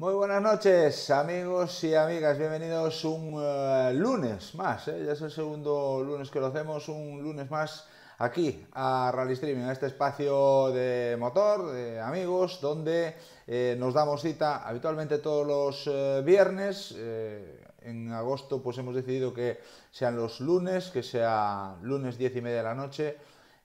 Muy buenas noches, amigos y amigas. Bienvenidos un uh, lunes más. ¿eh? Ya es el segundo lunes que lo hacemos, un lunes más aquí a Rally Streaming, a este espacio de motor, de amigos, donde eh, nos damos cita habitualmente todos los viernes. Eh, en agosto pues hemos decidido que sean los lunes, que sea lunes 10 y media de la noche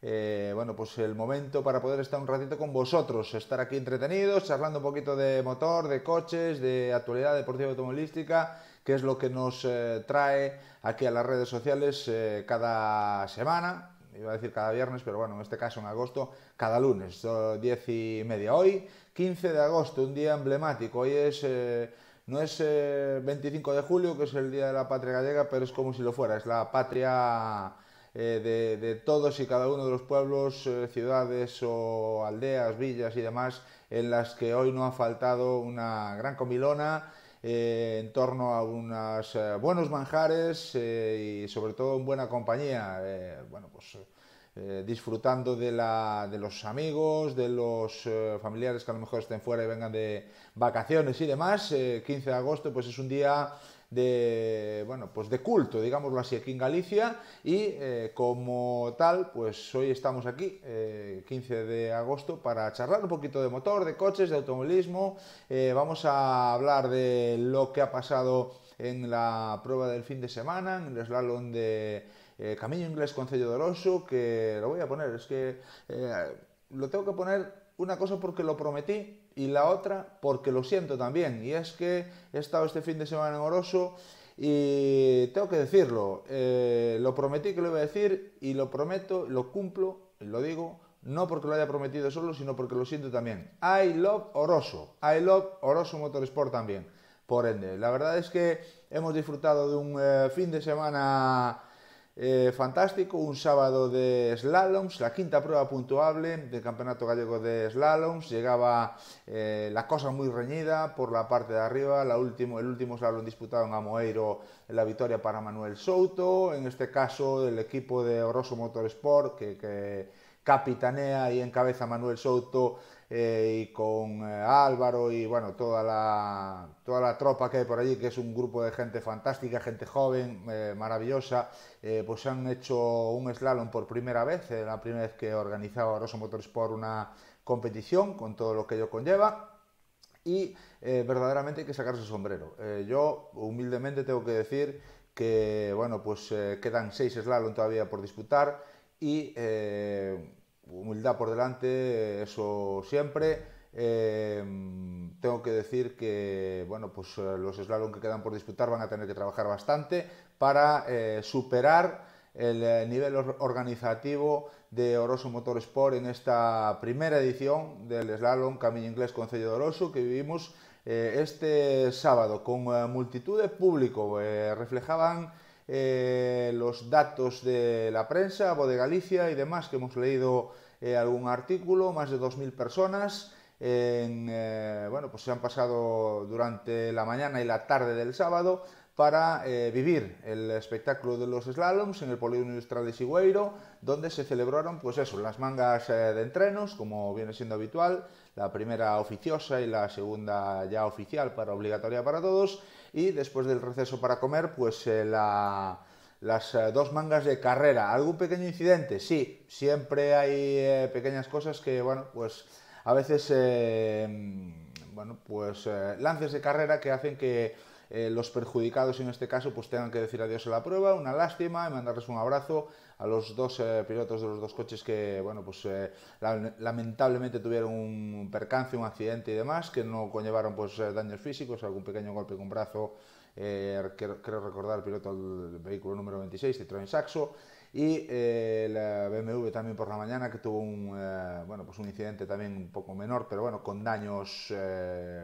eh, bueno, pues el momento para poder estar un ratito con vosotros, estar aquí entretenidos, charlando un poquito de motor, de coches, de actualidad deportiva automovilística, que es lo que nos eh, trae aquí a las redes sociales eh, cada semana, iba a decir cada viernes, pero bueno, en este caso en agosto, cada lunes, 10 y media. Hoy, 15 de agosto, un día emblemático, hoy es... Eh, no es 25 de julio, que es el Día de la Patria Gallega, pero es como si lo fuera, es la patria eh, de, todos y cada uno de los pueblos, eh, ciudades o aldeas, villas y demás, en las que hoy no ha faltado una gran comilona eh, en torno a unos eh, buenos manjares eh, y sobre todo en buena compañía. Eh, bueno, pues disfrutando de, la, de, los amigos, de los familiares que a lo mejor estén fuera y vengan de vacaciones y demás. 15 de agosto pues es un día de, bueno, pues de culto, digámoslo así, aquí en Galicia y eh, como tal, pues hoy estamos aquí, eh, 15 de agosto, para charlar un poquito de motor, de coches, de automovilismo. Eh, vamos a hablar de lo que ha pasado en la prueba del fin de semana, en el slalom de eh, Camino Inglés Concello de Oroso, que lo voy a poner, es que eh, lo tengo que poner una cosa porque lo prometí y la otra porque lo siento también. Y es que he estado este fin de semana en Oroso y tengo que decirlo, eh, lo prometí que lo iba a decir y lo prometo, lo cumplo, lo digo, no porque lo haya prometido solo, sino porque lo siento también. I love Oroso, I love Oroso Motorsport también. Por ende, la verdad es que hemos disfrutado de un eh, fin de semana Eh, fantástico, un sábado de slaloms, la quinta prueba puntuable del Campeonato Gallego de Slaloms. Llegaba eh, la cosa muy reñida por la parte de arriba, la último, el último slalom disputado en Amoeiro, la victoria para Manuel Souto, en este caso el equipo de Oroso Motorsport que, que capitanea y encabeza Manuel Souto eh, y con eh, Álvaro y bueno, toda la, toda la tropa que hay por allí, que es un grupo de gente fantástica, gente joven, eh, maravillosa, eh, pues han hecho un slalom por primera vez, la primera vez que organizaba Rosso Motorsport una competición con todo lo que ello conlleva y verdaderamente hay que sacarse el sombrero. Yo humildemente tengo que decir que bueno, pues quedan seis slalom todavía por disputar y humildad por delante, eso siempre. Eh, tengo que decir que bueno, pues, eh, los slalom que quedan por disputar van a tener que trabajar bastante para eh, superar el eh, nivel organizativo de Oroso Motorsport en esta primera edición del slalom Camino Inglés Concello de Oroso que vivimos este sábado con multitud de público. Reflejaban eh, los datos de la prensa, Voz de Galicia y demás, que hemos leído eh, algún artículo, más de 2.000 personas. En, eh, bueno, pues se han pasado durante la mañana y la tarde del sábado para vivir el espectáculo de los slaloms en el Polígono de Sigüeiro, donde se celebraron, pues eso, las mangas de entrenos, como viene siendo habitual, la primera oficiosa y la segunda ya oficial para obligatoria para todos, y después del receso para comer, pues eh, la, las eh, dos mangas de carrera. ¿Algún pequeño incidente? Sí, siempre hay eh, pequeñas cosas que, bueno, pues a veces, eh, bueno, pues lances de carrera que hacen que eh, los perjudicados en este caso pues tengan que decir adiós a la prueba, una lástima y mandarles un abrazo a los dos eh, pilotos de los dos coches que, bueno, pues eh, lamentablemente tuvieron un percance, un accidente y demás, que no conllevaron pues eh, daños físicos, algún pequeño golpe con brazo, eh, creo, creo recordar el piloto del vehículo número 26, Citroën Saxo, y eh, la BMW también por la mañana que tuvo un, bueno, pues un incidente también un poco menor, pero bueno, con daños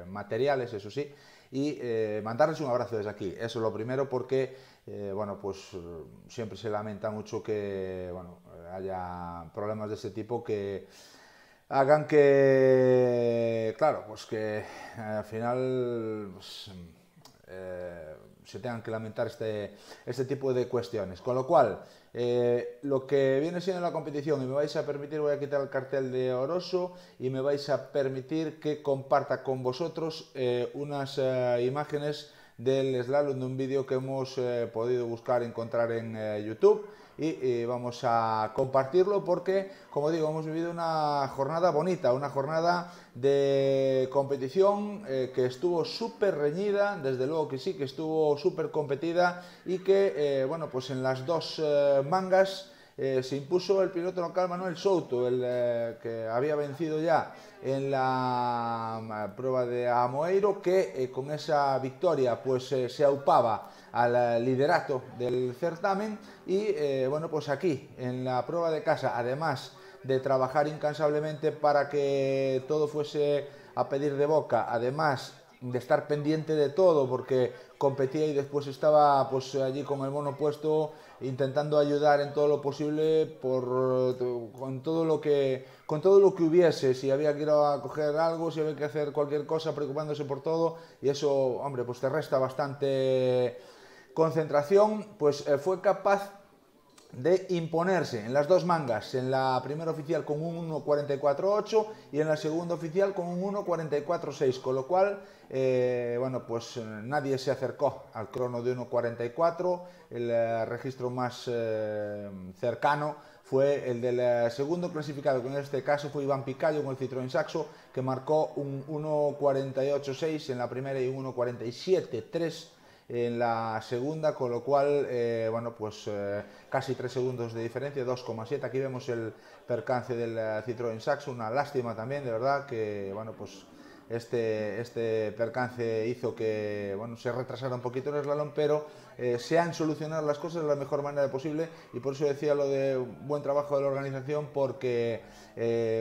materiales, eso sí, y eh, mandarles un abrazo desde aquí. Eso es lo primero porque, eh, bueno, pues siempre se lamenta mucho que, bueno, haya problemas de ese tipo que hagan que, claro, pues que al final pues, se tengan que lamentar este, este tipo de cuestiones. Con lo cual, eh, lo que viene siendo la competición y me vais a permitir, voy a quitar el cartel de Oroso y me vais a permitir que comparta con vosotros eh, unas eh, imágenes del slalom de un vídeo que hemos podido buscar encontrar en YouTube. Y, vamos a compartirlo porque, como digo, hemos vivido una jornada bonita, una jornada de competición eh, que estuvo súper reñida, desde luego que sí, que estuvo súper competida y que, eh, bueno, pues en las dos eh, se impuso el piloto local Manuel Souto, el que había vencido ya en la prueba de Amoeiro, que con esa victoria pues se aupaba al liderato del certamen. Y eh, bueno pues aquí en la prueba de casa además de trabajar incansablemente para que todo fuese a pedir de boca además de estar pendiente de todo porque competía y después estaba pues allí con el mono puesto intentando ayudar en todo lo posible por con todo lo que con todo lo que hubiese. Si había que ir a coger algo si había que hacer cualquier cosa preocupándose por todo y eso hombre pues te resta bastante concentración, pues eh, fue capaz de imponerse en las dos mangas, en la primera oficial con un 1.44.8 y en la segunda oficial con un 1.44.6, con lo cual, eh, bueno, pues eh, nadie se acercó al crono de 1.44, el registro más cercano fue el del segundo clasificado, que en este caso fue Iván Picayo con el Citroën Saxo, que marcó un 1.48.6 en la primera y un 1.47.3 en la segunda, con lo cual, eh, bueno, pues eh, casi 3 segundos de diferencia, 2,7. Aquí vemos el percance del eh, Citroën Saxo, una lástima también, de verdad, que, bueno, pues este, este percance hizo que, bueno, se retrasara un poquito el slalom, pero se han solucionado las cosas de la mejor manera posible y por eso decía lo de buen trabajo de la organización, porque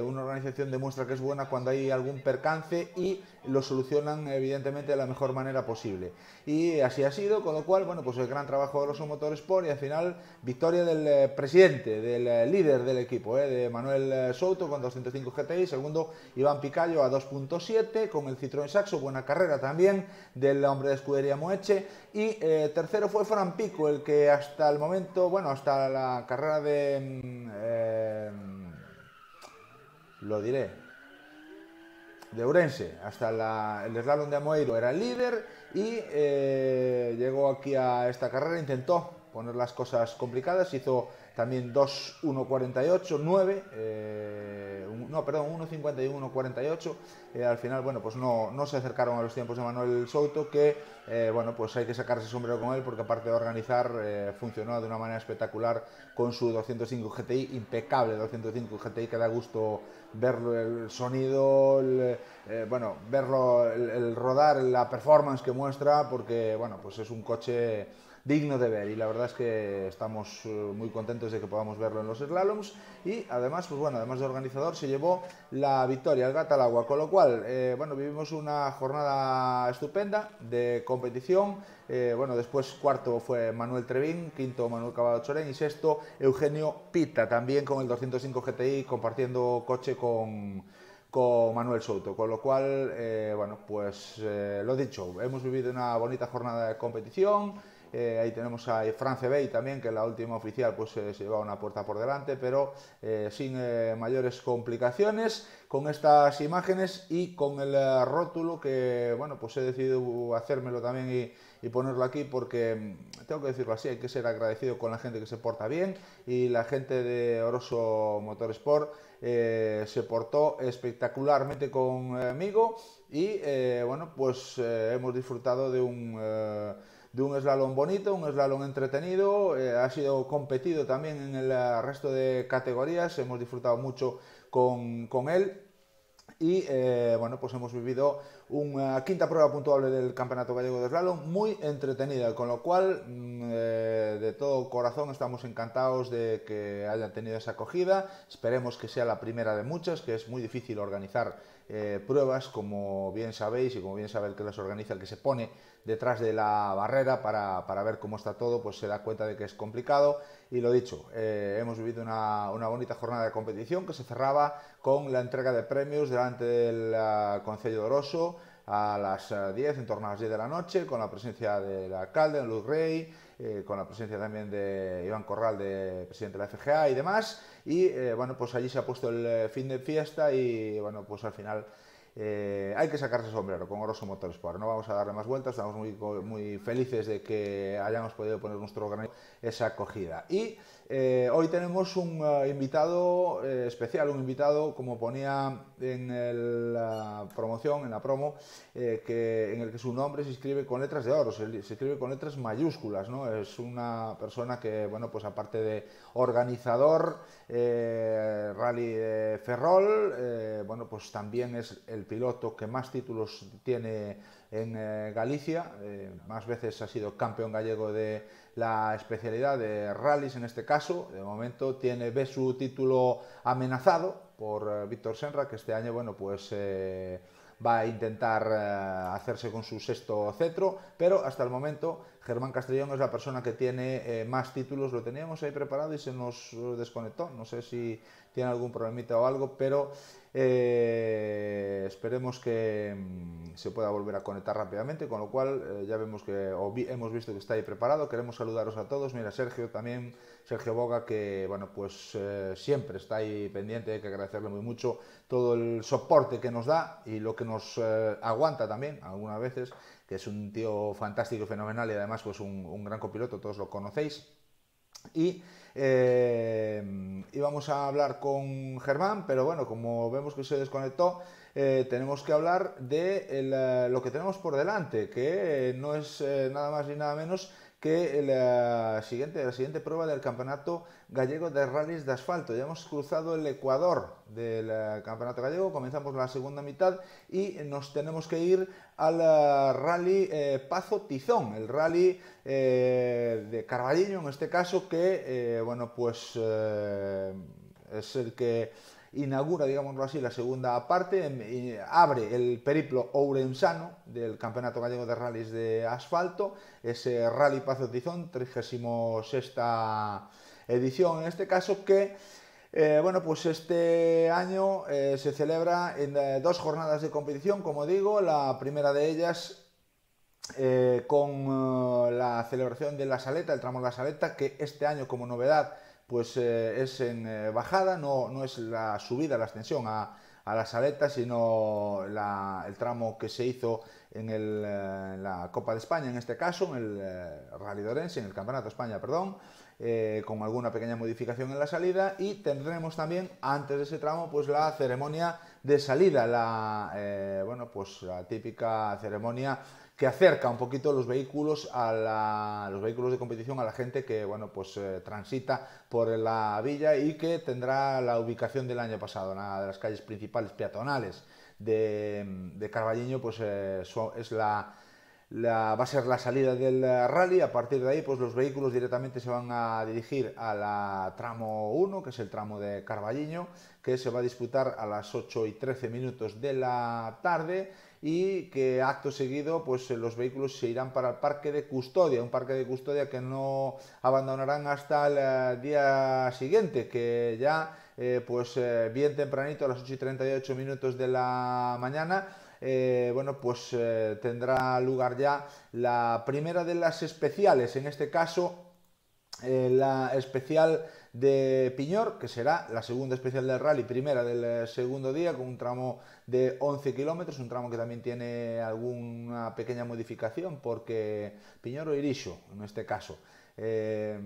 una organización demuestra que es buena cuando hay algún percance y lo solucionan evidentemente de la mejor manera posible. Y así ha sido, con lo cual, bueno, pues el gran trabajo de los Motorsport y al final victoria del eh, presidente, del eh, líder del equipo, eh, de Manuel Souto con 205 GTI, segundo Iván Picayo a 2.7 con el Citroën Saxo, buena carrera también del hombre de escudería Moeche y tercero fue Fran Pico, el que hasta el momento, bueno, hasta la carrera de... Mm, lo diré, de Ourense hasta el slalom de Amoeiro era el líder y eh, llegó aquí a esta carrera, intentó poner las cosas complicadas, hizo también 2 1.48, 9, no, perdón, 1.51, 1.48, eh, al final, bueno, pues no, no, se acercaron a los tiempos de Manuel Souto, que, eh, bueno, pues hay que sacarse sombrero con él, porque aparte de organizar, eh, funcionó de una manera espectacular con su 205 GTI, impecable 205 GTI, que da gusto verlo, el sonido, bueno, verlo, el rodar, la performance que muestra, porque, bueno, pues es un coche digno de ver. Y la verdad es que estamos eh, muy contentos de que podamos verlo en los slaloms. Y además, pues bueno, además de organizador se llevó la victoria, el gata al agua, con lo cual, eh, bueno, vivimos una jornada estupenda de competición, eh, bueno, después cuarto fue Manuel Trevín, quinto Manuel Cabado Chorén y sexto Eugenio Pita, también con el 205 GTI compartiendo coche con con Manuel Souto, con lo cual, bueno, pues lo dicho, hemos vivido una bonita jornada de competición, eh, ahí tenemos a France Bay también, que la última oficial pues eh, se lleva una puerta por delante, pero eh, sin mayores complicaciones. Con estas imágenes y con el rótulo que, bueno, pues he decidido hacérmelo también y, ponerlo aquí porque, mm, tengo que decirlo así, hay que ser agradecido con la gente que se porta bien y la gente de Oroso Motorsport se portó espectacularmente conmigo y, bueno, pues hemos disfrutado de un de un slalom bonito, un slalom entretenido, eh, ha sido competido también en el eh, resto de categorías, hemos disfrutado mucho con, con él y eh, bueno, pues hemos vivido una quinta prueba puntuable del Campeonato Gallego de Slalom, muy entretenida, con lo cual mm, de todo corazón estamos encantados de que hayan tenido esa acogida, esperemos que sea la primera de muchas, que es muy difícil organizar pruebas, como bien sabéis y como bien sabe el que las organiza, el que se pone detrás de la barrera para, para, ver cómo está todo, pues se da cuenta de que es complicado. Y lo dicho, eh, hemos vivido una, una, bonita jornada de competición que se cerraba con la entrega de premios delante del uh, Concello de Oroso a las 10, en torno a las 10 de la noche, con la presencia del alcalde, Luz Rey, con la presencia también de Iván Corral, de presidente de la FGA y demás. Y bueno, pues allí se ha puesto el fin de fiesta y bueno, pues al final eh, hay que sacarse sombrero con Oroso Motorsport. No vamos a darle más vueltas, estamos muy, muy felices de que hayamos podido poner nuestro granito esa acogida. Y eh, hoy tenemos un uh, invitado eh, especial, un invitado, como ponía en la promoción, en la promo, en el que su nombre se escribe con letras de oro, se, escribe con letras mayúsculas. ¿no? Es una persona que, bueno, pues aparte de organizador, rally Ferrol, bueno, pues también es el piloto que más títulos tiene en eh, Galicia, eh, más veces ha sido campeón gallego de la especialidad de rallies en este caso, de momento tiene, ve su título amenazado por eh, Víctor Senra, que este año, bueno, pues va a intentar hacerse con su sexto cetro, pero hasta el momento Germán Castellón es la persona que tiene más títulos, lo teníamos ahí preparado y se nos desconectó, no sé si tiene algún problemita o algo, pero eh, esperemos que mm, se pueda volver a conectar rápidamente, con lo cual eh, ya vemos que hemos visto que está ahí preparado. Queremos saludaros a todos. Mira, Sergio también, Sergio Boga, que bueno, pues eh, siempre está ahí pendiente, hay que agradecerle muy mucho todo el soporte que nos da y lo que nos aguanta también algunas veces, que es un tío fantástico y fenomenal y además pues un, un gran copiloto, todos lo conocéis. Y eh, íbamos a hablar con Germán, pero bueno, como vemos que se desconectó, eh, tenemos que hablar de eh, lo que tenemos por delante, que no es nada más ni nada menos que la siguiente, la siguiente prueba del Campeonato Gallego de Rallys de Asfalto. Ya hemos cruzado el Ecuador del eh, Campeonato Gallego, comenzamos la segunda mitad y nos tenemos que ir al eh, Rally eh, Pazo Tizón, el Rally de Carballiño en este caso, que bueno, pues es el que inaugura, digámoslo así, la segunda parte, em, abre el periplo ourensano del Campeonato Gallego de Rallys de Asfalto, ese Rally Pazo Tizón, 36 edición en este caso, que eh, bueno, pues este año eh, se celebra en eh, dos jornadas de competición, como digo, la primera de ellas con la celebración de la Saleta, el tramo de la Saleta, que este año como novedad pues eh, es en eh, bajada, no, no, es la subida, la extensión a, a la saleta, sino la, el tramo que se hizo en, el, eh, la Copa de España, en este caso, en el Rally de Orense, en el Campeonato de España, perdón, con alguna pequeña modificación en la salida. Y tendremos también antes de ese tramo pues la ceremonia de salida, la, bueno, pues, la típica ceremonia que acerca un poquito los vehículos a la, los vehículos de competición a la gente que bueno pues eh, transita por la villa y que tendrá la ubicación del año pasado, una de las calles principales peatonales de, de Carballiño, pues eh, es la, la, va a ser la salida del rally, a partir de ahí pues los vehículos directamente se van a dirigir a la tramo 1, que es el tramo de Carballiño, que se va a disputar a las 8 y 13 minutos de la tarde y que acto seguido pues los vehículos se irán para el parque de custodia, un parque de custodia que no abandonarán hasta el eh, día siguiente, que ya eh, pues eh, bien tempranito a las 8 y 38 minutos de la mañana eh, bueno, pues eh, tendrá lugar ya la primera de las especiales, en este caso eh, la especial de Piñor, que será la segunda especial del rally, primera del eh, segundo día, con un tramo de 11 kilómetros, un tramo que también tiene alguna pequeña modificación, porque Piñor o Irixo, en este caso, eh,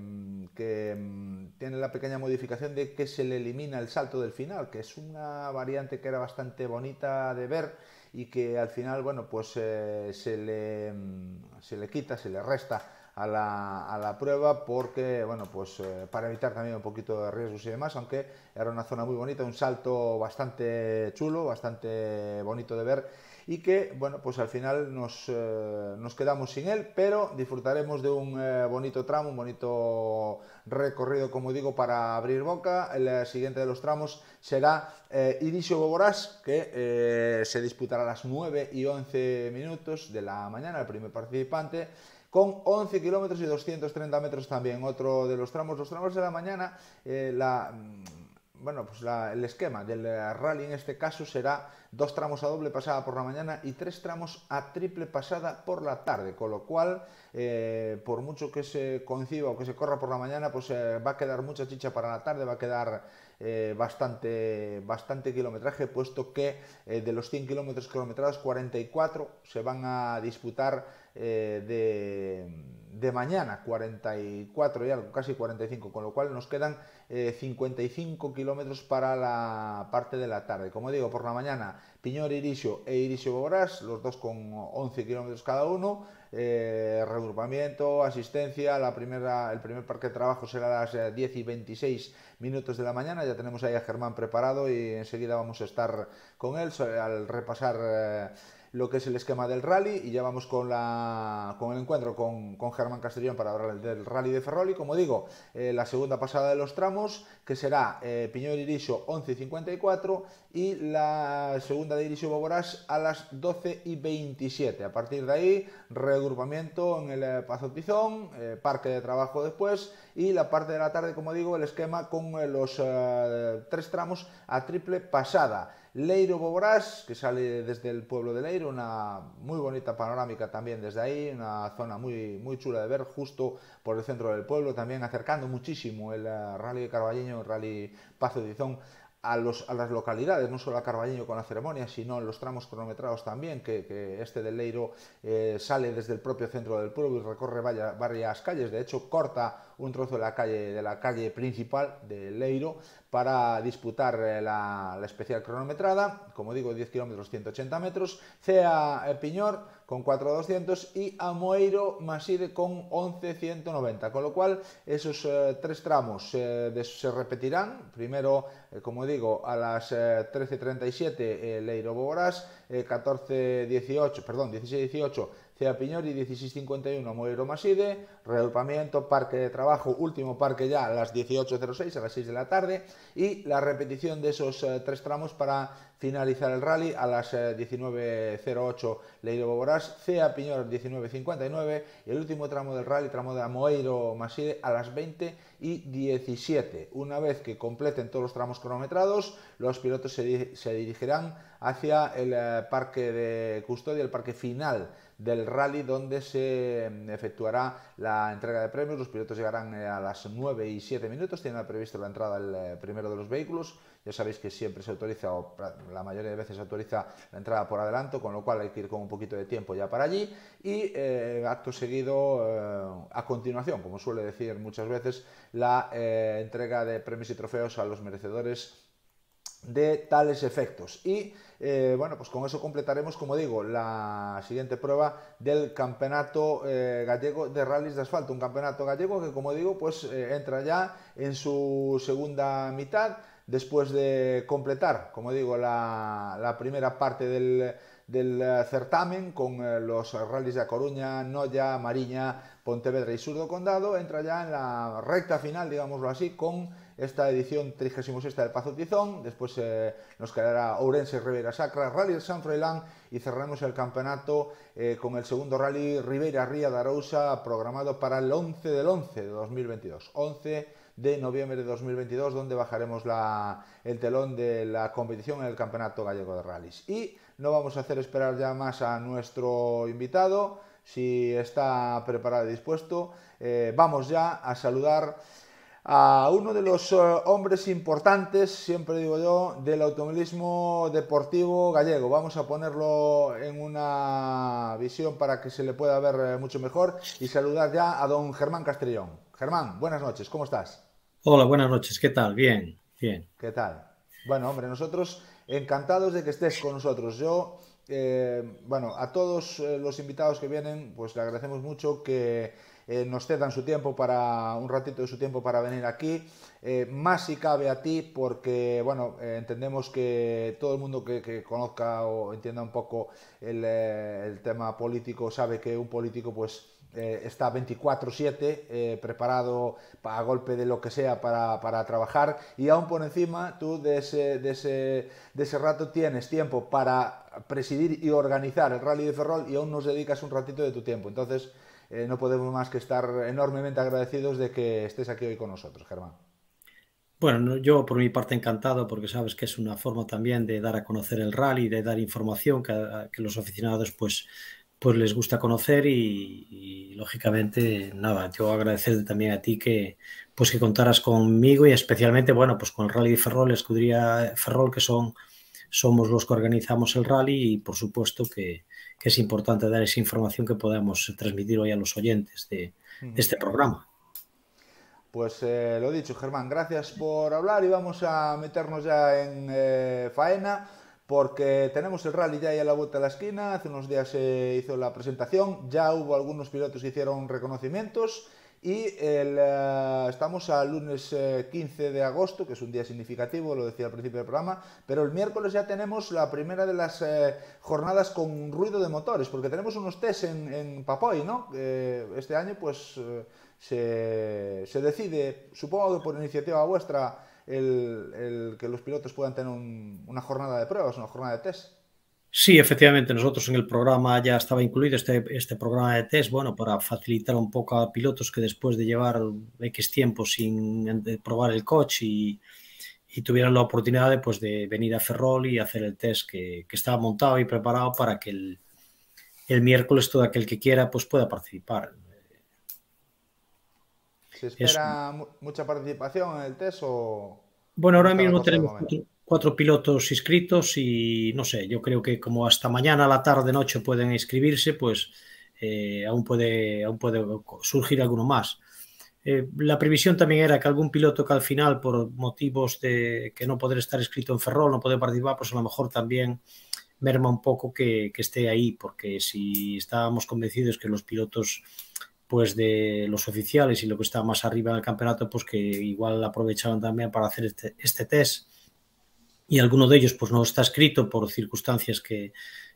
que mm, tiene la pequeña modificación de que se le elimina el salto del final, que es una variante que era bastante bonita de ver y que al final, bueno, pues eh, se, le, mm, se le quita, se le resta a la, a la prueba porque, bueno, pues eh, para evitar también un poquito de riesgos y demás, aunque era una zona muy bonita, un salto bastante chulo, bastante bonito de ver y que, bueno, pues al final nos, eh, nos quedamos sin él, pero disfrutaremos de un eh, bonito tramo, un bonito recorrido, como digo, para abrir boca. El siguiente de los tramos será Inicio Boborás, que se disputará a las 9 y 11 minutos de la mañana, el primer participante con 11 kilómetros y 230 metros también. Otro de los tramos, los tramos de la mañana, eh, mm, bueno, pues el esquema del rally en este caso será dos tramos a doble pasada por la mañana y tres tramos a triple pasada por la tarde, con lo cual, eh, por mucho que se conciba o que se corra por la mañana, pues eh, va a quedar mucha chicha para la tarde, va a quedar eh, bastante, bastante kilometraje, puesto que eh, de los 100 kilómetros kilometrados, 44 se van a disputar eh, de, de, mañana, 44 y algo, casi 45, con lo cual nos quedan 55 kilómetros para la parte de la tarde. Como digo, por la mañana, Piñor Irisio e Irisio Borás, los dos con 11 kilómetros cada uno, eh, regrupamiento, asistencia, la primera, el primer parque de trabajo será a las 10 y 26 minutos de la mañana, ya tenemos ahí a Germán preparado y enseguida vamos a estar con él al repasar eh, lo que es el esquema del rally y ya vamos con, la, con el encuentro con, con Germán Castellón para hablar del rally de Ferrol y como digo, eh, la segunda pasada de los tramos que será eh, Piñón Iriso 11.54 y la segunda de Iriso Boborás a las 12 y 27. A partir de ahí, reagrupamiento en el eh, Pazo Tizón, eh, parque de trabajo después y la parte de la tarde, como digo, el esquema con los tres tramos a triple pasada. Leiro Boborás, que sale desde el pueblo de Leiro, una muy bonita panorámica también desde ahí, una zona muy, muy chula de ver, justo por el centro del pueblo, también acercando muchísimo el uh, Rally Carballeño, el Rally Pazo de Tizón a, los, a, las localidades, no solo a Carballeño con la ceremonia, sino en los tramos cronometrados también, que, este del Leiro eh, sale desde el propio centro del pueblo y recorre varias calles, de hecho corta un trozo de la calle, de la calle principal de Leiro para disputar eh, la, la, especial cronometrada, como digo, 10 kilómetros, 180 metros, Cea eh, Piñor con 4.200 y Amoeiro Maside con 11.190, con lo cual esos eh, tres tramos eh, se repetirán, primero, eh, como digo, a las 13.37 eh, Leiro Boborás, 14.18, perdón, 16.18 Cea Piñor y 16.51 Moiro Maside, reagrupamiento, parque de trabajo, último parque ya a las 18.06, a las 6 de la tarde, y la repetición de esos eh, tres tramos para finalizar el rally a las eh, 19.08 Leiro Boborás, Cea Piñor 19.59 y el último tramo del rally, tramo de Amoeiro Maside a las 20 y 17. Una vez que completen todos los tramos cronometrados, los pilotos se, se dirigirán hacia el eh, parque de custodia, el parque final del rally donde se mm, efectuará la entrega de premios. Los pilotos llegarán eh, a las 9 y 7 minutos, tienen previsto la entrada del eh, primero de los vehículos. Ya sabéis que siempre se autoriza, o la mayoría de veces se autoriza la entrada por adelanto, con lo cual hay que ir con un poquito de tiempo ya para allí. Y acto seguido, a continuación, como suele decir muchas veces, la entrega de premios y trofeos a los merecedores de tales efectos. Y eh, bueno, pues con eso completaremos, como digo, la siguiente prueba del campeonato eh, gallego de rallies de asfalto. Un campeonato gallego que, como digo, pues eh, entra ya en su segunda mitad después de completar, como digo, la, primera parte del, del certamen con los rallies de A Coruña, Noya, Mariña, Pontevedra y Surdo Condado. Entra ya en la recta final, digámoslo así, con esta edición 36 del Pazo Tizón, después eh, nos quedará Ourense Ribeira Sacra, Rally San Froilán y cerraremos el campeonato eh, con el segundo Rally Ribeira Ría de Arousa programado para el 11 del 11 de 2022. 11 de noviembre de 2022, donde bajaremos la, el telón de la competición en el Campeonato Gallego de Rallys. Y no vamos a hacer esperar ya más a nuestro invitado, si está preparado y dispuesto. Eh, vamos ya a saludar a uno de los uh, hombres importantes, siempre digo yo, del automovilismo deportivo gallego. Vamos a ponerlo en una visión para que se le pueda ver uh, mucho mejor y saludar ya a don Germán Castellón. Germán, buenas noches, ¿cómo estás? Hola, buenas noches, ¿qué tal? Bien, bien. ¿Qué tal? Bueno, hombre, nosotros encantados de que estés con nosotros. Yo, eh, bueno, a todos eh, los invitados que vienen, pues le agradecemos mucho que eh, nos cedan su tiempo para un ratito de su tiempo para venir aquí. Eh, más si cabe a ti, porque bueno, eh, entendemos que todo el mundo que, conozca o entienda un poco el, eh, el tema político sabe que un político, pues está 24-7 eh, preparado a golpe de lo que sea para, para, trabajar y aún por encima tú de ese, de, ese, de ese rato tienes tiempo para presidir y organizar el rally de Ferrol y aún nos dedicas un ratito de tu tiempo. Entonces, eh, no podemos más que estar enormemente agradecidos de que estés aquí hoy con nosotros, Germán. Bueno, yo por mi parte encantado porque sabes que es una forma también de dar a conocer el rally, de dar información que, que los aficionados pues, pues les gusta conocer y, lógicamente nada, yo agradecerte también a ti que pues que contaras conmigo y especialmente bueno pues con el Rally de Ferrol, Escudería Ferrol que son somos los que organizamos el rally y por supuesto que, que es importante dar esa información que podamos transmitir hoy a los oyentes de, de este programa. Pues eh, lo dicho, Germán, gracias por hablar y vamos a meternos ya en eh, faena porque tenemos el rally ya ahí a la vuelta de la esquina, hace unos días se hizo la presentación, ya hubo algunos pilotos que hicieron reconocimientos y el, uh, estamos al lunes uh, 15 de agosto, que es un día significativo, lo decía al principio del programa, pero el miércoles ya tenemos la primera de las uh, jornadas con ruido de motores, porque tenemos unos test en, en Papoy, ¿no? este año pues se, se, decide, supongo que por iniciativa vuestra, el, el que los pilotos puedan tener un, una jornada de pruebas, una jornada de test. Sí, efectivamente, nosotros en el programa ya estaba incluido este, este programa de test, bueno, para facilitar un poco a pilotos que después de llevar X tiempo sin probar el coche y, y tuvieran la oportunidad de, pues, de venir a Ferrol y hacer el test que, que estaba montado y preparado para que el, el, miércoles todo aquel que quiera pues pueda participar. ¿Se espera es... mucha participación en el test o...? Bueno, ahora mismo tenemos cuatro pilotos inscritos y no sé, yo creo que como hasta mañana a la tarde noche pueden inscribirse, pues eh, aún, puede, aún puede surgir alguno más. Eh, la previsión también era que algún piloto que al final, por motivos de que no poder estar inscrito en Ferrol, no poder participar, pues a lo mejor también merma un poco que, esté ahí, porque si estábamos convencidos que los pilotos pues de los oficiales y lo que está más arriba del campeonato, pues que igual aprovecharon también para hacer este, este test y alguno de ellos pues no está escrito por circunstancias que,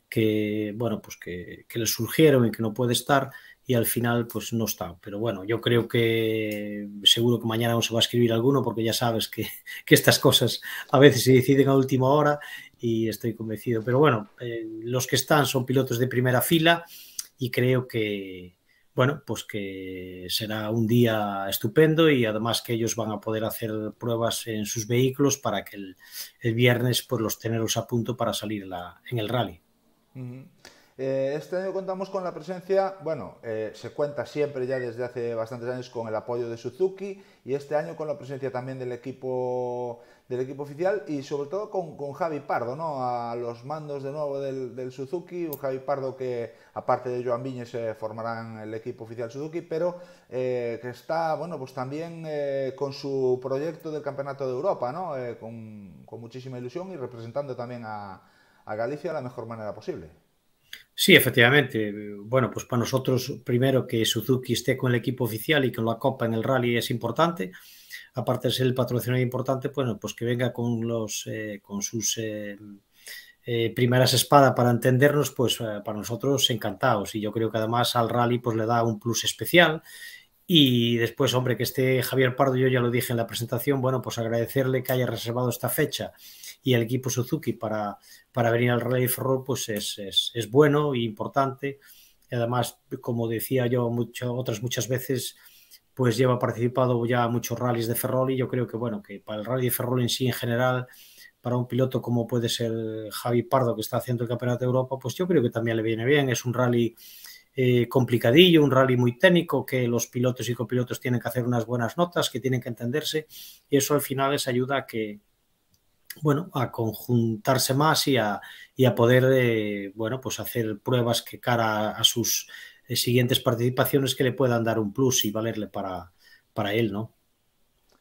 que bueno, pues que, que, le surgieron y que no puede estar y al final pues no está. Pero bueno, yo creo que seguro que mañana no se va a escribir alguno porque ya sabes que, estas cosas a veces se deciden a última hora y estoy convencido. Pero bueno, eh, los que están son pilotos de primera fila y creo que, bueno, pues que será un día estupendo y además que ellos van a poder hacer pruebas en sus vehículos para que el, viernes pues los tenerlos a punto para salir en el rally. Eh, este año contamos con la presencia, bueno, eh, se cuenta siempre ya desde hace bastantes años con el apoyo de Suzuki y este año con la presencia también del equipo del equipo oficial y sobre todo con, con Javi Pardo, ¿no? A los mandos de nuevo del, Suzuki, un Javi Pardo que aparte de Joan Viñes eh, formarán el equipo oficial Suzuki, pero eh, que está, bueno, pues también eh, con su proyecto del Campeonato de Europa, ¿no? Eh, con, muchísima ilusión y representando también a, a Galicia de la mejor manera posible. Sí, efectivamente. Bueno, pues para nosotros, primero que Suzuki esté con el equipo oficial y con la Copa en el rally es importante aparte de ser el patrocinador importante, bueno, pues que venga con, los, eh, con sus eh, eh, primeras espadas para entendernos, pues eh, para nosotros encantados. Y yo creo que además al rally pues le da un plus especial. Y después, hombre, que esté Javier Pardo, yo ya lo dije en la presentación, bueno, pues agradecerle que haya reservado esta fecha y el equipo Suzuki para, para venir al Rally Ferrol, pues es, es, es bueno e importante. Y además, como decía yo mucho, otras muchas veces, pues lleva participado ya muchos rallies de Ferrol y yo creo que bueno, que para el rally de Ferrol en sí en general, para un piloto como puede ser Javi Pardo que está haciendo el Campeonato de Europa, pues yo creo que también le viene bien, es un rally eh, complicadillo, un rally muy técnico que los pilotos y copilotos tienen que hacer unas buenas notas, que tienen que entenderse y eso al final les ayuda a que bueno, a conjuntarse más y a, y a poder, eh, bueno, pues hacer pruebas que cara a, sus siguientes participaciones que le puedan dar un plus y valerle para, para él, ¿no?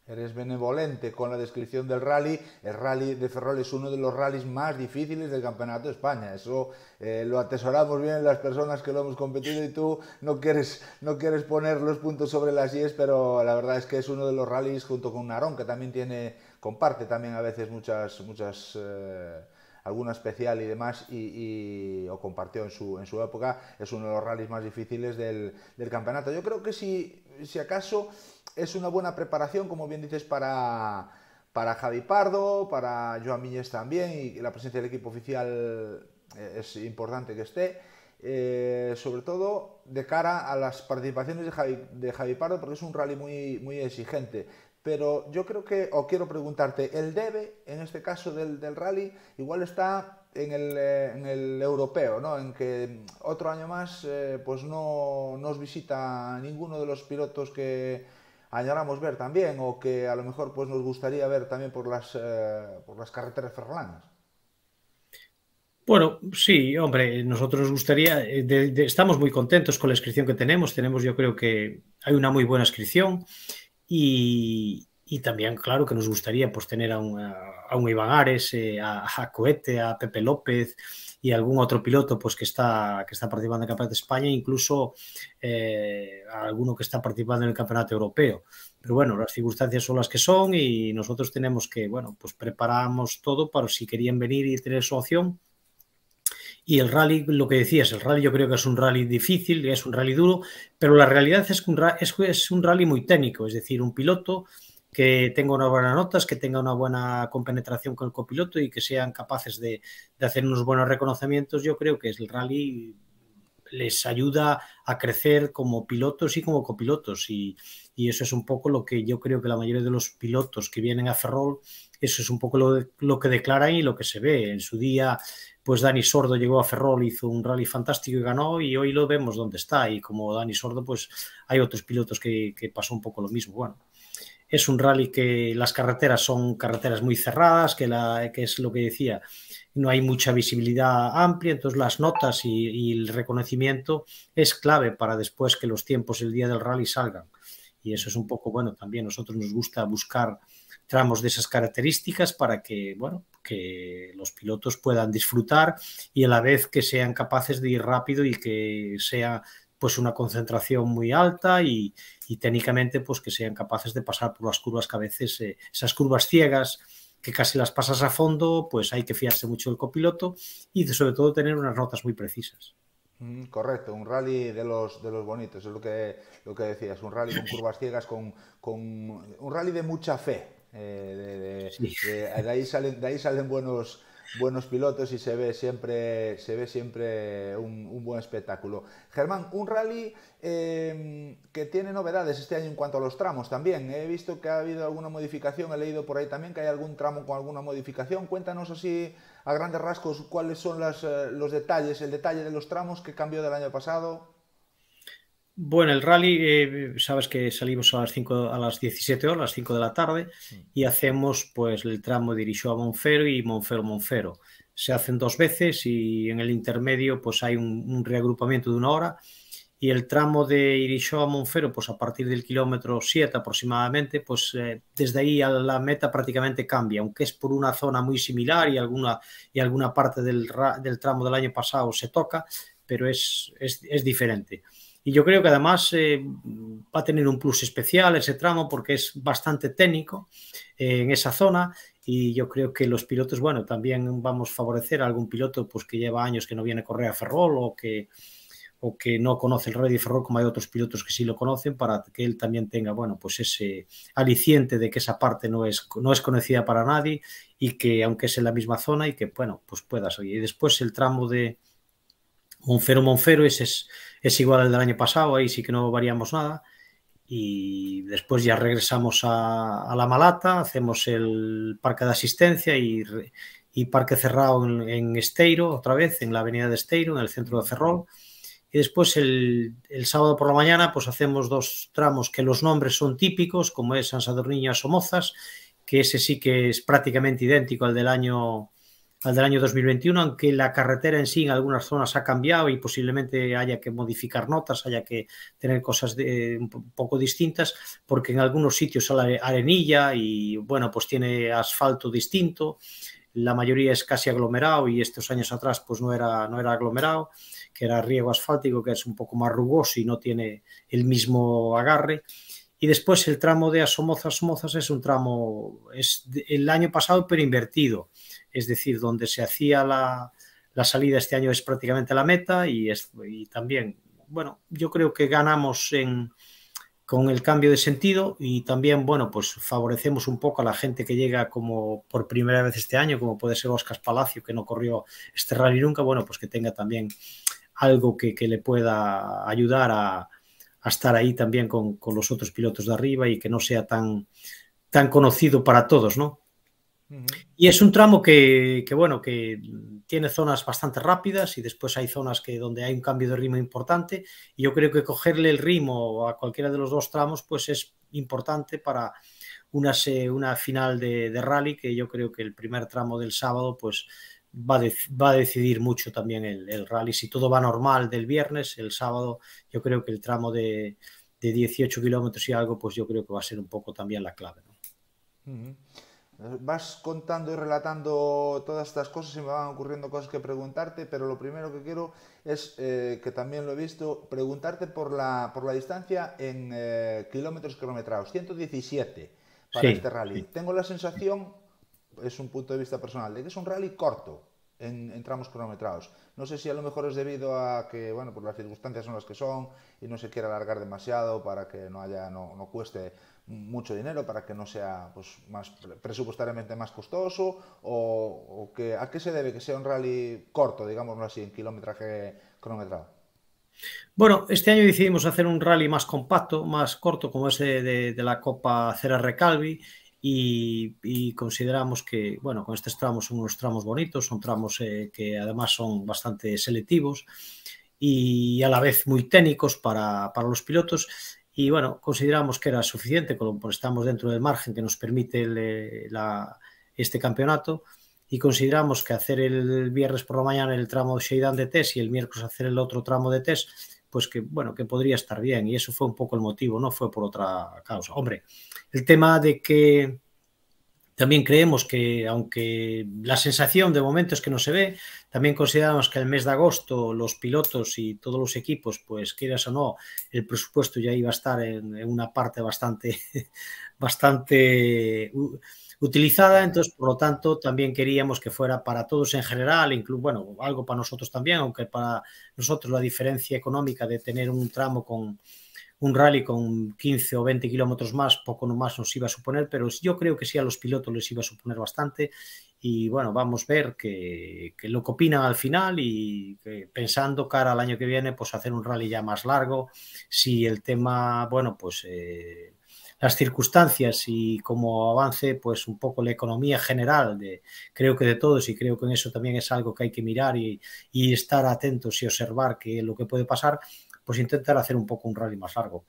Eres benevolente con la descripción del rally. El rally de Ferrol es uno de los rallies más difíciles del Campeonato de España. Eso eh, lo atesoramos bien las personas que lo hemos competido y tú no quieres, no quieres poner los puntos sobre las IES, pero la verdad es que es uno de los rallies junto con Narón, que también tiene, comparte también a veces muchas, muchas eh, alguna especial y demás, y, y, o compartió en su, en su época, es uno de los rallies más difíciles del, del campeonato. Yo creo que si, si acaso es una buena preparación, como bien dices, para, para Javi Pardo, para Joan Miñez también, y la presencia del equipo oficial eh, es importante que esté. Eh, sobre todo de cara a las participaciones de Javi, de Javi Pardo, porque es un rally muy, muy exigente pero yo creo que, o quiero preguntarte, el debe, en este caso del, del rally, igual está en el, eh, en el, europeo, ¿no? En que otro año más, eh, pues no nos visita ninguno de los pilotos que añoramos ver también, o que a lo mejor pues nos gustaría ver también por las, eh, por las carreteras ferrolanas. Bueno, sí, hombre, nosotros nos gustaría, estamos muy contentos con la inscripción que tenemos, tenemos yo creo que hay una muy buena inscripción y, también, claro, que nos gustaría pues, tener a un, a un Iván Ares, eh, a, a, Coete, a Pepe López y algún otro piloto pues, que, está, que está participando en el Campeonato de España, incluso eh, a alguno que está participando en el Campeonato Europeo. Pero bueno, las circunstancias son las que son y nosotros tenemos que, bueno, pues preparamos todo para si querían venir y tener su opción, y el rally, lo que decías, el rally yo creo que es un rally difícil, es un rally duro, pero la realidad es que un, es, es un rally muy técnico, es decir, un piloto que tenga unas buenas notas, que tenga una buena compenetración con el copiloto y que sean capaces de, de hacer unos buenos reconocimientos, yo creo que el rally les ayuda a crecer como pilotos y como copilotos y, y, eso es un poco lo que yo creo que la mayoría de los pilotos que vienen a Ferrol, eso es un poco lo, lo que declaran y lo que se ve. En su día pues Dani Sordo llegó a Ferrol, hizo un rally fantástico y ganó y hoy lo vemos donde está y como Dani Sordo pues hay otros pilotos que, pasó un poco lo mismo. Bueno, es un rally que las carreteras son carreteras muy cerradas, que, es lo que decía, no hay mucha visibilidad amplia, entonces las notas y, el reconocimiento es clave para después que los tiempos el día del rally salgan. Y eso es un poco, bueno, también nosotros nos gusta buscar tramos de esas características para que, bueno, que los pilotos puedan disfrutar y a la vez que sean capaces de ir rápido y que sea pues una concentración muy alta y, técnicamente pues que sean capaces de pasar por las curvas que a veces eh, esas curvas ciegas que casi las pasas a fondo pues hay que fiarse mucho del copiloto y sobre todo tener unas notas muy precisas. Mm, correcto, un rally de los, de los bonitos, es lo que, lo que decías, un rally con curvas ciegas, con, con un rally de mucha fe, eh, de, de, sí. de, de, ahí salen, de ahí salen buenos, buenos pilotos y se ve siempre, se ve siempre un, un buen espectáculo. Germán, un rally eh, que tiene novedades este año en cuanto a los tramos también. He visto que ha habido alguna modificación, he leído por ahí también que hay algún tramo con alguna modificación. Cuéntanos así a grandes rasgos cuáles son las, eh, los detalles, el detalle de los tramos que cambió del año pasado. Bueno, el rally, eh, sabes que salimos a las 5, a las 17 horas, a las 5 de la tarde, y hacemos pues el tramo de Irixó a Monfero y Monfero-Monfero. Se hacen dos veces y en el intermedio pues hay un, un, reagrupamiento de una hora y el tramo de Irixó a Monfero pues a partir del kilómetro 7 aproximadamente pues eh, desde ahí a la meta prácticamente cambia, aunque es por una zona muy similar y alguna, y alguna parte del, del tramo del año pasado se toca, pero es, es, es diferente. Y yo creo que además eh, va a tener un plus especial ese tramo porque es bastante técnico eh, en esa zona y yo creo que los pilotos, bueno, también vamos a favorecer a algún piloto pues que lleva años que no viene a correr a Ferrol o que, o que no conoce el Rally de Ferrol como hay otros pilotos que sí lo conocen para que él también tenga, bueno, pues ese aliciente de que esa parte no es, no es conocida para nadie y que aunque es en la misma zona y que, bueno, pues puedas oír. Y después el tramo de Monfero Monfero ese es es igual al del año pasado, ahí sí que no variamos nada. Y después ya regresamos a, la Malata, hacemos el parque de asistencia y, y parque cerrado en, Esteiro, otra vez, en la avenida de Esteiro, en el centro de Ferrol. Y después el, el, sábado por la mañana pues hacemos dos tramos que los nombres son típicos, como es San Sadurniño a Somozas, que ese sí que es prácticamente idéntico al del año al del año 2021, aunque la carretera en sí en algunas zonas ha cambiado y posiblemente haya que modificar notas, haya que tener cosas de, un poco distintas, porque en algunos sitios hay arenilla y bueno, pues tiene asfalto distinto, la mayoría es casi aglomerado y estos años atrás pues no era, no era aglomerado, que era riego asfáltico, que es un poco más rugoso y no tiene el mismo agarre. Y después el tramo de Asomozas, Somozas es un tramo, es el año pasado pero invertido es decir, donde se hacía la, la salida este año es prácticamente la meta y, es, y también, bueno, yo creo que ganamos en, con el cambio de sentido y también, bueno, pues favorecemos un poco a la gente que llega como por primera vez este año, como puede ser Oscar Palacio, que no corrió este rally nunca, bueno, pues que tenga también algo que, que le pueda ayudar a, estar ahí también con, con, los otros pilotos de arriba y que no sea tan, tan conocido para todos, ¿no? Y es un tramo que, bueno, que tiene zonas bastante rápidas y después hay zonas que donde hay un cambio de ritmo importante. Y yo creo que cogerle el ritmo a cualquiera de los dos tramos, pues es importante para una, una final de, rally, que yo creo que el primer tramo del sábado, pues va va a decidir mucho también el, rally. Si todo va normal del viernes, el sábado, yo creo que el tramo de, de 18 kilómetros y algo, pues yo creo que va a ser un poco también la clave. Vas contando y relatando todas estas cosas y me van ocurriendo cosas que preguntarte, pero lo primero que quiero es, eh, que también lo he visto, preguntarte por la, por la distancia en eh, kilómetros cronometrados, 117 para este rally. Tengo la sensación, es un punto de vista personal, de que es un rally corto en, en, tramos cronometrados. No sé si a lo mejor es debido a que, bueno, pues las circunstancias son las que son y no se quiere alargar demasiado para que no haya, no, no cueste mucho dinero para que no sea pues, más presupuestariamente más costoso o, que, a qué se debe que sea un rally corto, digámoslo así, en kilometraje cronometrado? Bueno, este año decidimos hacer un rally más compacto, más corto, como ese de, de la Copa Cera Recalvi, y, consideramos que, bueno, con estos tramos son unos tramos bonitos, son tramos eh, que además son bastante selectivos y a la vez muy técnicos para, para los pilotos y bueno, consideramos que era suficiente, como estamos dentro del margen que nos permite la, este campeonato y consideramos que hacer el viernes por la mañana el tramo de Sheidan de test y el miércoles hacer el otro tramo de test, pues que bueno, que podría estar bien y eso fue un poco el motivo, no fue por otra causa. Hombre, el tema de que también creemos que, aunque la sensación de momento es que no se ve, también consideramos que el mes de agosto los pilotos y todos los equipos, pues quieras o no, el presupuesto ya iba a estar en, en una parte bastante, bastante utilizada, entonces por lo tanto también queríamos que fuera para todos en general, incluso, bueno, algo para nosotros también, aunque para nosotros la diferencia económica de tener un tramo con un rally con 15 o 20 kilómetros más, poco más nos iba a suponer, pero yo creo que sí a los pilotos les iba a suponer bastante. Y bueno, vamos a ver que, que lo que opinan al final y pensando cara al año que viene, pues hacer un rally ya más largo, si el tema, bueno, pues... Eh, las circunstancias y como avance pues un poco la economía general de creo que de todos y creo que en eso también es algo que hay que mirar y, y estar atentos y observar que lo que puede pasar pues intentar hacer un poco un rally más largo.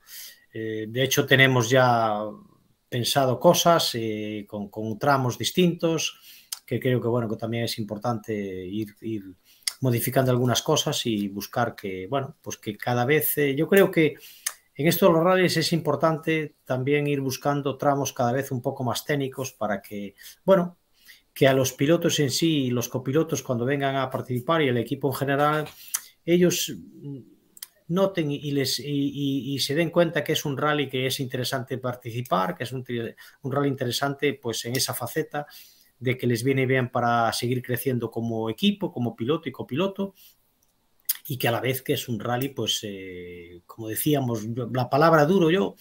Eh, de hecho, tenemos ya pensado cosas eh, con, con, tramos distintos, que creo que, bueno, que también es importante ir, ir, modificando algunas cosas y buscar que, bueno, pues que cada vez, eh, yo creo que en esto de los rallies es importante también ir buscando tramos cada vez un poco más técnicos para que, bueno, que a los pilotos en sí y los copilotos cuando vengan a participar y el equipo en general, ellos noten y, les, y, y, se den cuenta que es un rally que es interesante participar, que es un, un rally interesante pues en esa faceta de que les viene bien para seguir creciendo como equipo, como piloto y copiloto, y que a la vez que es un rally, pues eh, como decíamos, la palabra duro, yo,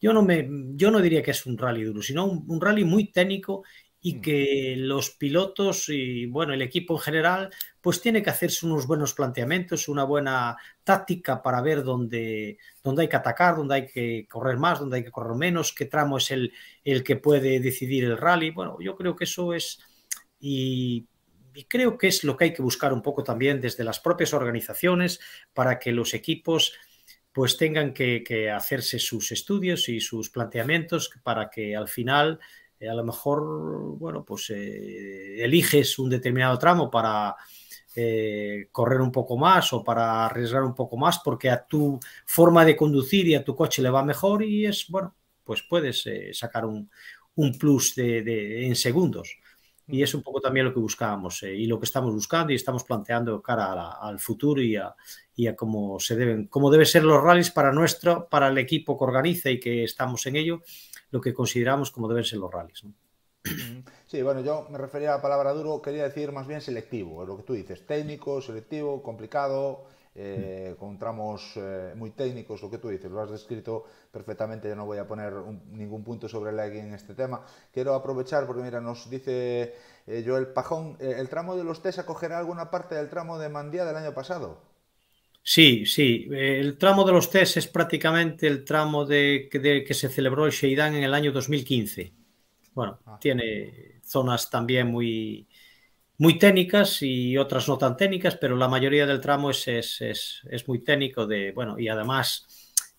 yo, no me, yo no diría que es un rally duro, sino un, un rally muy técnico y mm. que los pilotos y bueno, el equipo en general pues tiene que hacerse unos buenos planteamientos, una buena táctica para ver dónde, dónde hay que atacar, dónde hay que correr más, dónde hay que correr menos, qué tramo es el, el que puede decidir el rally. Bueno, yo creo que eso es y, y creo que es lo que hay que buscar un poco también desde las propias organizaciones para que los equipos pues tengan que, que hacerse sus estudios y sus planteamientos para que al final eh, a lo mejor, bueno, pues eh, eliges un determinado tramo para eh, correr un poco más o para arriesgar un poco más porque a tu forma de conducir y a tu coche le va mejor y es, bueno, pues puedes eh, sacar un, un plus de, de, en segundos. Y es un poco también lo que buscábamos y lo que estamos buscando y estamos planteando cara la, al futuro y a, y a cómo se deben, cómo deben ser los rallies para nuestro, para el equipo que organiza y que estamos en ello lo que consideramos como deben ser los rallies. ¿no? Sí, bueno, yo me refería a la palabra duro, quería decir más bien selectivo, es lo que tú dices, técnico, selectivo, complicado, eh, con tramos eh, muy técnicos, lo que tú dices, lo has descrito perfectamente, yo no voy a poner un, ningún punto sobre la en este tema. Quiero aprovechar, porque mira, nos dice eh, Joel Pajón, eh, ¿el tramo de los TES acogerá alguna parte del tramo de Mandía del año pasado? Sí, sí. El tramo de los test es prácticamente el tramo de, de que se celebró el Sheidan en el año 2015. Bueno, ah. tiene zonas también muy, muy técnicas y otras no tan técnicas, pero la mayoría del tramo es, es, es, es muy técnico de, bueno, y además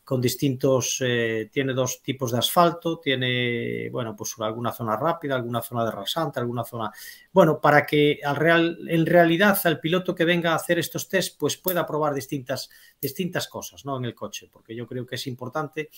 con distintos, eh, tiene dos tipos de asfalto, tiene, bueno, pues alguna zona rápida, alguna zona de rasante, alguna zona, bueno, para que al real, en realidad al piloto que venga a hacer estos test, pues pueda probar distintas, distintas cosas, ¿no? En el coche, porque yo creo que es importante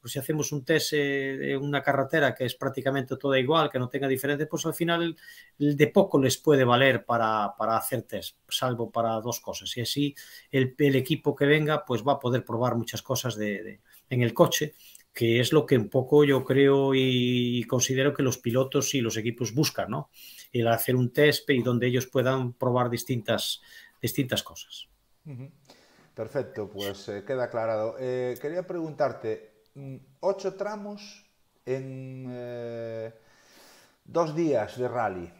pues si hacemos un test eh, de una carretera que es prácticamente toda igual, que no tenga diferencia, pues al final de poco les puede valer para, para, hacer test, salvo para dos cosas. Y así el, el, equipo que venga pues va a poder probar muchas cosas de, en el coche, que es lo que un poco yo creo y considero que los pilotos y los equipos buscan, ¿no? El hacer un test y donde ellos puedan probar distintas, distintas cosas. Perfecto, pues eh, queda aclarado. Eh, quería preguntarte, ocho tramos en eh, dos días de rally.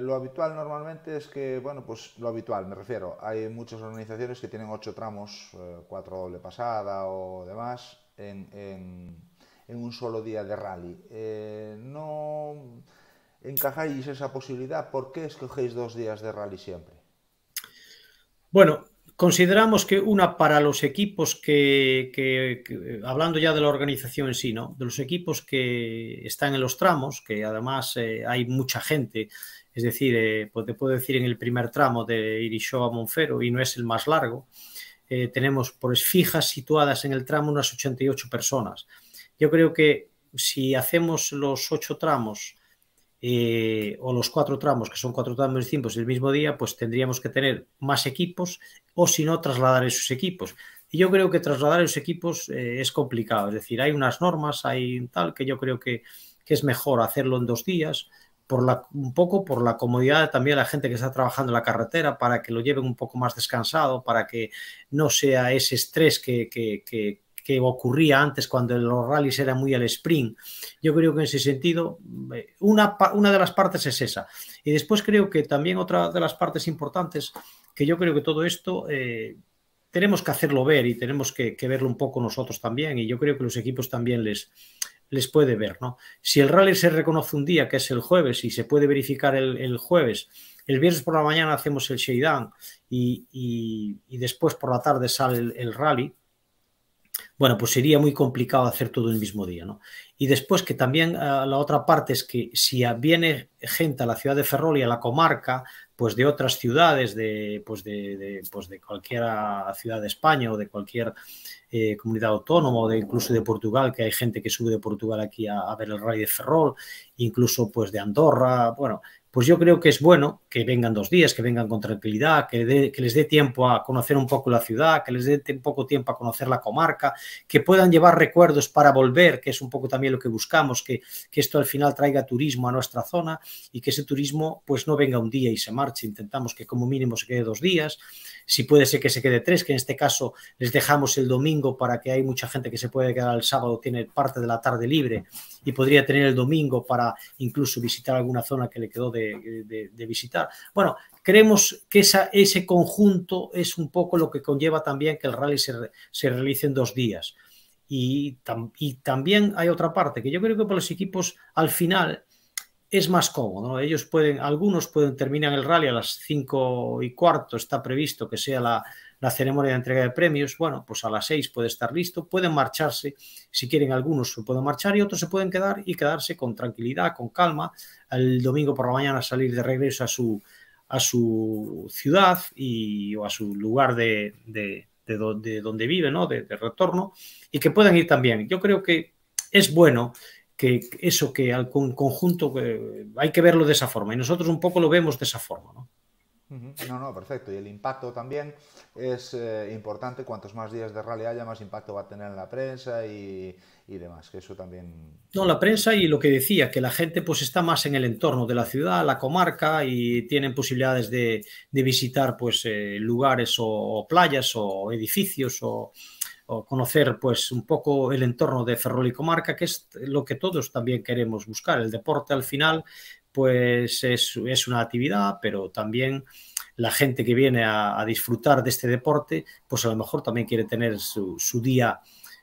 Lo habitual normalmente es que, bueno, pues lo habitual, me refiero, hay muchas organizaciones que tienen ocho tramos, eh, cuatro doble pasada o demás, en, en, en un solo día de rally. Eh, no encajáis esa posibilidad, ¿por qué escogéis dos días de rally siempre? Bueno, Consideramos que una para los equipos que, que, hablando ya de la organización en sí, ¿no? de los equipos que están en los tramos, que además eh, hay mucha gente, es decir, eh, pues te puedo decir en el primer tramo de Irisho a Monfero y no es el más largo, eh, tenemos pues fijas situadas en el tramo unas 88 personas. Yo creo que si hacemos los ocho tramos eh, o los cuatro tramos, que son cuatro tramos distintos el mismo día, pues tendríamos que tener más equipos o si no trasladar esos equipos. Y yo creo que trasladar esos equipos eh, es complicado, es decir, hay unas normas, hay tal, que yo creo que, que es mejor hacerlo en dos días, por la, un poco por la comodidad también de la gente que está trabajando en la carretera, para que lo lleven un poco más descansado, para que no sea ese estrés que, que ocurría antes cuando los rallies eran muy al sprint. Yo creo que en ese sentido, eh, una, una de las partes es esa. Y después creo que también otra de las partes importantes, que yo creo que todo esto eh, tenemos que hacerlo ver y tenemos que, verlo un poco nosotros también. Y yo creo que los equipos también les, les puede ver. ¿no? Si el rally se reconoce un día, que es el jueves, y se puede verificar el, jueves, el viernes por la mañana hacemos el shakedown y, y, después por la tarde sale el rally, bueno, pues sería muy complicado hacer todo el mismo día, ¿no? Y después que también uh, la otra parte es que si viene gente a la ciudad de Ferrol y a la comarca, pues de otras ciudades, de, pues de, de, pues de cualquier ciudad de España o de cualquier eh, comunidad autónoma o de incluso de Portugal, que hay gente que sube de Portugal aquí a, a ver el rally de Ferrol, incluso pues de Andorra, bueno, pues yo creo que es bueno que vengan dos días, que vengan con tranquilidad, que, les dé tiempo a conocer un poco la ciudad, que les dé un poco tiempo a conocer la comarca, que puedan llevar recuerdos para volver, que es un poco también lo que buscamos, que, que, esto al final traiga turismo a nuestra zona y que ese turismo pues no venga un día y se marche, intentamos que como mínimo se quede dos días, si puede ser que se quede tres, que en este caso les dejamos el domingo para que hay mucha gente que se puede quedar el sábado, tiene parte de la tarde libre y podría tener el domingo para incluso visitar alguna zona que le quedó de, de, visitar bueno, creemos que esa, ese conjunto es un poco lo que conlleva también que el rally se, se realice en dos días. Y, tam, y, también hay otra parte, que yo creo que para los equipos al final es más cómodo. ¿no? Ellos pueden, algunos pueden terminar el rally a las cinco y cuarto, está previsto que sea la, la ceremonia de entrega de premios, bueno, pues a las seis puede estar listo, pueden marcharse, si quieren algunos se pueden marchar y otros se pueden quedar y quedarse con tranquilidad, con calma, el domingo por la mañana salir de regreso a su, a su ciudad y, o a su lugar de, de, de, do, de donde vive, ¿no? De, de, retorno, y que puedan ir también. Yo creo que es bueno que eso, que al conjunto, que hay que verlo de esa forma, y nosotros un poco lo vemos de esa forma, ¿no? No, no, perfecto. Y el impacto también es eh, importante. Cuantos más días de rally haya, más impacto va a tener en la prensa y, y, demás. Que eso también. No, la prensa y lo que decía, que la gente pues está más en el entorno de la ciudad, la comarca y tienen posibilidades de, de visitar pues eh, lugares o, o, playas o edificios o, o, conocer pues un poco el entorno de Ferrol y comarca, que es lo que todos también queremos buscar. El deporte al final pues es, es, una actividad, pero también la gente que viene a, disfrutar de este deporte, pues a lo mejor también quiere tener su, su día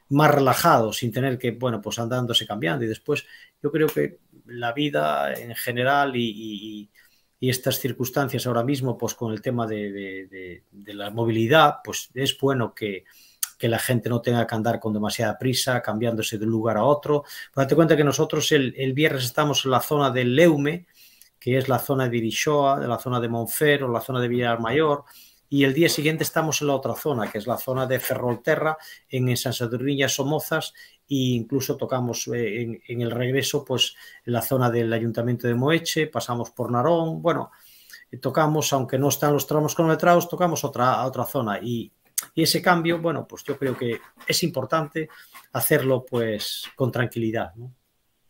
más relajado, sin tener que, bueno, pues andándose cambiando. Y después yo creo que la vida en general y, estas circunstancias ahora mismo, pues con el tema de, la movilidad, pues es bueno que, la gente no tenga que andar con demasiada prisa, cambiándose de un lugar a otro. Date cuenta que nosotros el, el viernes estamos en la zona del Leume, que es la zona de Irishoa, de la zona de Monfero, la zona de Villar Mayor, y el día siguiente estamos en la otra zona, que es la zona de Ferrolterra, en San Sadurniña Somozas, e incluso tocamos eh, en, el regreso, pues en la zona del Ayuntamiento de Moeche, pasamos por Narón, bueno, tocamos, aunque no están los tramos cronometrados, tocamos otra, otra zona y, y ese cambio, bueno, pues yo creo que es importante hacerlo pues con tranquilidad, ¿no?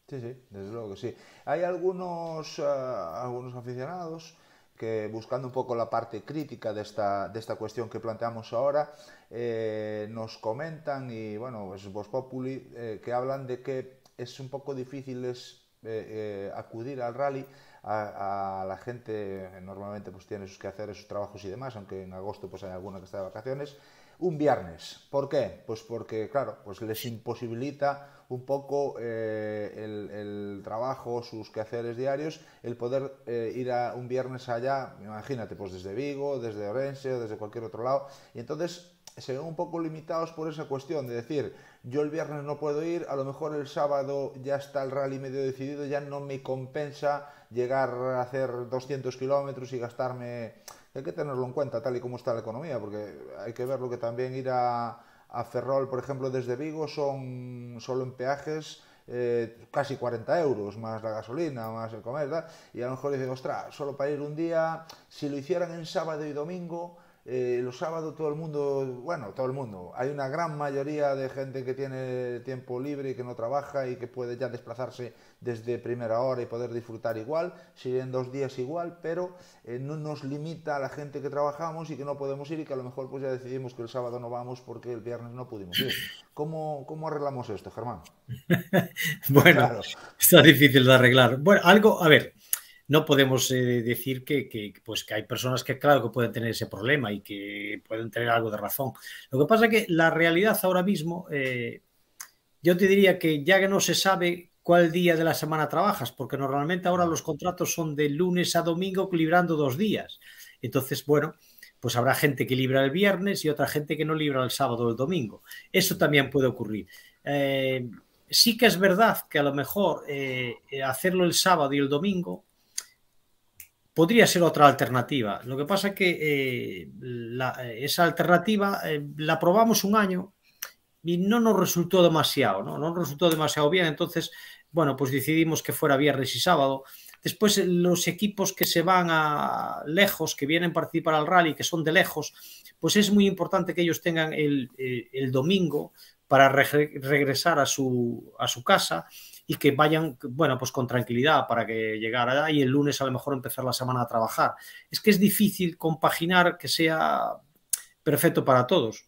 Sí, sí, desde luego que sí. Hay algunos, uh, algunos aficionados que buscando un poco la parte crítica de esta, de esta cuestión que planteamos ahora, eh, nos comentan y bueno, pues Vos Populi, eh, que hablan de que es un poco difícil es, eh, acudir al rally a, la gente normalmente pues tiene sus quehaceres, sus trabajos y demás, aunque en agosto pues hay alguna que está de vacaciones, un viernes. ¿Por qué? Pues porque, claro, pues les imposibilita un poco eh, el, el, trabajo, sus quehaceres diarios, el poder eh, ir a un viernes allá, imagínate, pues desde Vigo, desde Orense o desde cualquier otro lado, y entonces se ven un poco limitados por esa cuestión de decir, yo el viernes no puedo ir, a lo mejor el sábado ya está el rally medio decidido, ya no me compensa llegar a hacer 200 kilómetros y gastarme hay que tenerlo en cuenta tal y como está la economía, porque hay que verlo que también ir a, a Ferrol, por ejemplo, desde Vigo son solo en peajes eh, casi 40 euros, más la gasolina, más el comer, ¿verdad? y a lo mejor dicen, ostras, solo para ir un día, si lo hicieran en sábado y domingo, eh, los sábados todo el mundo, bueno, todo el mundo, hay una gran mayoría de gente que tiene tiempo libre y que no trabaja y que puede ya desplazarse desde primera hora y poder disfrutar igual, si en dos días igual, pero eh, no nos limita a la gente que trabajamos y que no podemos ir y que a lo mejor pues ya decidimos que el sábado no vamos porque el viernes no pudimos ir. ¿Cómo, cómo arreglamos esto, Germán? bueno, claro. está difícil de arreglar. Bueno, algo, a ver, no podemos eh, decir que, pues, que hay personas que, claro, que pueden tener ese problema y que pueden tener algo de razón. Lo que pasa es que la realidad ahora mismo, eh, yo te diría que ya que no se sabe cuál día de la semana trabajas, porque normalmente ahora los contratos son de lunes a domingo librando dos días. Entonces, bueno, pues habrá gente que libra el viernes y otra gente que no libra el sábado o el domingo. Eso también puede ocurrir. Eh, sí que es verdad que a lo mejor hacerlo el sábado y el domingo podría ser otra alternativa. Lo que pasa es que eh, la, esa alternativa eh, la probamos un año y no nos resultó demasiado, ¿no? no nos resultó demasiado bien. Entonces, bueno, pues decidimos que fuera viernes y sábado. Después, los equipos que se van a lejos, que vienen a participar al rally, que son de lejos, pues es muy importante que ellos tengan el, domingo para re regresar a su casa y que vayan, bueno, pues con tranquilidad para que llegara y el lunes a lo mejor empezar la semana a trabajar. Es que es difícil compaginar que sea perfecto para todos.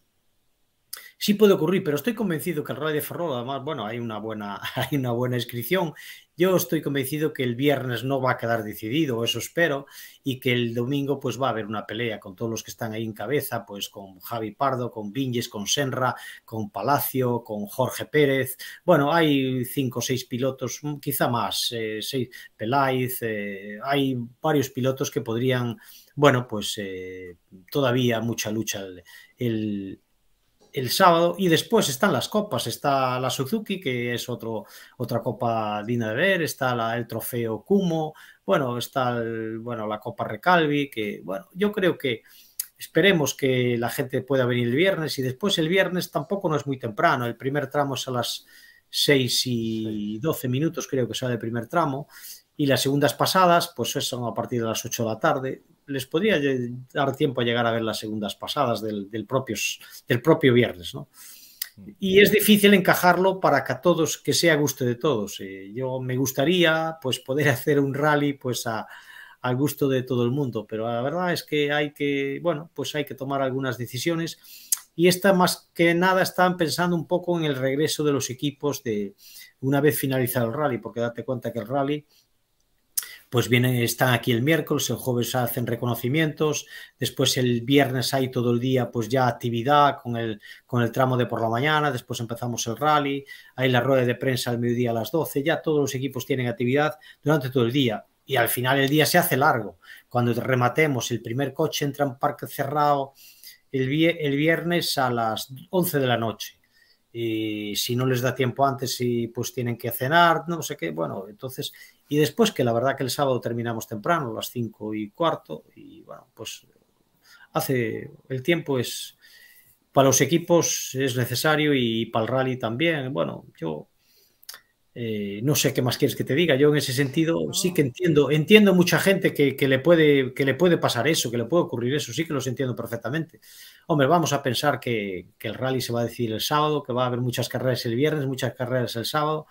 Sí puede ocurrir, pero estoy convencido que el Rally de Ferrol, además, bueno, hay una buena, hay una buena inscripción. Yo estoy convencido que el viernes no va a quedar decidido, eso espero, y que el domingo pues va a haber una pelea con todos los que están ahí en cabeza, pues con Javi Pardo, con Vinges, con Senra, con Palacio, con Jorge Pérez. Bueno, hay cinco o seis pilotos, quizá más, eh, seis, Peláez, eh, hay varios pilotos que podrían, bueno, pues eh, todavía mucha lucha el el sábado y después están las copas, está la Suzuki, que es otro, otra copa digna de ver, está la, el trofeo Kumo, bueno, está el, bueno, la copa Recalvi, que bueno, yo creo que esperemos que la gente pueda venir el viernes y después el viernes tampoco no es muy temprano, el primer tramo es a las 6 y 12 minutos creo que sale el primer tramo. Y las segundas pasadas pues son a partir de las 8 de la tarde, les podría dar tiempo a llegar a ver las segundas pasadas del, propio viernes, ¿no? Y es difícil encajarlo para que a todos, que sea gusto de todos. Eh, yo me gustaría pues poder hacer un rally pues a, al gusto de todo el mundo, pero la verdad es que hay que, bueno, pues hay que tomar algunas decisiones y esta más que nada están pensando un poco en el regreso de los equipos de una vez finalizado el rally, porque date cuenta que el rally pues vienen, están aquí el miércoles, el jueves hacen reconocimientos, después el viernes hay todo el día pues ya actividad con el, con el tramo de por la mañana, después empezamos el rally, hay la rueda de prensa al mediodía a las 12, ya todos los equipos tienen actividad durante todo el día y al final el día se hace largo. Cuando rematemos, el primer coche entra en parque cerrado el, el viernes a las 11 de la noche y si no les da tiempo antes y pues tienen que cenar, no sé qué, bueno, entonces, y después que la verdad que el sábado terminamos temprano, a las 5 y cuarto, y bueno, pues hace, el tiempo es, para los equipos es necesario y para el rally también, bueno, yo eh, no sé qué más quieres que te diga. Yo en ese sentido sí que entiendo, entiendo mucha gente que, le puede, que le puede pasar eso, que le puede ocurrir eso, sí que los entiendo perfectamente. Hombre, vamos a pensar que, el rally se va a decidir el sábado, que va a haber muchas carreras el viernes, muchas carreras el sábado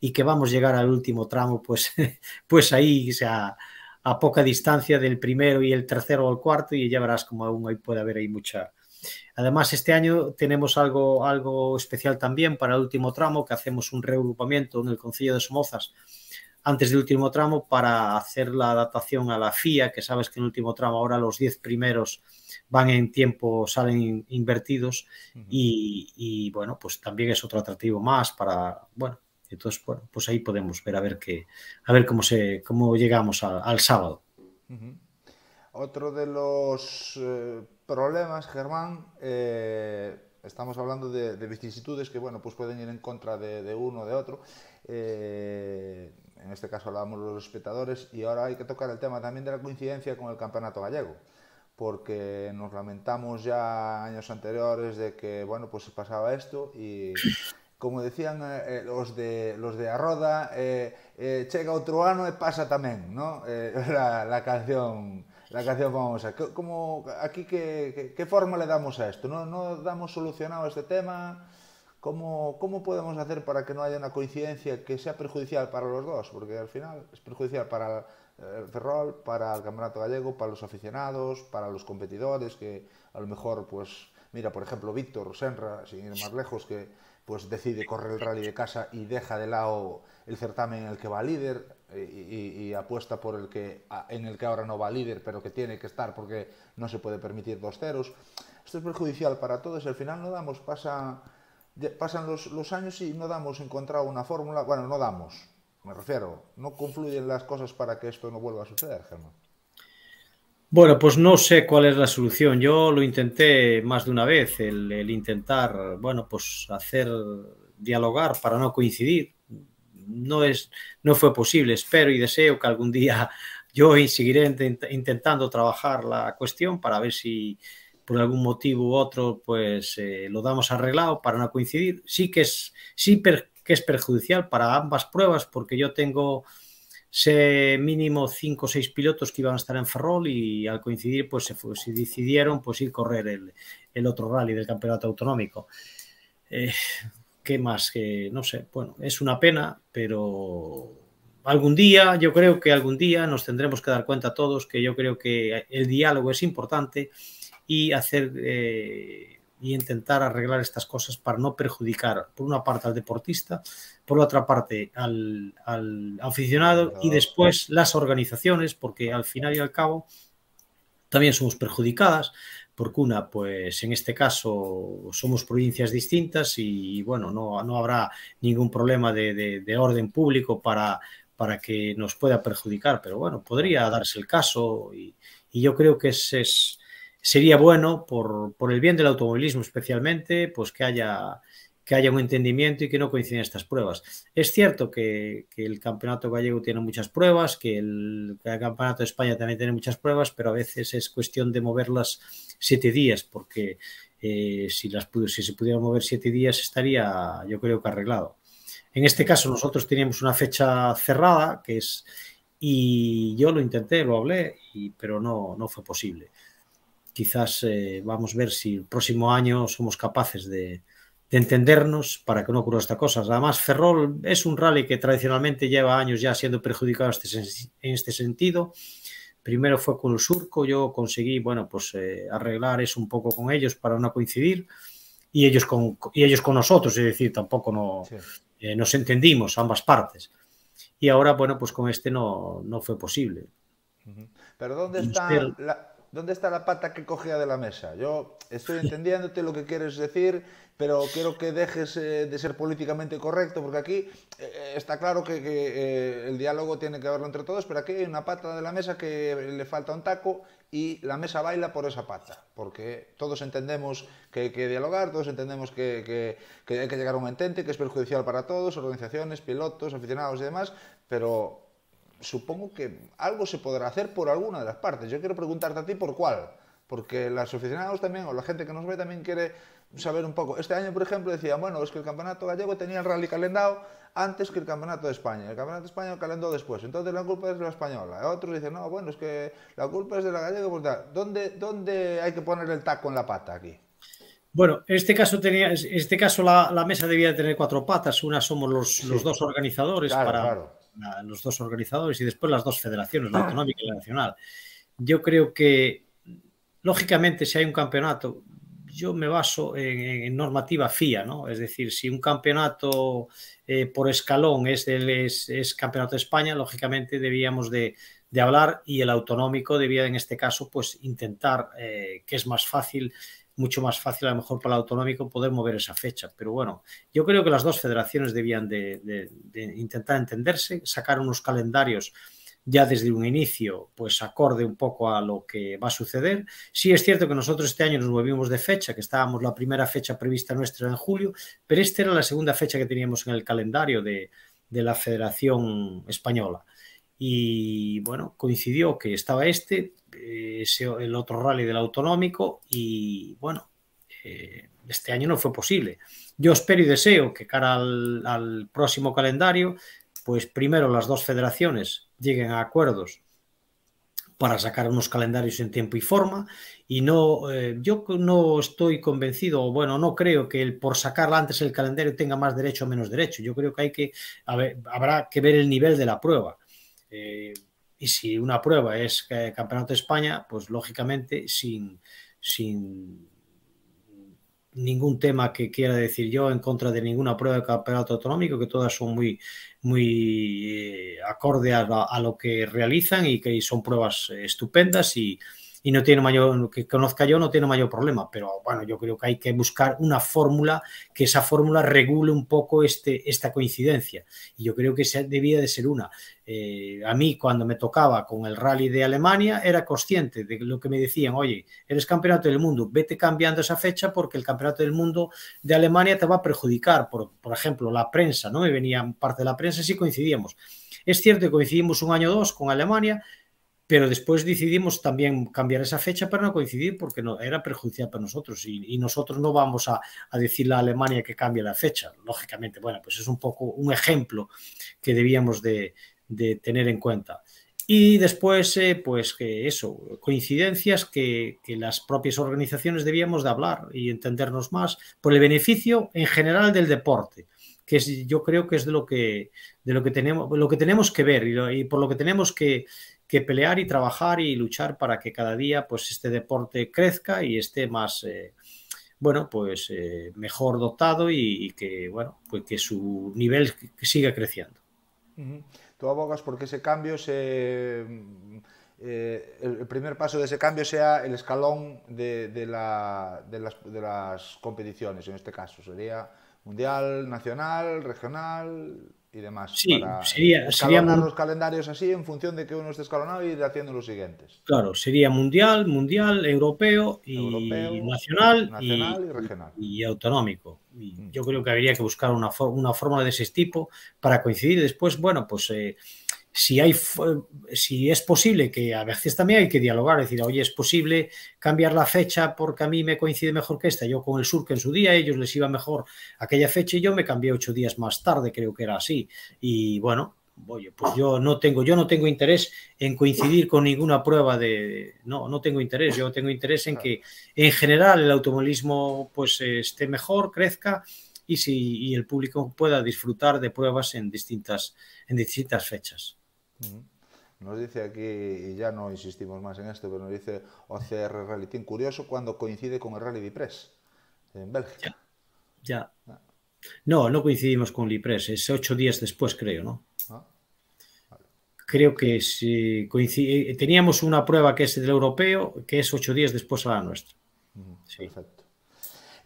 y que vamos a llegar al último tramo, pues, pues ahí, o sea, a poca distancia del primero y el tercero o el cuarto y ya verás como aún ahí puede haber ahí mucha, Además, este año tenemos algo, algo especial también para el último tramo, que hacemos un reagrupamiento en el Concilio de Somozas antes del último tramo para hacer la adaptación a la FIA, que sabes que en el último tramo ahora los 10 primeros van en tiempo, salen invertidos. Y, bueno, pues también es otro atractivo más para, bueno, entonces, bueno, pues ahí podemos ver a ver qué, a ver cómo se, cómo llegamos al sábado. Otro de los eh, problemas, Germán, eh, estamos hablando de, vicisitudes que bueno, pues pueden ir en contra de, uno o de otro. Eh, en este caso hablábamos de los espectadores y ahora hay que tocar el tema también de la coincidencia con el campeonato gallego porque nos lamentamos ya años anteriores de que bueno pues se pasaba esto y como decían eh, eh, os de los de Arroda, eh, eh, chega outro ano e pasa tamén, ¿no? Eh, la, la canción la canción famosa. Que, como aquí que, que, que forma le damos a isto? No, no damos solucionado este tema. Como, como podemos hacer para que no haya una coincidencia que sea perjudicial para los dos? Porque al final es perjudicial para el Ferrol, para el Campeonato Gallego, para los aficionados, para los competidores que a lo mejor, pues, mira, por ejemplo, Víctor Senra, sin ir más lejos, que, pues decide correr el rally de casa y deja de lado el certamen en el que va líder y, apuesta por el que en el que ahora no va líder, pero que tiene que estar porque no se puede permitir dos ceros. Esto es perjudicial para todos. Al final no damos, pasa, pasan los, los años y no damos encontrado una fórmula. Bueno, no damos, me refiero, no confluyen las cosas para que esto no vuelva a suceder, Germán. Bueno, pues no sé cuál es la solución. Yo lo intenté más de una vez, el, intentar, bueno, pues hacer dialogar para no coincidir no, es, no fue posible. Espero y deseo que algún día yo seguiré intentando trabajar la cuestión para ver si por algún motivo u otro pues eh, lo damos arreglado para no coincidir. Sí que es, sí que es perjudicial para ambas pruebas porque yo tengo sé mínimo cinco o seis pilotos que iban a estar en Ferrol y al coincidir pues se, fue, decidieron pues ir correr el, el, otro rally del campeonato autonómico. Eh, ¿Qué más? Que no sé, bueno, es una pena, pero algún día, yo creo que algún día nos tendremos que dar cuenta todos que yo creo que el diálogo es importante y hacer eh, y intentar arreglar estas cosas para no perjudicar, por una parte, al deportista, por otra parte, al, al aficionado y después las organizaciones, porque al final y al cabo también somos perjudicadas porque una, pues en este caso somos provincias distintas y bueno, no, no habrá ningún problema de, de, orden público para, para que nos pueda perjudicar, pero bueno, podría darse el caso y, y yo creo que es, es sería bueno por, por, el bien del automovilismo especialmente, pues que haya que haya un entendimiento y que no coinciden estas pruebas. Es cierto que, que el campeonato gallego tiene muchas pruebas, que el, que el, campeonato de España también tiene muchas pruebas, pero a veces es cuestión de moverlas siete días, porque eh, si, las, si se pudiera mover siete días estaría, yo creo que arreglado. En este caso nosotros teníamos una fecha cerrada, que es, y yo lo intenté, lo hablé, y, pero no, no fue posible. Quizás eh, vamos a ver si el próximo año somos capaces de, de entendernos para que no ocurra esta cosa. Además, Ferrol es un rally que tradicionalmente lleva años ya siendo perjudicado este en este sentido. Primero fue con el Surco, yo conseguí, bueno, pues eh, arreglar eso un poco con ellos para no coincidir y ellos con, y ellos con nosotros, es decir, tampoco no, sí. eh, nos entendimos ambas partes. y ahora, bueno, pues con este no, no fue posible. Pero ¿dónde está, la, ¿dónde está la pata que cogía de la mesa? Yo estoy entendiéndote lo que quieres decir, pero quiero que dejes eh, de ser políticamente correcto, porque aquí eh, está claro que, eh, el diálogo tiene que haberlo entre todos, pero aquí hay una pata de la mesa que le falta un taco y la mesa baila por esa pata, porque todos entendemos que hay que dialogar, todos entendemos que, que hay que llegar a un entente que es perjudicial para todos, organizaciones, pilotos, aficionados y demás, pero supongo que algo se podrá hacer por alguna de las partes. Yo quiero preguntarte a ti por cuál, porque los aficionados también, o la gente que nos ve también quiere saber un poco. Este año, por ejemplo, decían, bueno, es que el campeonato gallego tenía el rally calendado antes que el campeonato de España. El campeonato de España calendó después. Entonces la culpa es de la española. Otros dicen, no, bueno, es que la culpa es de la gallega. Pues, ¿Dónde, ¿Dónde hay que poner el taco en la pata aquí? Bueno, en este caso, tenía, en este caso la, la, mesa debía de tener cuatro patas. Una somos los, sí. los dos organizadores claro, para claro. La, los dos organizadores y después las dos federaciones, la autonómica y la nacional. Yo creo que, lógicamente, si hay un campeonato, yo me baso en, en, normativa FIA, ¿no? Es decir, si un campeonato eh, por escalón es, es, es, campeonato de España, lógicamente debíamos de, de, hablar y el autonómico debía en este caso pues intentar eh, que es más fácil mucho más fácil a lo mejor para el autonómico poder mover esa fecha. Pero bueno, yo creo que las dos federaciones debían de, intentar entenderse, sacar unos calendarios ya desde un inicio, pues acorde un poco a lo que va a suceder. Sí es cierto que nosotros este año nos movimos de fecha, que estábamos la primera fecha prevista nuestra en julio, pero esta era la segunda fecha que teníamos en el calendario de, de la Federación Española. Y bueno, coincidió que estaba este, ese, el otro rally del autonómico y bueno, eh, este año no fue posible. Yo espero y deseo que cara al, próximo calendario, pues primero las dos federaciones lleguen a acuerdos para sacar unos calendarios en tiempo y forma y no eh, yo no estoy convencido bueno no creo que el por sacar antes el calendario tenga más derecho o menos derecho yo creo que hay que habrá que ver el nivel de la prueba eh, y si una prueba es campeonato de España pues lógicamente sin sin ningún tema que quiera decir yo en contra de ninguna prueba de campeonato autonómico, que todas son muy, muy eh, acorde a, a, lo que realizan y que son pruebas estupendas y, y no tiene mayor, que conozca yo, no tiene mayor problema. Pero bueno, yo creo que hay que buscar una fórmula, que esa fórmula regule un poco este, esta coincidencia. Y yo creo que esa debía de ser una. Eh, a mí, cuando me tocaba con el rally de Alemania, era consciente de lo que me decían, oye, eres campeonato del mundo, vete cambiando esa fecha porque el campeonato del mundo de Alemania te va a perjudicar. Por, por ejemplo, la prensa, ¿no? Me venía parte de la prensa, sí coincidíamos. Es cierto que coincidimos un año o dos con Alemania, pero después decidimos también cambiar esa fecha para no coincidir porque no, era perjudicial para nosotros y, y nosotros no vamos a, a, decirle a Alemania que cambie la fecha. Lógicamente, bueno, pues es un poco un ejemplo que debíamos de, de tener en cuenta. Y después, eh, pues que eso, coincidencias que, que, las propias organizaciones debíamos de hablar y entendernos más por el beneficio en general del deporte, que es, yo creo que es de lo que, de lo que, tenemos, lo que tenemos que ver y, lo, y por lo que tenemos que, que pelear y trabajar y luchar para que cada día pues este deporte crezca y esté más eh, bueno pues eh, mejor dotado y, que bueno pues que su nivel siga creciendo. Tú abogas porque ese cambio se eh, el primer paso de ese cambio sea el escalón de, la, de, las, de las competiciones en este caso sería mundial nacional regional y demás. Sí, para sería, sería los calendarios así en función de que uno esté escalonado y ir haciendo los siguientes. Claro, sería mundial, mundial, europeo y europeo, nacional, nacional y, y, regional. Y, autonómico. Y mm. Yo creo que habría que buscar una, una fórmula de ese tipo para coincidir. Después, bueno, pues eh, si, hay, si es posible, que a veces también hay que dialogar, decir, oye, es posible cambiar la fecha porque a mí me coincide mejor que esta, yo con el sur que en su día, ellos les iba mejor aquella fecha y yo me cambié ocho días más tarde, creo que era así. Y bueno, oye, pues yo no tengo, yo no tengo interés en coincidir con ninguna prueba de, no, no tengo interés, yo tengo interés en que en general el automovilismo pues esté mejor, crezca y si y el público pueda disfrutar de pruebas en distintas, en distintas fechas. Nos dice aquí, y ya no insistimos más en esto, pero nos dice OCR Rally Team, curioso cuando coincide con el Rally de Press en Bélgica. Ya, ya. Ah. No, no coincidimos con Lipress, es ocho días después, creo, ¿no? Ah, creo que si coincide, eh, teníamos una prueba que es del europeo, que es ocho días después a la nuestra. Sí. Perfecto.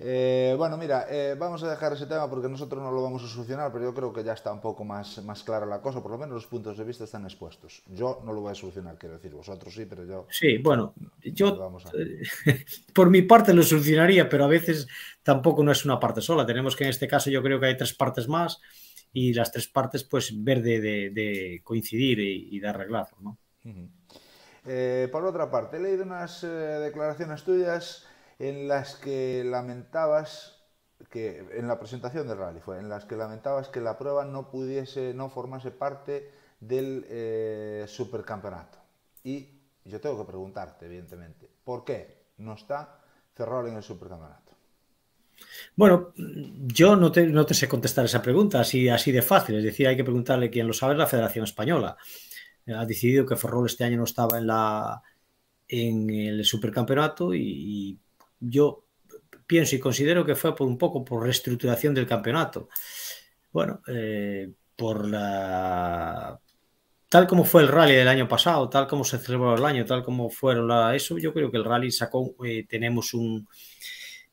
Eh, bueno, mira, eh, vamos a dejar ese tema porque nosotros no lo vamos a solucionar, pero yo creo que ya está un poco más, más clara la cosa, por lo menos los puntos de vista están expuestos. Yo no lo voy a solucionar, quiero decir, vosotros sí, pero yo... Sí, bueno, yo a... por mi parte lo solucionaría, pero a veces tampoco no es una parte sola. Tenemos que en este caso yo creo que hay tres partes más y las tres partes pues ver de, de, de coincidir y, y, de arreglarlo, ¿no? Uh -huh. eh, por otra parte, he leído unas eh, declaraciones tuyas en las que lamentabas que en la presentación del rally fue en las que lamentabas que la prueba no pudiese no formase parte del eh, supercampeonato y yo tengo que preguntarte evidentemente ¿por qué no está Ferrol en el supercampeonato? Bueno, yo no te, no te sé contestar esa pregunta así, así de fácil, es decir, hay que preguntarle quién lo sabe, la Federación Española. Ha decidido que Ferrol este año no estaba en, la, en el supercampeonato y yo pienso y considero que fue por un poco por reestructuración del campeonato. Bueno, eh, por la tal como fue el rally del año pasado, tal como se celebró el año, tal como fueron la, eso, yo creo que el rally sacó, eh, tenemos un,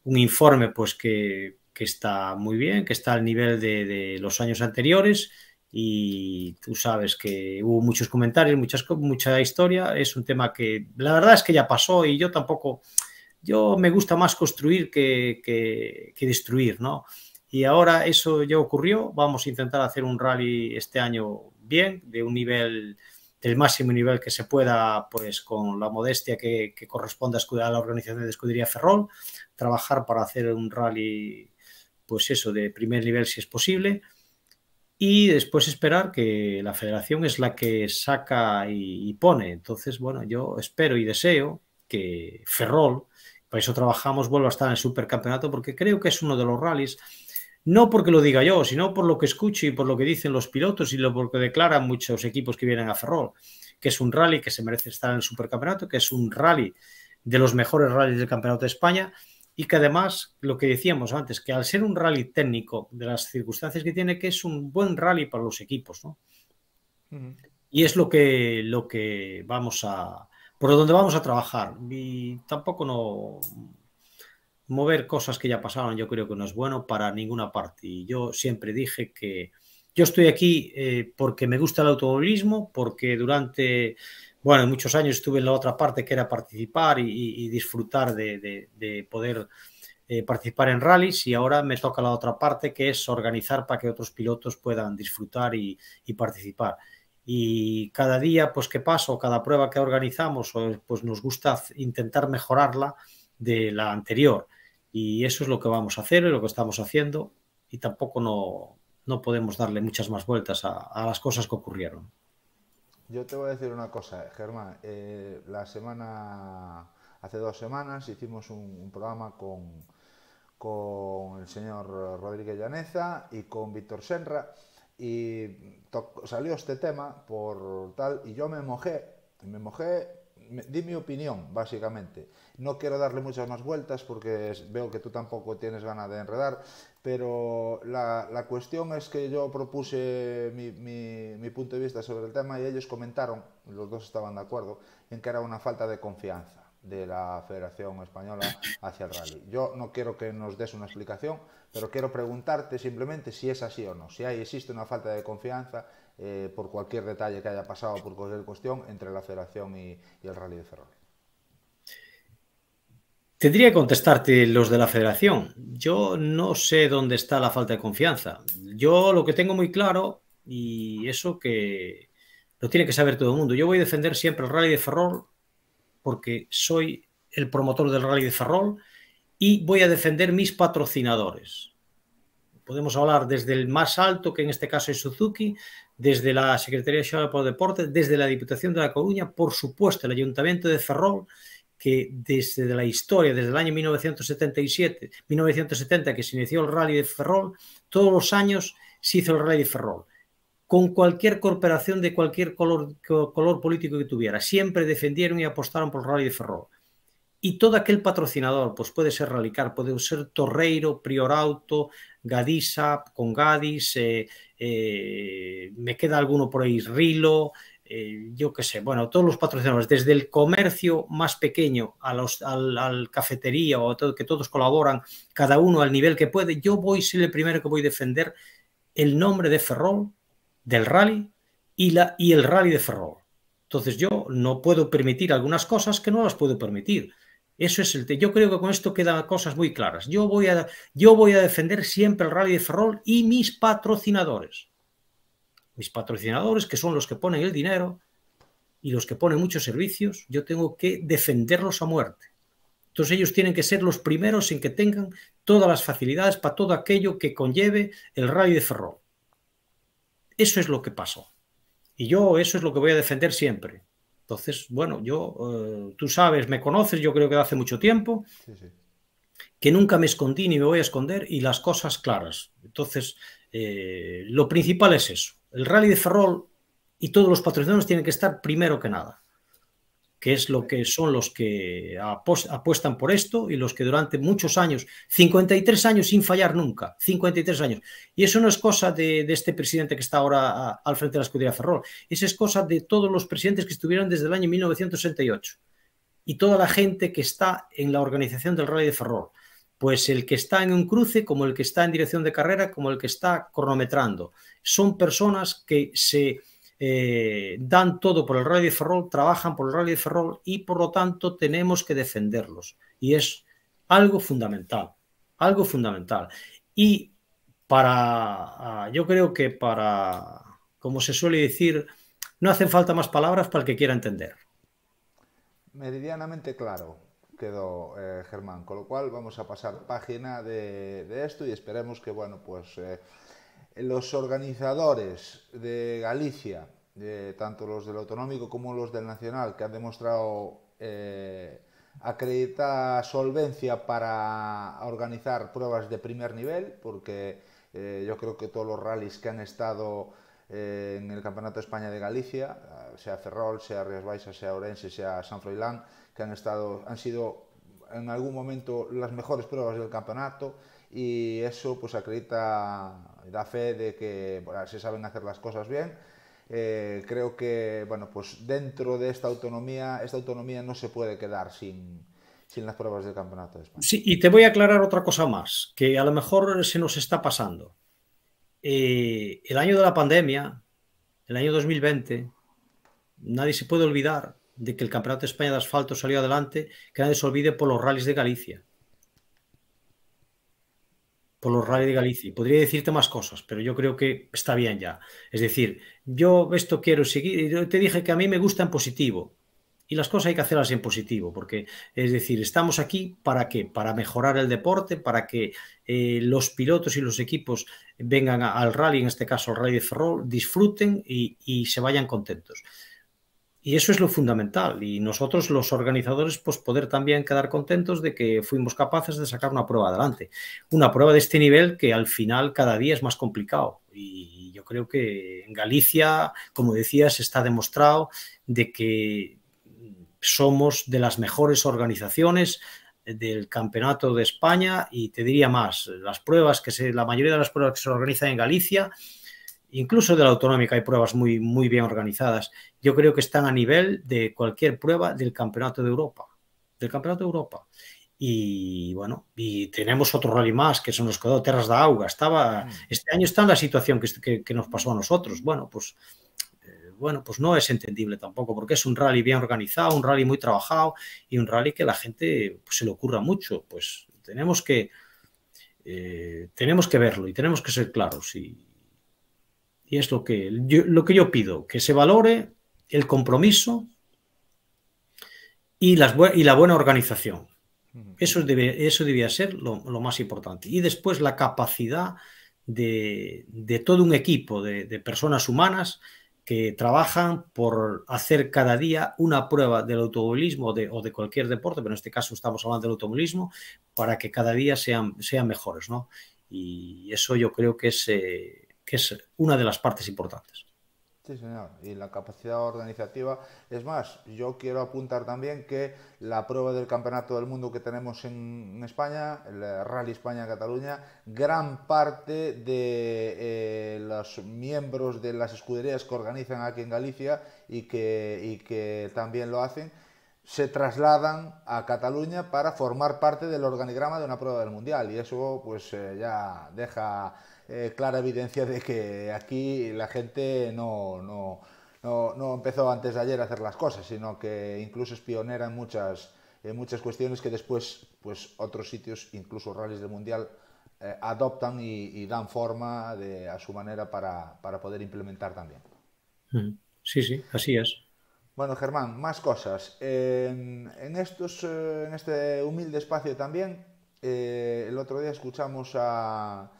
un, informe pues que, que, está muy bien, que está al nivel de, de, los años anteriores y tú sabes que hubo muchos comentarios, muchas, mucha historia, es un tema que la verdad es que ya pasó y yo tampoco, yo me gusta más construir que, que, destruir, ¿no? Y ahora eso ya ocurrió, vamos a intentar hacer un rally este año bien, de un nivel, del máximo nivel que se pueda, pues con la modestia que, que corresponde a la organización de Escudería Ferrol, trabajar para hacer un rally, pues eso, de primer nivel si es posible, y después esperar que la federación es la que saca y pone. Entonces, bueno, yo espero y deseo que Ferrol, por eso trabajamos, vuelvo a estar en el supercampeonato, porque creo que es uno de los rallies, no porque lo diga yo, sino por lo que escucho y por lo que dicen los pilotos y lo porque declaran muchos equipos que vienen a Ferrol, que es un rally que se merece estar en el supercampeonato, que es un rally de los mejores rallies del campeonato de España y que además, lo que decíamos antes, que al ser un rally técnico de las circunstancias que tiene, que es un buen rally para los equipos, ¿no? Uh -huh. Y es lo que, lo que vamos a, por donde vamos a trabajar. Y tampoco mover cosas que ya pasaron, yo creo que no es bueno para ninguna parte. Y yo siempre dije que yo estoy aquí eh, porque me gusta el automovilismo, porque durante, bueno, muchos años estuve en la otra parte que era participar y, disfrutar de, de, de poder eh, participar en rallies y ahora me toca la otra parte que es organizar para que otros pilotos puedan disfrutar y participar y cada día pues que pasa o cada prueba que organizamos pues nos gusta intentar mejorarla de la anterior y eso es lo que vamos a hacer y lo que estamos haciendo y tampoco no, no podemos darle muchas más vueltas a, las cosas que ocurrieron. Yo te voy a decir una cosa, Germán. Eh, la semana, hace dos semanas hicimos un, un programa con, con el señor Rodríguez Llaneza y con Víctor Senra y salió este tema por tal y yo me mojé, me mojé, di mi opinión básicamente. No quiero darle muchas más vueltas porque veo que tú tampoco tienes ganas de enredar, pero la, la cuestión es que yo propuse mi, mi punto de vista sobre el tema y ellos comentaron, los dos estaban de acuerdo, en que era una falta de confianza de la Federación Española hacia el rally. Yo no quiero que nos des una explicación, pero quiero preguntarte simplemente si es así o no, si hay, existe una falta de confianza eh, por cualquier detalle que haya pasado, por cualquier cuestión, entre la Federación y, y el Rally de Ferrol. Tendría que contestarte los de la Federación. Yo no sé dónde está la falta de confianza. Yo lo que tengo muy claro, y eso que lo tiene que saber todo el mundo, yo voy a defender siempre el Rally de Ferrol porque soy el promotor del Rally de Ferrol y voy a defender mis patrocinadores. Podemos hablar desde el más alto, que en este caso es Suzuki, desde la Secretaría de Deportes, desde la Diputación de La Coruña, por supuesto, el Ayuntamiento de Ferrol, que desde la historia, desde el año 1977, 1970, que se inició el Rally de Ferrol, todos los años se hizo el Rally de Ferrol con cualquier corporación de cualquier color, político que tuviera. Siempre defendieron y apostaron por el Rally de Ferrol. Y todo aquel patrocinador, pues puede ser Ralicar, puede ser Torreiro, Priorauto, Gadisa, con Gadis, eh, eh, me queda alguno por ahí, Rilo, eh, yo qué sé, bueno, todos los patrocinadores, desde el comercio más pequeño a los, al, cafetería o todo, que todos colaboran, cada uno al nivel que puede, yo voy ser el primero que voy a defender el nombre de Ferrol, del rally y, el rally de Ferrol. Entonces yo no puedo permitir algunas cosas que no las puedo permitir. Eso es el yo creo que con esto quedan cosas muy claras. Yo voy a yo voy a defender siempre el Rally de Ferrol y mis patrocinadores. Mis patrocinadores que son los que ponen el dinero y los que ponen muchos servicios, yo tengo que defenderlos a muerte. Entonces ellos tienen que ser los primeros en que tengan todas las facilidades para todo aquello que conlleve el Rally de Ferrol. Eso es lo que pasó. Y yo eso es lo que voy a defender siempre. Entonces, bueno, yo, eh, tú sabes, me conoces, yo creo que hace mucho tiempo, que nunca me escondí ni me voy a esconder y las cosas claras. Entonces, eh, lo principal es eso. El rally de Ferrol y todos los patrocinadores tienen que estar primero que nada que es lo que son los que apuestan por esto y los que durante muchos años, 53 años sin fallar nunca, 53 años. Y eso no es cosa de, este presidente que está ahora al frente de la escudería Ferrol, eso es cosa de todos los presidentes que estuvieron desde el año 1968 y toda la gente que está en la organización del Rally de Ferrol. Pues el que está en un cruce, como el que está en dirección de carrera, como el que está cronometrando. Son personas que se eh, dan todo por el Rally de Ferrol, trabajan por el Rally de Ferrol y por lo tanto tenemos que defenderlos. Y es algo fundamental, algo fundamental. Y para, ah, yo creo que para, como se suele decir, no hacen falta más palabras para el que quiera entender. Meridianamente claro quedó eh, Germán, con lo cual vamos a pasar página de, esto y esperemos que, bueno, pues... Eh, los organizadores de Galicia, tanto los del autonómico como los del nacional, que han demostrado eh, solvencia para organizar pruebas de primer nivel, porque eh, yo creo que todos los rallies que han estado eh, en el Campeonato de España de Galicia, sea Ferrol, sea Rías Baixas, sea Orense, sea San Froilán, que han, estado, han sido en algún momento las mejores pruebas del campeonato y eso pues acredita, da fe de que se saben hacer las cosas bien. Eh, creo que bueno pues dentro de esta autonomía, esta autonomía no se puede quedar sin, sin las pruebas del campeonato de España. Sí, y te voy a aclarar otra cosa más, que a lo mejor se nos está pasando. Eh, el año de la pandemia, el año 2020, nadie se puede olvidar de que el Campeonato de España de Asfalto salió adelante, que nadie se olvide por los rallies de Galicia por los rally de Galicia. Podría decirte más cosas, pero yo creo que está bien ya. Es decir, yo esto quiero seguir. Te dije que a mí me gusta en positivo. Y las cosas hay que hacerlas en positivo, porque es decir, estamos aquí para qué? Para mejorar el deporte, para que eh, los pilotos y los equipos vengan al rally, en este caso al rally de Ferrol, disfruten y se vayan contentos. Y eso es lo fundamental. Y nosotros, los organizadores, pues poder también quedar contentos de que fuimos capaces de sacar una prueba adelante. Una prueba de este nivel que al final cada día es más complicado. Y yo creo que en Galicia, como decías, está demostrado de que somos de las mejores organizaciones del Campeonato de España y te diría más, las pruebas que se, la mayoría de las pruebas que se organizan en Galicia incluso de la autonómica hay pruebas muy, muy bien organizadas. Yo creo que están a nivel de cualquier prueba del Campeonato de Europa. Del Campeonato de Europa. Y bueno, y tenemos otro rally más, que son los quedó Terras de Auga. Estaba, mm. este año está en la situación que, que, nos pasó a nosotros. Bueno, pues eh, bueno, pues no es entendible tampoco, porque es un rally bien organizado, un rally muy trabajado y un rally que la gente pues, se le ocurra mucho. Pues tenemos que, eh, tenemos que verlo y tenemos que ser claros. Y, y es lo que yo, lo que yo pido, que se valore el compromiso y, las, y la buena organización. Eso, debe, eso debía ser lo, más importante. Y después la capacidad de, todo un equipo de, personas humanas que trabajan por hacer cada día una prueba del automovilismo o de cualquier deporte, pero en este caso estamos hablando del automovilismo, para que cada día sean, sean mejores. Y eso yo creo que es... Eh, que es una de las partes importantes. Sí, señor. Y la capacidad organizativa. Es más, yo quiero apuntar también que la prueba del Campeonato del Mundo que tenemos en, España, el Rally España-Cataluña, gran parte de eh, los miembros de las escuderías que organizan aquí en Galicia y que, también lo hacen, se trasladan a Cataluña para formar parte del organigrama de una prueba del Mundial. Y eso pues eh, ya deja eh, clara evidencia de que aquí la gente no, no, no, no, empezó antes de ayer a hacer las cosas, sino que incluso es pionera en muchas, en muchas cuestiones que después pues, otros sitios, incluso rallies del Mundial, eh, adoptan y, y, dan forma de, a su manera para, para poder implementar también. Sí, sí, así es. Bueno, Germán, más cosas. En, en, estos, eh, en este humilde espacio también, eh, el otro día escuchamos a,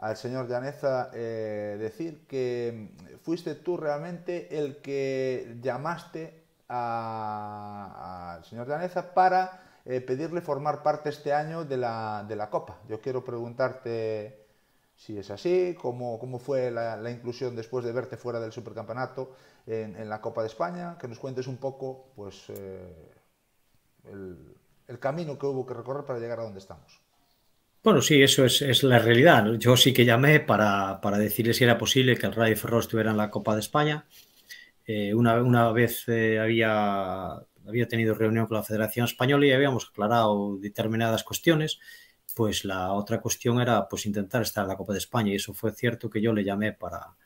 al señor Llaneza eh, decir que fuiste tú realmente el que llamaste al señor Llaneza para eh, pedirle formar parte este año de la, de la, Copa. Yo quiero preguntarte si es así, cómo, cómo fue la, inclusión después de verte fuera del Supercampeonato en, la Copa de España, que nos cuentes un poco pues, eh, el camino que hubo que recorrer para llegar a donde estamos. Bueno, sí, eso es, es la realidad. Yo sí que llamé para, para, decirle si era posible que el Radio Ferrol estuviera en la Copa de España. Eh, una, una, vez eh, había, había tenido reunión con la Federación Española y habíamos aclarado determinadas cuestiones. Pues la otra cuestión era pues intentar estar en la Copa de España y eso fue cierto que yo le llamé para,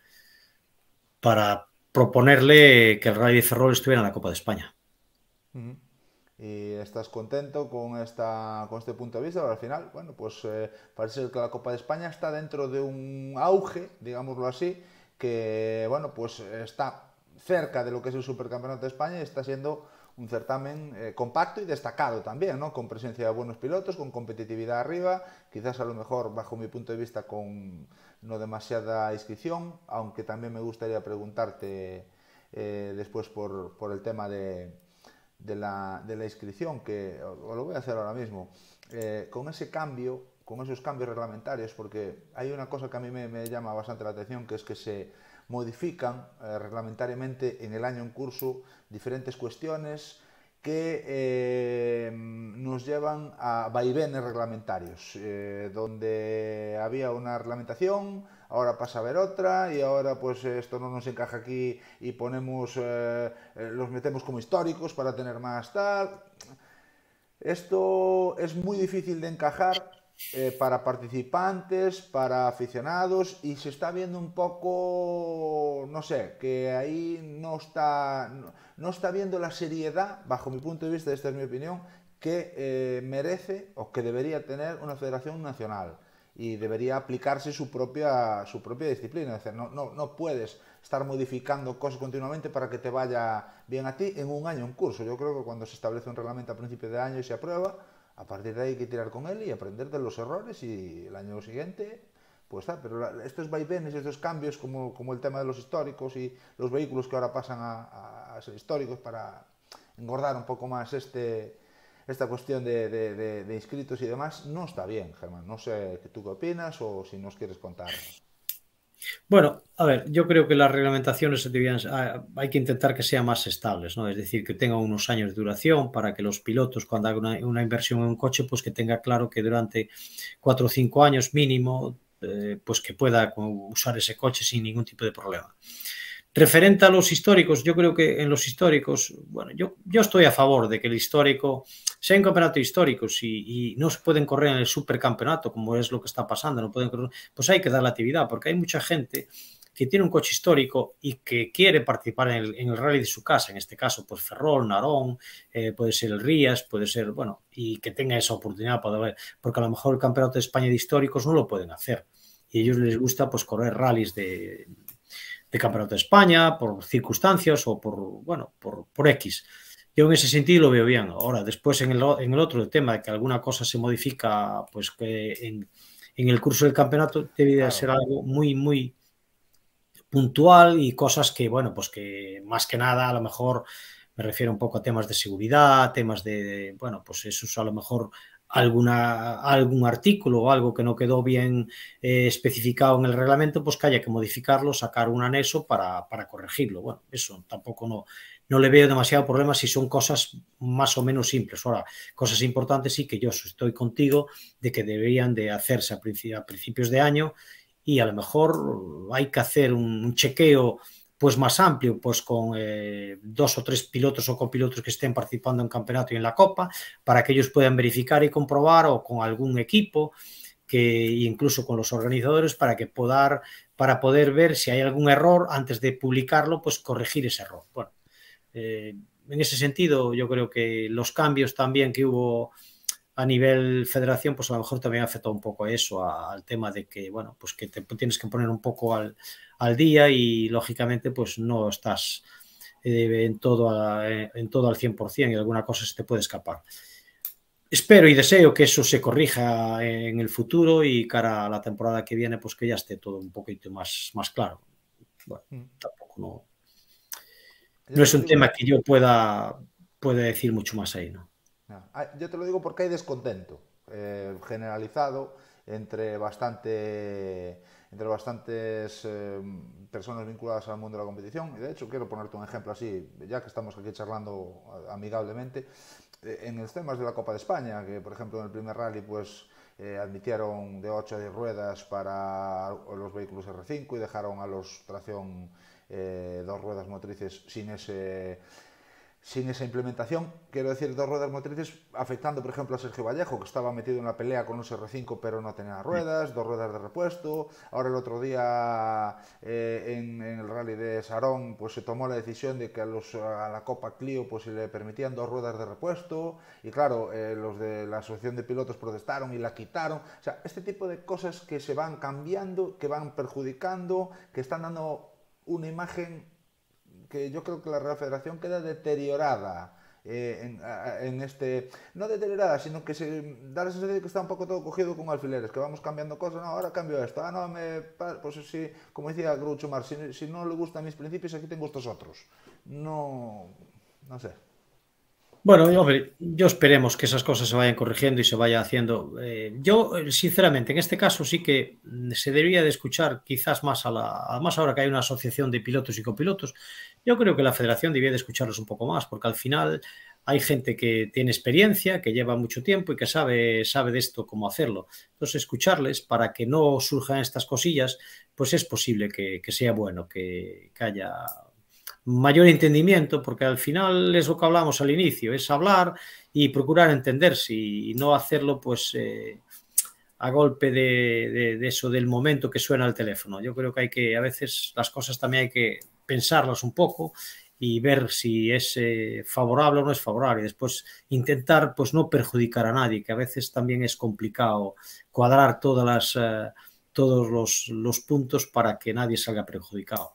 para proponerle que el Radio Ferrol estuviera en la Copa de España. Y estás contento con, esta, con este punto de vista, pero al final, bueno, pues eh, parece que la Copa de España está dentro de un auge, digámoslo así, que, bueno, pues está cerca de lo que es el Supercampeonato de España y está siendo un certamen eh, compacto y destacado también, ¿no? Con presencia de buenos pilotos, con competitividad arriba, quizás a lo mejor, bajo mi punto de vista, con no demasiada inscripción, aunque también me gustaría preguntarte eh, después por, por el tema de de la, de la inscripción, que lo voy a hacer ahora mismo, eh, con ese cambio, con esos cambios reglamentarios, porque hay una cosa que a mí me, me llama bastante la atención, que es que se modifican eh, reglamentariamente en el año en curso diferentes cuestiones que eh, nos llevan a vaivenes reglamentarios, eh, donde había una reglamentación, ahora pasa a haber otra y ahora pues esto no nos encaja aquí y ponemos, eh, los metemos como históricos para tener más tal. Esto es muy difícil de encajar eh, para participantes, para aficionados y se está viendo un poco, no sé, que ahí no está, no, está viendo la seriedad, bajo mi punto de vista, esta es mi opinión, que eh, merece o que debería tener una federación nacional y debería aplicarse su propia, su propia disciplina. Es decir, no, no, no puedes estar modificando cosas continuamente para que te vaya bien a ti en un año en curso. Yo creo que cuando se establece un reglamento a principio de año y se aprueba, a partir de ahí hay que tirar con él y aprender de los errores y el año siguiente pues está, pero estos vaivenes, estos cambios como, como el tema de los históricos y los vehículos que ahora pasan a, ser históricos para engordar un poco más este, esta cuestión de, de, inscritos y demás no está bien, Germán. No sé tú qué opinas o si nos quieres contar. Bueno, a ver, yo creo que las reglamentaciones ah, hay que intentar que sean más estables, ¿no? Es decir, que tengan unos años de duración para que los pilotos, cuando hagan una, una inversión en un coche, pues que tenga claro que durante cuatro o cinco años mínimo, eh, pues que pueda usar ese coche sin ningún tipo de problema. Referente a los históricos, yo creo que en los históricos, bueno, yo, yo estoy a favor de que el histórico sea un campeonato histórico y, y, no se pueden correr en el supercampeonato, como es lo que está pasando, no pueden correr, pues hay que dar la actividad, porque hay mucha gente que tiene un coche histórico y que quiere participar en el, en el rally de su casa, en este caso, pues Ferrol, Narón, eh, puede ser el Rías, puede ser, bueno, y que tenga esa oportunidad para ver, porque a lo mejor el campeonato de España de históricos no lo pueden hacer. Y a ellos les gusta pues correr rallies de, de Campeonato de España, por circunstancias o por, bueno, por, por X. Yo en ese sentido lo veo bien. Ahora, después en el, en el otro tema, que alguna cosa se modifica, pues que en, en el curso del campeonato debe claro. ser algo muy, muy puntual y cosas que, bueno, pues que más que nada a lo mejor me refiero un poco a temas de seguridad, temas de, de bueno, pues eso a lo mejor alguna, algún artículo o algo que no quedó bien eh, especificado en el reglamento, pues que haya que modificarlo, sacar un anexo para, para corregirlo. Bueno, eso tampoco no, no le veo demasiado problema si son cosas más o menos simples. Ahora, cosas importantes sí que yo estoy contigo de que deberían de hacerse a, principios de año y a lo mejor hay que hacer un chequeo pues más amplio, pues con eh, dos o tres pilotos o copilotos que estén participando en campeonato y en la copa, para que ellos puedan verificar y comprobar o con algún equipo que incluso con los organizadores para que poder, para poder ver si hay algún error antes de publicarlo, pues corregir ese error. Bueno, eh, en ese sentido, yo creo que los cambios también que hubo a nivel federación, pues a lo mejor también afectó un poco a eso, al tema de que, bueno, pues que te tienes que poner un poco al, al día y lógicamente pues no estás eh, en, todo en todo al 100% y alguna cosa se te puede escapar. Espero y deseo que eso se corrija en el futuro y cara a la temporada que viene, pues que ya esté todo un poquito más, más claro. Bueno, mm. tampoco no, no es un tema que yo pueda, pueda decir mucho más ahí, ¿no? Ah, yo te lo digo porque hay descontento eh, generalizado entre bastante entre bastantes eh, personas vinculadas al mundo de la competición. Y de hecho, quiero ponerte un ejemplo así, ya que estamos aquí charlando amigablemente, eh, en los temas de la Copa de España, que por ejemplo en el primer rally pues eh, admitieron de 8 a 10 ruedas para los vehículos R5 y dejaron a los tracción dos ruedas motrices sin ese sin esa implementación, quiero decir, dos ruedas motrices afectando, por ejemplo, a Sergio Vallejo, que estaba metido en la pelea con un R5 pero no tenía ruedas, dos ruedas de repuesto. Ahora el otro día eh, en, el rally de Sarón pues se tomó la decisión de que a, la Copa Clio pues se le permitían dos ruedas de repuesto y claro, eh, los de la asociación de pilotos protestaron y la quitaron. O sea, este tipo de cosas que se van cambiando, que van perjudicando, que están dando una imagen que yo creo que la Real Federación queda deteriorada eh, en, este, no deteriorada, sino que se da la sensación de que está un poco todo cogido con alfileres, que vamos cambiando cosas, no, ahora cambio esto, ah, no, me, pues sí, como decía Groucho Mar, si, si no le gustan mis principios, aquí tengo estos otros. No, no sé. Bueno, yo, esperemos que esas cosas se vayan corrigiendo y se vaya haciendo. Eh, yo, sinceramente, en este caso sí que se debería de escuchar quizás más a la... Además, ahora que hay una asociación de pilotos y copilotos, yo creo que la federación debía de escucharlos un poco más, porque al final hay gente que tiene experiencia, que lleva mucho tiempo y que sabe, sabe de esto cómo hacerlo. Entonces, escucharles para que no surjan estas cosillas, pues es posible que, sea bueno, que, que haya mayor entendimiento, porque al final es lo que hablamos al inicio, es hablar y procurar entenderse y no hacerlo pues eh, a golpe de, eso del momento que suena el teléfono. Yo creo que hay que, a veces las cosas también hay que pensarlas un poco y ver si es eh, favorable o no es favorable y después intentar pues no perjudicar a nadie, que a veces también es complicado cuadrar todas las, eh, todos los, los puntos para que nadie salga perjudicado.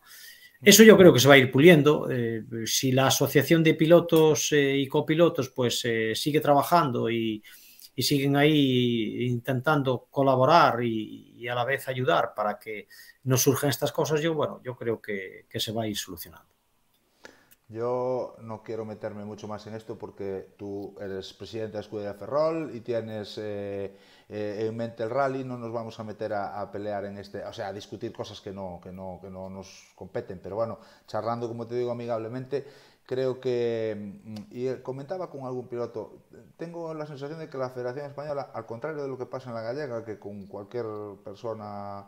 Eso yo creo que se va a ir puliendo. Eh, si la asociación de pilotos eh, y copilotos pues eh, sigue trabajando y, siguen ahí intentando colaborar y, a la vez ayudar para que no surjan estas cosas, yo bueno, yo creo que, se va a ir solucionando. Yo no quiero meterme mucho más en esto porque tú eres presidente de Escudería Ferrol y tienes eh, eh, en mente el rally, no nos vamos a meter a, pelear en este, o sea, a discutir cosas que no, que, no, que no nos competen, pero bueno, charlando, como te digo amigablemente, creo que, mm, y comentaba con algún piloto, tengo la sensación de que la Federación Española, al contrario de lo que pasa en la gallega, que con cualquier persona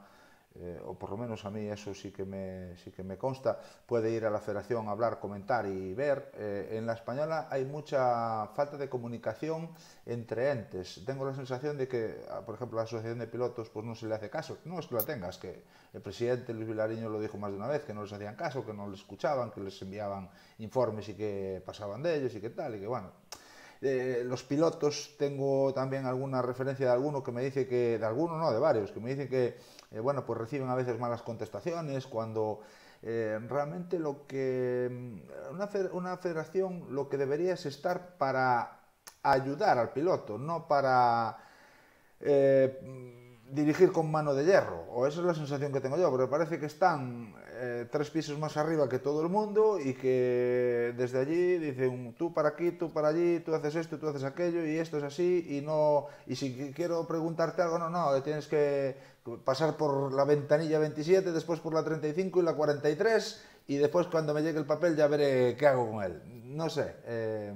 eh, o por lo menos a mí eso sí que, me, sí que me consta, puede ir a la federación a hablar, comentar y ver. Eh, en la española hay mucha falta de comunicación entre entes. Tengo la sensación de que, ah, por ejemplo, la asociación de pilotos pues no se le hace caso. No es que lo tengas, que el presidente Luis Vilariño lo dijo más de una vez, que no les hacían caso, que no les escuchaban, que les enviaban informes y que pasaban de ellos y que tal, y que bueno... Eh, los pilotos tengo también alguna referencia de alguno que me dice que, de alguno no, de varios, que me dicen que eh, bueno, pues reciben a veces malas contestaciones, cuando eh, realmente lo que mm, una, una federación lo que debería es estar para ayudar al piloto, no para eh, dirigir con mano de hierro, o esa es la sensación que tengo yo, pero parece que están eh, tres pisos más arriba que todo el mundo y que desde allí dicen tú para aquí, tú para allí, tú haces esto, tú haces aquello y esto es así y no y si quiero preguntarte algo, no, no, tienes que pasar por la ventanilla 27, después por la 35 y la 43 y después cuando me llegue el papel ya veré qué hago con él. No sé. Eh,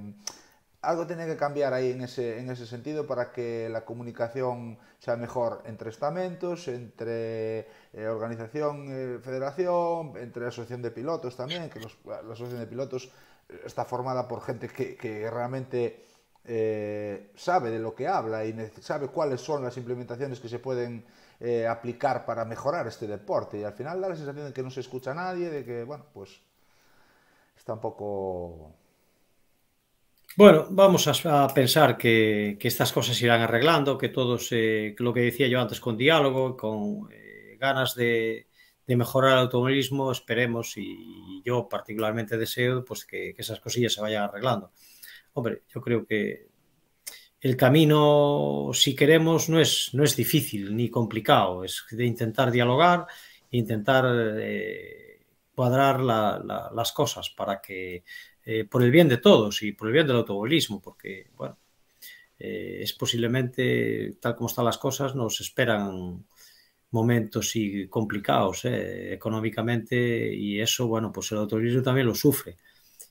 algo tiene que cambiar ahí en ese, en ese sentido para que la comunicación sea mejor entre estamentos, entre eh, organización, eh, federación, entre asociación de pilotos también, que la asociación de pilotos eh, está formada por gente que, realmente sabe de lo que habla y sabe cuáles son las implementaciones que se pueden aplicar para mejorar este deporte. Y al final da la sensación de que no se escucha a nadie, de que, bueno, pues está un poco Bueno, vamos a, pensar que, estas cosas irán arreglando, que todos, lo que decía yo antes, con diálogo, con eh, ganas de, mejorar el automovilismo, esperemos y yo particularmente deseo pues, que, esas cosillas se vayan arreglando. Hombre, yo creo que el camino, si queremos, no es, no es difícil ni complicado, es de intentar dialogar, intentar eh, cuadrar la, la, las cosas para que eh, por el bien de todos y por el bien del automovilismo, porque, bueno, eh, es posiblemente, tal como están las cosas, nos esperan momentos y complicados eh, económicamente y eso, bueno, pues el automovilismo también lo sufre.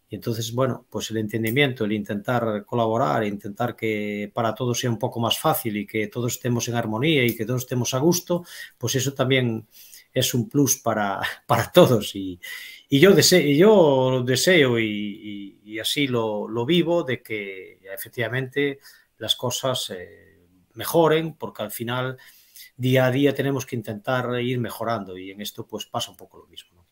Y entonces, bueno, pues el entendimiento, el intentar colaborar, intentar que para todos sea un poco más fácil y que todos estemos en armonía y que todos estemos a gusto, pues eso también es un plus para, para todos. Y, y yo deseo, yo deseo y, y, así lo, lo, vivo de que efectivamente las cosas eh, mejoren, porque al final día a día tenemos que intentar ir mejorando y en esto pues pasa un poco lo mismo.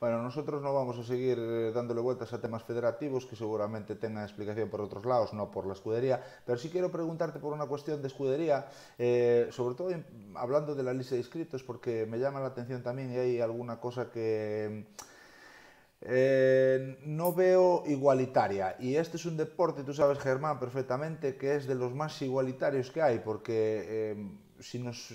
Bueno, nosotros no vamos a seguir eh, dándole vueltas a temas federativos que seguramente tengan explicación por otros lados, no por la escudería, pero sí quiero preguntarte por una cuestión de escudería, eh, sobre todo hablando de la lista de inscritos, porque me llama la atención también y hay alguna cosa que eh, no veo igualitaria. Y este es un deporte, tú sabes, Germán, perfectamente, que es de los más igualitarios que hay, porque... si nos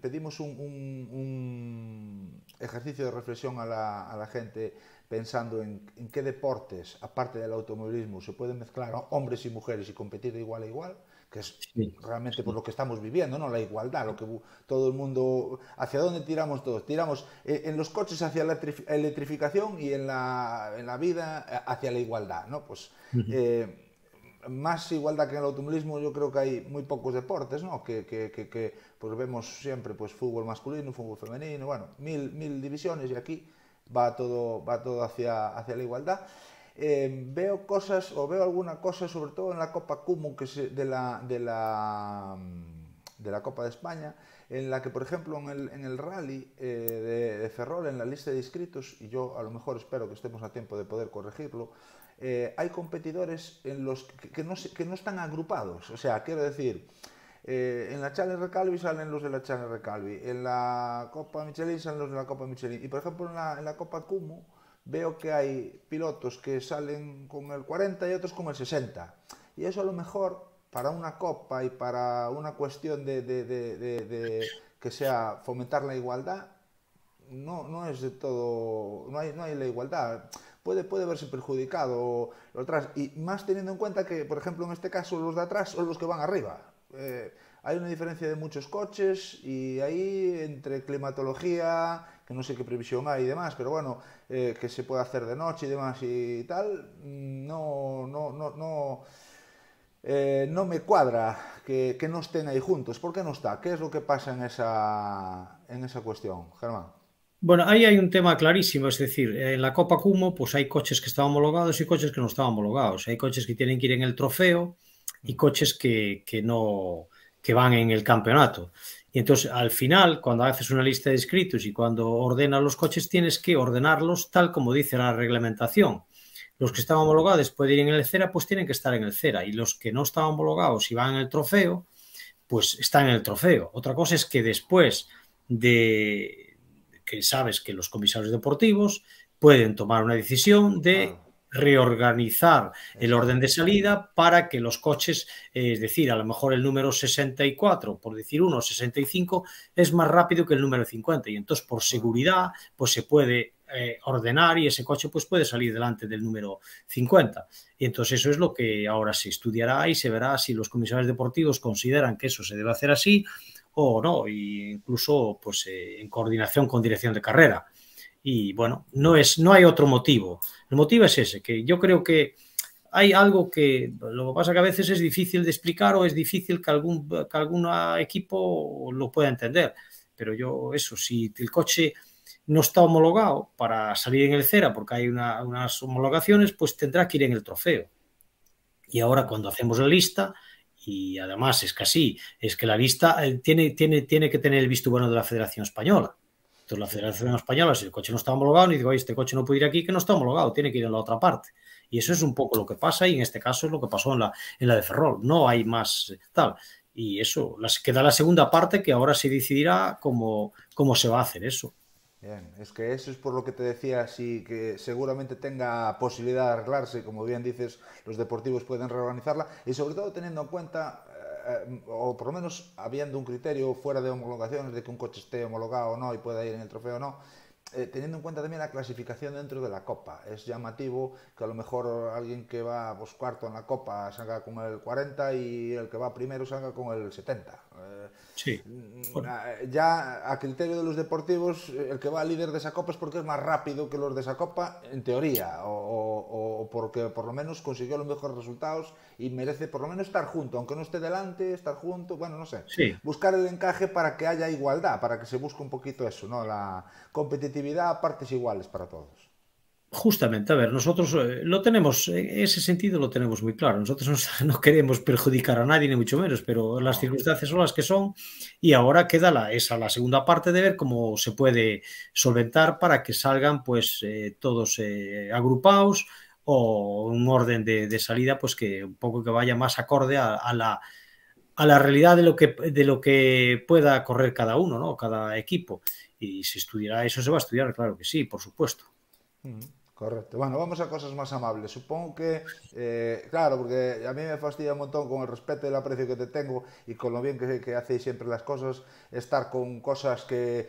pedimos un, un, un, ejercicio de reflexión a la, a la gente pensando en, en, qué deportes, aparte del automovilismo, se pueden mezclar hombres y mujeres y competir de igual a igual, que es sí. realmente por lo que estamos viviendo, ¿no? La igualdad, lo que todo el mundo... ¿Hacia dónde tiramos todos? Tiramos eh, en los coches hacia la electrificación y en la, en la vida eh, hacia la igualdad, ¿no? Pues... Uh -huh. eh, más igualdad que en el automovilismo, yo creo que hay muy pocos deportes, ¿no? Que, que, que, que pues vemos siempre pues, fútbol masculino, fútbol femenino, bueno, mil, mil divisiones y aquí va todo, va todo hacia, hacia la igualdad. Eh, veo cosas, o veo alguna cosa, sobre todo en la Copa Cumo que de, la, de, la, de la Copa de España, en la que, por ejemplo, en el, en el rally eh, de, de Ferrol, en la lista de inscritos, y yo a lo mejor espero que estemos a tiempo de poder corregirlo, eh, hay competidores en los que, que, no, que, no, están agrupados. O sea, quiero decir, eh, en la Challenge Recalvi salen los de la Challenge Recalvi, en la Copa Michelin salen los de la Copa Michelin. Y por ejemplo, en la, en la Copa Kumo veo que hay pilotos que salen con el 40 y otros con el 60. Y eso a lo mejor para una copa y para una cuestión de, de, de, de que sea fomentar la igualdad, no, no es de todo, no hay, no hay la igualdad puede, puede verse perjudicado los atrás. Y más teniendo en cuenta que, por ejemplo, en este caso los de atrás son los que van arriba. Eh, hay una diferencia de muchos coches y ahí entre climatología, que no sé qué previsión hay y demás, pero bueno, eh, que se puede hacer de noche y demás y tal, no, no, no, no, eh, no me cuadra que, que no estén ahí juntos. ¿Por qué no está? ¿Qué es lo que pasa en esa, en esa cuestión, Germán? Bueno, ahí hay un tema clarísimo, es decir, en la Copa Cumo pues hay coches que están homologados y coches que no están homologados. Hay coches que tienen que ir en el trofeo y coches que, que no que van en el campeonato. Y entonces, al final, cuando haces una lista de inscritos y cuando ordenas los coches, tienes que ordenarlos tal como dice la reglamentación. Los que están homologados pueden ir en el CERA, pues tienen que estar en el CERA. Y los que no están homologados y van en el trofeo, pues están en el trofeo. Otra cosa es que después de, que sabes que los comisarios deportivos pueden tomar una decisión de reorganizar el orden de salida para que los coches, es decir, a lo mejor el número 64, por decir uno, 65, es más rápido que el número 50 y entonces por seguridad pues se puede eh, ordenar y ese coche pues puede salir delante del número 50. Y entonces eso es lo que ahora se estudiará y se verá si los comisarios deportivos consideran que eso se debe hacer así o no, e incluso pues eh, en coordinación con dirección de carrera. Y bueno, no, es, no hay otro motivo. El motivo es ese, que yo creo que hay algo que lo que pasa que a veces es difícil de explicar o es difícil que algún, que algún equipo lo pueda entender. Pero yo, eso, si el coche no está homologado para salir en el CERA porque hay unas homologaciones, pues tendrá que ir en el trofeo. Y ahora cuando hacemos la lista, y además es que así, es que la lista eh, tiene, tiene, tiene que tener el visto bueno de la Federación Española. Entonces la Federación Española, si el coche no está homologado, ni digo, este coche no puede ir aquí, que no está homologado, tiene que ir en la otra parte. Y eso es un poco lo que pasa y en este caso es lo que pasó en la, en la de Ferrol. No hay más eh, tal. Y eso, las, queda la segunda parte que ahora se decidirá cómo, cómo se va a hacer eso. Bien, es que eso es por lo que te decía, sí, que seguramente tenga posibilidad de arreglarse, como bien dices, los deportivos pueden reorganizarla y sobre todo teniendo en cuenta, eh, o por lo menos habiendo un criterio fuera de homologaciones de que un coche esté homologado o no y pueda ir en el trofeo o no, eh, teniendo en cuenta también la clasificación dentro de la Copa. Es llamativo que a lo mejor alguien que va pues, cuarto en la Copa salga con el 40 y el que va primero salga con el 70. Eh, sí. Mm, ya a criterio de los deportivos, el que va líder de esa Copa es porque es más rápido que los de esa Copa, en teoría, o, o porque por lo menos consiguió los mejores resultados y merece por lo menos estar junto, aunque no esté delante, estar junto, bueno, no sé. Sí. Buscar el encaje para que haya igualdad, para que se busque un poquito eso, ¿no? La competitividad a partes iguales para todos. Justamente, a ver, nosotros eh, lo tenemos, en ese sentido lo tenemos muy claro. Nosotros no, queremos perjudicar a nadie, ni mucho menos, pero las circunstancias son las que son y ahora queda la, esa la segunda parte de ver cómo se puede solventar para que salgan pues eh, todos eh, agrupados o un orden de, de, salida pues que un poco que vaya más acorde a, a, la, a la realidad de lo, que, de lo que pueda correr cada uno, ¿no? cada equipo. Y si estudiará eso, se va a estudiar, claro que sí, por supuesto. Mm, correcto. Bueno, vamos a cosas más amables. Supongo que, eh, claro, porque a mí me fastidia un montón con el respeto y el aprecio que te tengo y con lo bien que, que hacéis siempre las cosas, estar con cosas que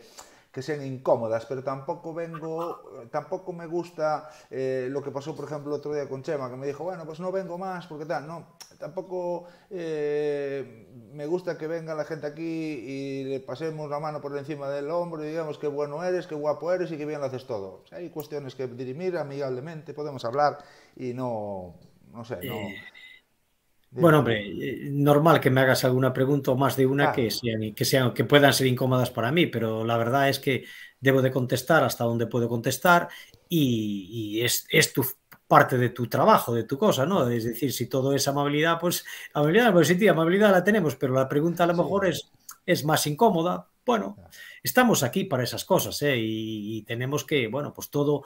que sean incómodas, pero tampoco vengo, tampoco me gusta eh, lo que pasó, por ejemplo, el otro día con Chema, que me dijo, bueno, pues no vengo más, porque tal, no, tampoco eh, me gusta que venga la gente aquí y le pasemos la mano por encima del hombro y digamos qué bueno eres, qué guapo eres y qué bien lo haces todo. O sea, hay cuestiones que dirimir amigablemente, podemos hablar y no, no sé, no... Eh bueno, hombre, eh, normal que me hagas alguna pregunta o más de una que, sean, que, sean, que puedan ser incómodas para mí, pero la verdad es que debo de contestar hasta donde puedo contestar y, y es, es, tu parte de tu trabajo, de tu cosa, ¿no? Es decir, si todo es amabilidad, pues amabilidad, pues sí, amabilidad la tenemos, pero la pregunta a lo mejor es, es más incómoda. Bueno, estamos aquí para esas cosas, ¿eh? Y, y tenemos que, bueno, pues todo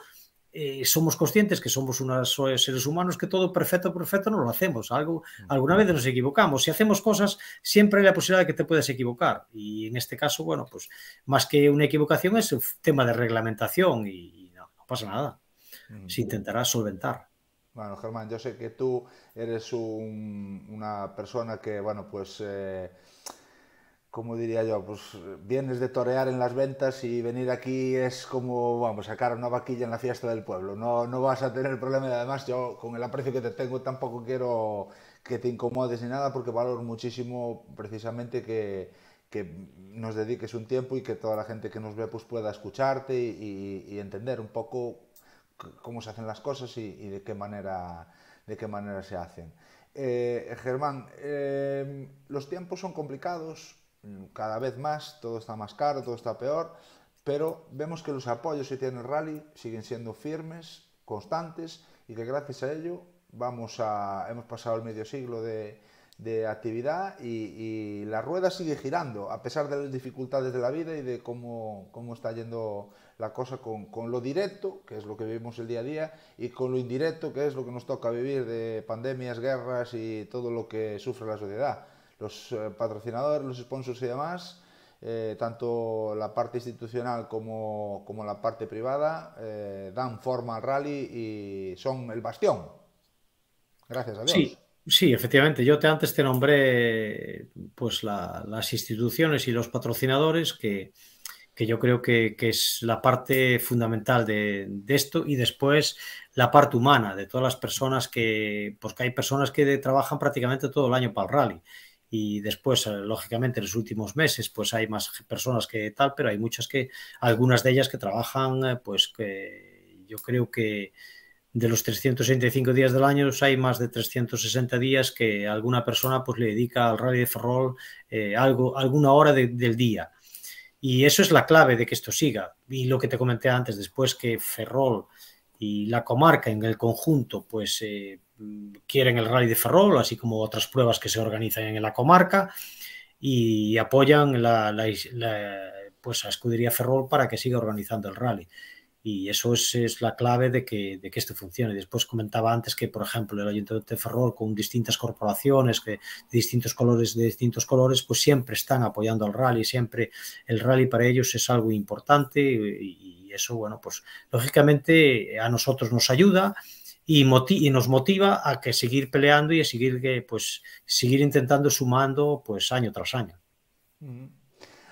eh, somos conscientes que somos unos seres humanos que todo perfecto, perfecto no lo hacemos. Algo, alguna vez nos equivocamos. Si hacemos cosas, siempre hay la posibilidad de que te puedas equivocar. Y en este caso, bueno, pues más que una equivocación es un tema de reglamentación y no, no pasa nada. Se intentará solventar. Bueno, Germán, yo sé que tú eres un, una persona que, bueno, pues... Eh como diría yo, pues vienes de torear en las ventas y venir aquí es como, vamos, sacar una vaquilla en la fiesta del pueblo. No, no vas a tener problema y además yo con el aprecio que te tengo tampoco quiero que te incomodes ni nada porque valoro muchísimo precisamente que, que nos dediques un tiempo y que toda la gente que nos ve pues pueda escucharte y, y entender un poco cómo se hacen las cosas y, y, de qué manera de qué manera se hacen. Eh, Germán, eh, los tiempos son complicados, cada vez más, todo está más caro, todo está peor, pero vemos que los apoyos que tiene el rally siguen siendo firmes, constantes y que gracias a ello vamos a, hemos pasado el medio siglo de, de actividad y, y, la rueda sigue girando a pesar de las dificultades de la vida y de cómo, cómo está yendo la cosa con, con, lo directo, que es lo que vivimos el día a día, y con lo indirecto, que es lo que nos toca vivir de pandemias, guerras y todo lo que sufre la sociedad los eh, patrocinadores, los sponsors y demás, eh, tanto la parte institucional como, como la parte privada, eh, dan forma al rally y son el bastión. Gracias a Dios. Sí. Sí, efectivamente. Yo te antes te nombré pues la, las instituciones y los patrocinadores que, que yo creo que, que, es la parte fundamental de, de, esto y después la parte humana de todas las personas que, pues que hay personas que trabajan prácticamente todo el año para el rally y después, eh, lógicamente, en los últimos meses, pues hay más personas que tal, pero hay muchas que, algunas de ellas que trabajan, eh, pues que yo creo que de los 365 días del año hay más de 360 días que alguna persona pues le dedica al rally de Ferrol eh, algo, alguna hora de, del día. Y eso es la clave de que esto siga. Y lo que te comenté antes, después que Ferrol y la comarca en el conjunto, pues quieren el Rally de Ferrol, así como otras pruebas que se organizan en la comarca y apoyan la, pues a Escudería Ferrol para que siga organizando el rally. Y eso es, es la clave de que, de que, esto funcione. Después comentaba antes que, por ejemplo, el Ayuntamiento de Ferrol con distintas corporaciones que, de distintos colores, de distintos colores, pues siempre están apoyando al rally, siempre el rally para ellos es algo importante y, y eso, bueno, pues lógicamente a nosotros nos ayuda, y, nos motiva a que seguir peleando y a seguir pues seguir intentando sumando pues año tras año.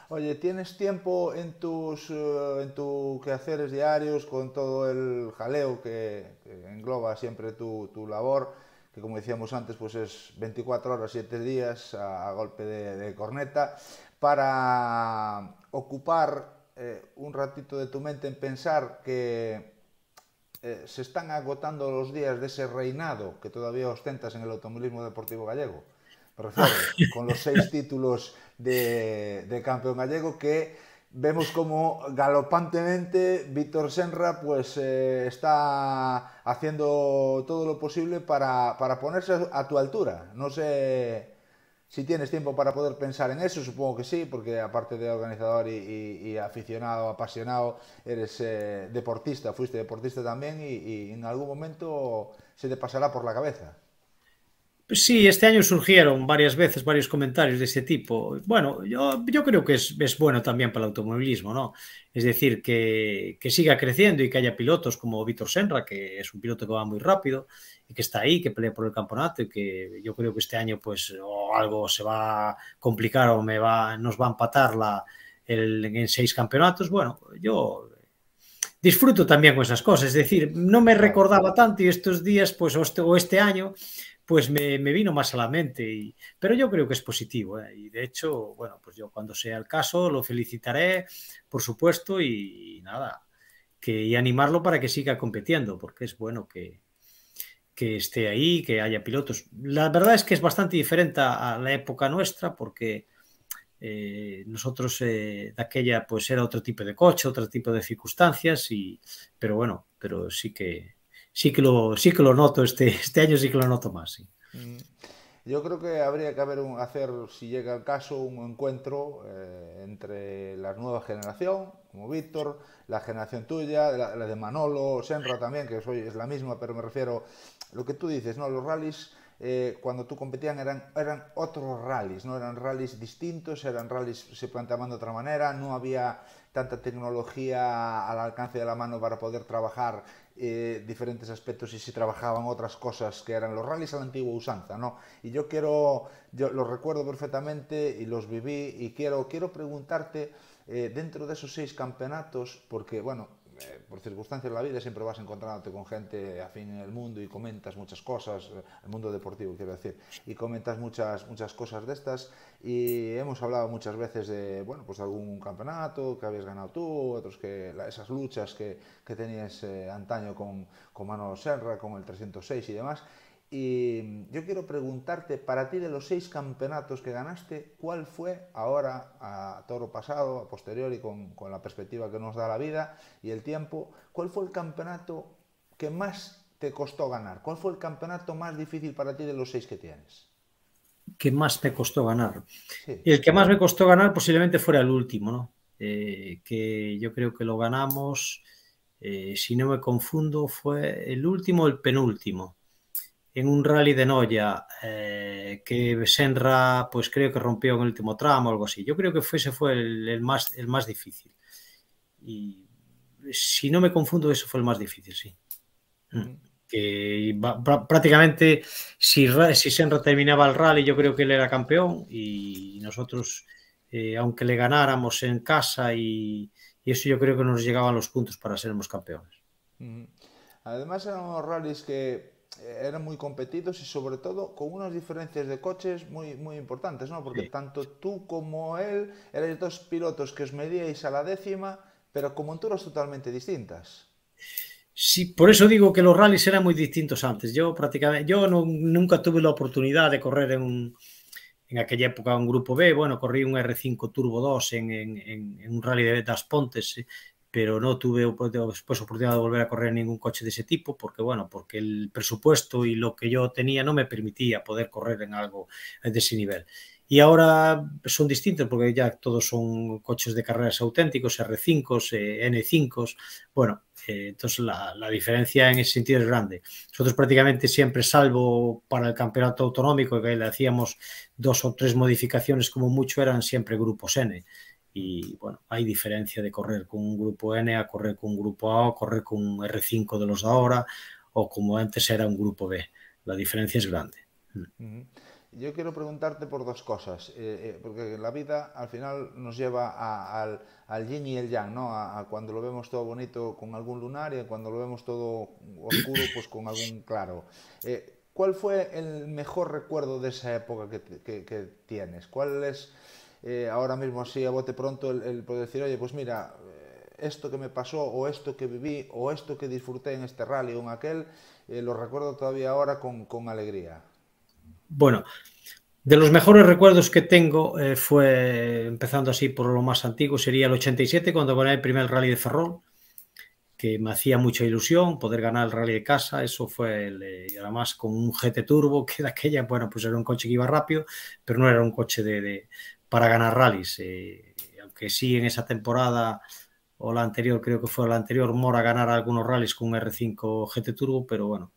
Oye, ¿tienes tiempo en tus uh, en tu quehaceres diarios con todo el jaleo que, engloba siempre tu, tu, labor, que como decíamos antes pues es 24 horas, 7 días a, golpe de, de, corneta, para ocupar eh, un ratito de tu mente en pensar que eh, se están agotando los días de ese reinado que todavía ostentas en el automovilismo deportivo gallego. Me refiero, con los seis títulos de, de campeón gallego que vemos como galopantemente Víctor Senra pues eh, está haciendo todo lo posible para, para ponerse a tu altura. No sé si tienes tiempo para poder pensar en eso, supongo que sí, porque aparte de organizador y, aficionado, apasionado, eres eh, deportista, fuiste deportista también y, en algún momento se te pasará por la cabeza. Pues sí, este año surgieron varias veces varios comentarios de ese tipo. Bueno, yo, yo creo que es, es, bueno también para el automovilismo, ¿no? Es decir, que, que siga creciendo y que haya pilotos como Víctor Senra, que es un piloto que va muy rápido, y que está ahí, que pelea por el campeonato y que yo creo que este año pues o algo se va a complicar o me va, nos va a empatar la, el, en seis campeonatos. Bueno, yo disfruto también con esas cosas, es decir, no me recordaba tanto y estos días pues o este, o este año pues me, me, vino más a la mente, y, pero yo creo que es positivo ¿eh? y de hecho, bueno, pues yo cuando sea el caso lo felicitaré, por supuesto, y, y nada, que, y animarlo para que siga compitiendo, porque es bueno que, que esté ahí, que haya pilotos. La verdad es que es bastante diferente a la época nuestra porque eh, nosotros eh, de aquella pues era otro tipo de coche, otro tipo de circunstancias y pero bueno, pero sí que sí que lo sí que lo noto este este año sí que lo noto más, sí. Mm. Yo creo que habría que haber un, hacer, si llega el caso, un encuentro eh, entre la nueva generación, como Víctor, la generación tuya, la, de Manolo, Senra también, que soy, es la misma, pero me refiero lo que tú dices, ¿no? Los rallies, eh, cuando tú competían, eran, eran otros rallies, ¿no? Eran rallies distintos, eran rallies se planteaban de otra manera, no había tanta tecnología al alcance de la mano para poder trabajar eh, diferentes aspectos y si trabajaban otras cosas que eran los rallies a la antigua usanza, ¿no? Y yo quiero, yo los recuerdo perfectamente y los viví y quiero, quiero preguntarte eh, dentro de esos seis campeonatos, porque, bueno, eh, por circunstancias de la vida siempre vas encontrándote con gente afín en el mundo y comentas muchas cosas, eh, el mundo deportivo quiero decir, y comentas muchas, muchas cosas de estas. Y hemos hablado muchas veces de, bueno, pues algún campeonato que habías ganado tú, otros que, esas luchas que, que tenías eh, antaño con, con Manolo Serra, con el 306 y demás, Y yo quiero preguntarte, para ti de los seis campeonatos que ganaste, ¿cuál fue ahora, a toro pasado, a posteriori, con, con la perspectiva que nos da la vida y el tiempo, cuál fue el campeonato que más te costó ganar? ¿Cuál fue el campeonato más difícil para ti de los seis que tienes? ¿Qué más me costó ganar? Sí. El que más me costó ganar posiblemente fuera el último, ¿no? Eh, que yo creo que lo ganamos, eh, si no me confundo, fue el último o el penúltimo en un rally de Noya eh, que Senra, pues creo que rompió en el último tramo o algo así. Yo creo que fue, ese fue el, el, más, el más difícil. Y si no me confundo, eso fue el más difícil, sí. Mm. Que prácticamente, si, si Senra terminaba el rally, yo creo que él era campeón y nosotros, eh, aunque le ganáramos en casa y, y, eso yo creo que nos llegaban los puntos para sermos campeones. Además eran unos rallies que Eh, eran moi competidos e sobre todo con unhas diferencias de coches moi moi importantes, non? Porque sí. tanto tú como el erais dos pilotos que os medíais a la décima, pero con monturas totalmente distintas. Sí, por eso digo que los rallies eran muy distintos antes. Yo prácticamente yo no, nunca tuve la oportunidad de correr en un en aquella época un grupo B, bueno, corrí un R5 Turbo 2 en, en, en un rally de Das Pontes eh, pero no tuve después oportunidad de volver a correr ningún coche de ese tipo porque, bueno, porque el presupuesto y lo que yo tenía no me permitía poder correr en algo de ese nivel. Y ahora son distintos porque ya todos son coches de carreras auténticos, R5, eh, N5. Bueno, eh, entonces la, la, diferencia en ese sentido es grande. Nosotros prácticamente siempre, salvo para el campeonato autonómico, que le hacíamos dos o tres modificaciones como mucho, eran siempre grupos N y bueno, hay diferencia de correr con un grupo N a correr con un grupo A o correr con un R5 de los de ahora o como antes era un grupo B. La diferencia es grande. Yo quiero preguntarte por dos cosas, eh, eh, porque la vida al final nos lleva al, al yin y el yang, ¿no? A, cuando lo vemos todo bonito con algún lunar y cuando lo vemos todo oscuro pues con algún claro. Eh, ¿Cuál fue el mejor recuerdo de esa época que tienes? ¿Cuál es eh, ahora mismo así a bote pronto el, el poder decir, oye, pues mira, eh, esto que me pasó o esto que viví o esto que disfruté en este rally o en aquel, eh, lo recuerdo todavía ahora con, alegría. Bueno, de los mejores recuerdos que tengo fue, empezando así por lo más antiguo, sería el 87 cuando gané el primer rally de Ferrol, que me hacía mucha ilusión poder ganar el rally de casa, eso fue, el, además con un GT Turbo, que de aquella, bueno, pues era un coche que iba rápido, pero no era un coche de para ganar rallies. Eh, aunque sí en esa temporada o la anterior, creo que fue la anterior, Mora ganar algunos rallies con un R5 GT Turbo, pero bueno.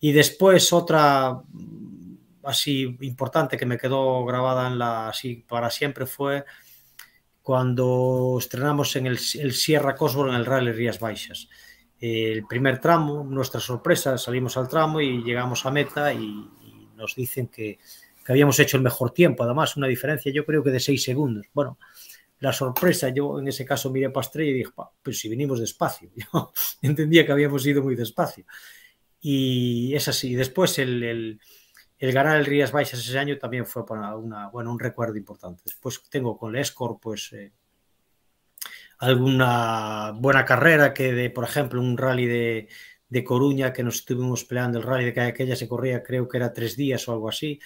Y después otra mm, así importante que me quedó grabada en la así para siempre fue cuando estrenamos en el, Sierra Cosworth en el Rally Rías Baixas. El primer tramo, nuestra sorpresa, salimos al tramo y llegamos a meta y nos dicen que habíamos hecho el mejor tiempo, además una diferencia yo creo que de seis segundos. Bueno, la sorpresa, yo en ese caso miré para Estrella y dije, pues si vinimos despacio, yo entendía que habíamos ido muy despacio. Y es así, después el, ganar el Rías Baixas ese año también fue para una, bueno, un recuerdo importante. Después tengo con el Escort, pues eh, alguna buena carrera que de, por ejemplo, un rally de, de Coruña que nos estuvimos peleando, el rally de que aquella se corría creo que era tres días o algo así,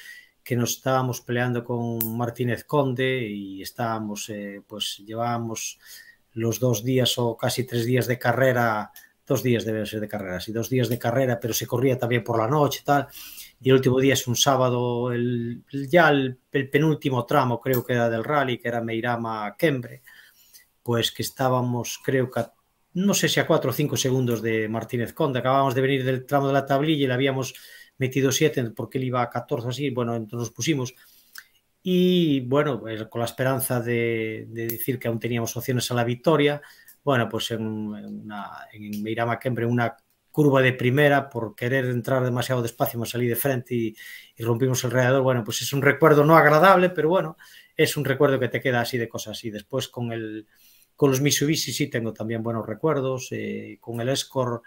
que nos estábamos peleando con Martínez Conde y estábamos, eh, pues llevábamos los dos días o casi tres días de carrera, dos días deben ser de carrera, sí, dos días de carrera, pero se corría también por la noche y tal. Y el último día es un sábado, el, ya el, el penúltimo tramo creo que era del rally, que era Meirama-Kembre, pues que estábamos, creo que, a, no sé si a cuatro o cinco segundos de Martínez Conde, acabábamos de venir del tramo de la tablilla y le habíamos metido 7 porque él iba a 14 así, bueno, entonces nos pusimos. Y bueno, pues con la esperanza de, de, decir que aún teníamos opciones a la victoria, bueno, pues en, una, en Meirama Kembre una curva de primera por querer entrar demasiado despacio, me salí de frente y, y, rompimos el bueno, pues es un recuerdo no agradable, pero bueno, es un recuerdo que te queda así de cosas. Y después con el con los Mitsubishi sí tengo también buenos recuerdos, eh, con el Escort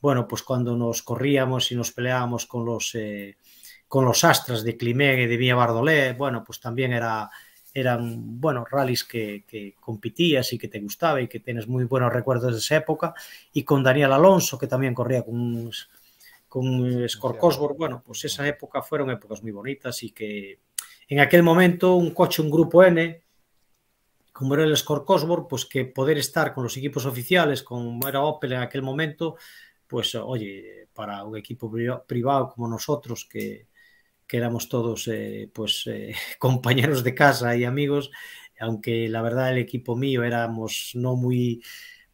bueno, pues cuando nos corríamos y nos peleábamos con los, eh, con los astras de Climent y de Villa Bardolé, bueno, pues también era, eran, bueno, rallies que, que, compitías y que te gustaba y que tienes muy buenos recuerdos de esa época, y con Daniel Alonso, que también corría con, con Scott Cosworth, bueno, pues esa época fueron épocas muy bonitas y que en aquel momento un coche, un grupo N, como era el Scott Cosworth, pues que poder estar con los equipos oficiales, como era Opel en aquel momento, pues oye, para un equipo privado como nosotros, que, éramos todos eh, pues eh, compañeros de casa y amigos, aunque la verdad el equipo mío éramos no muy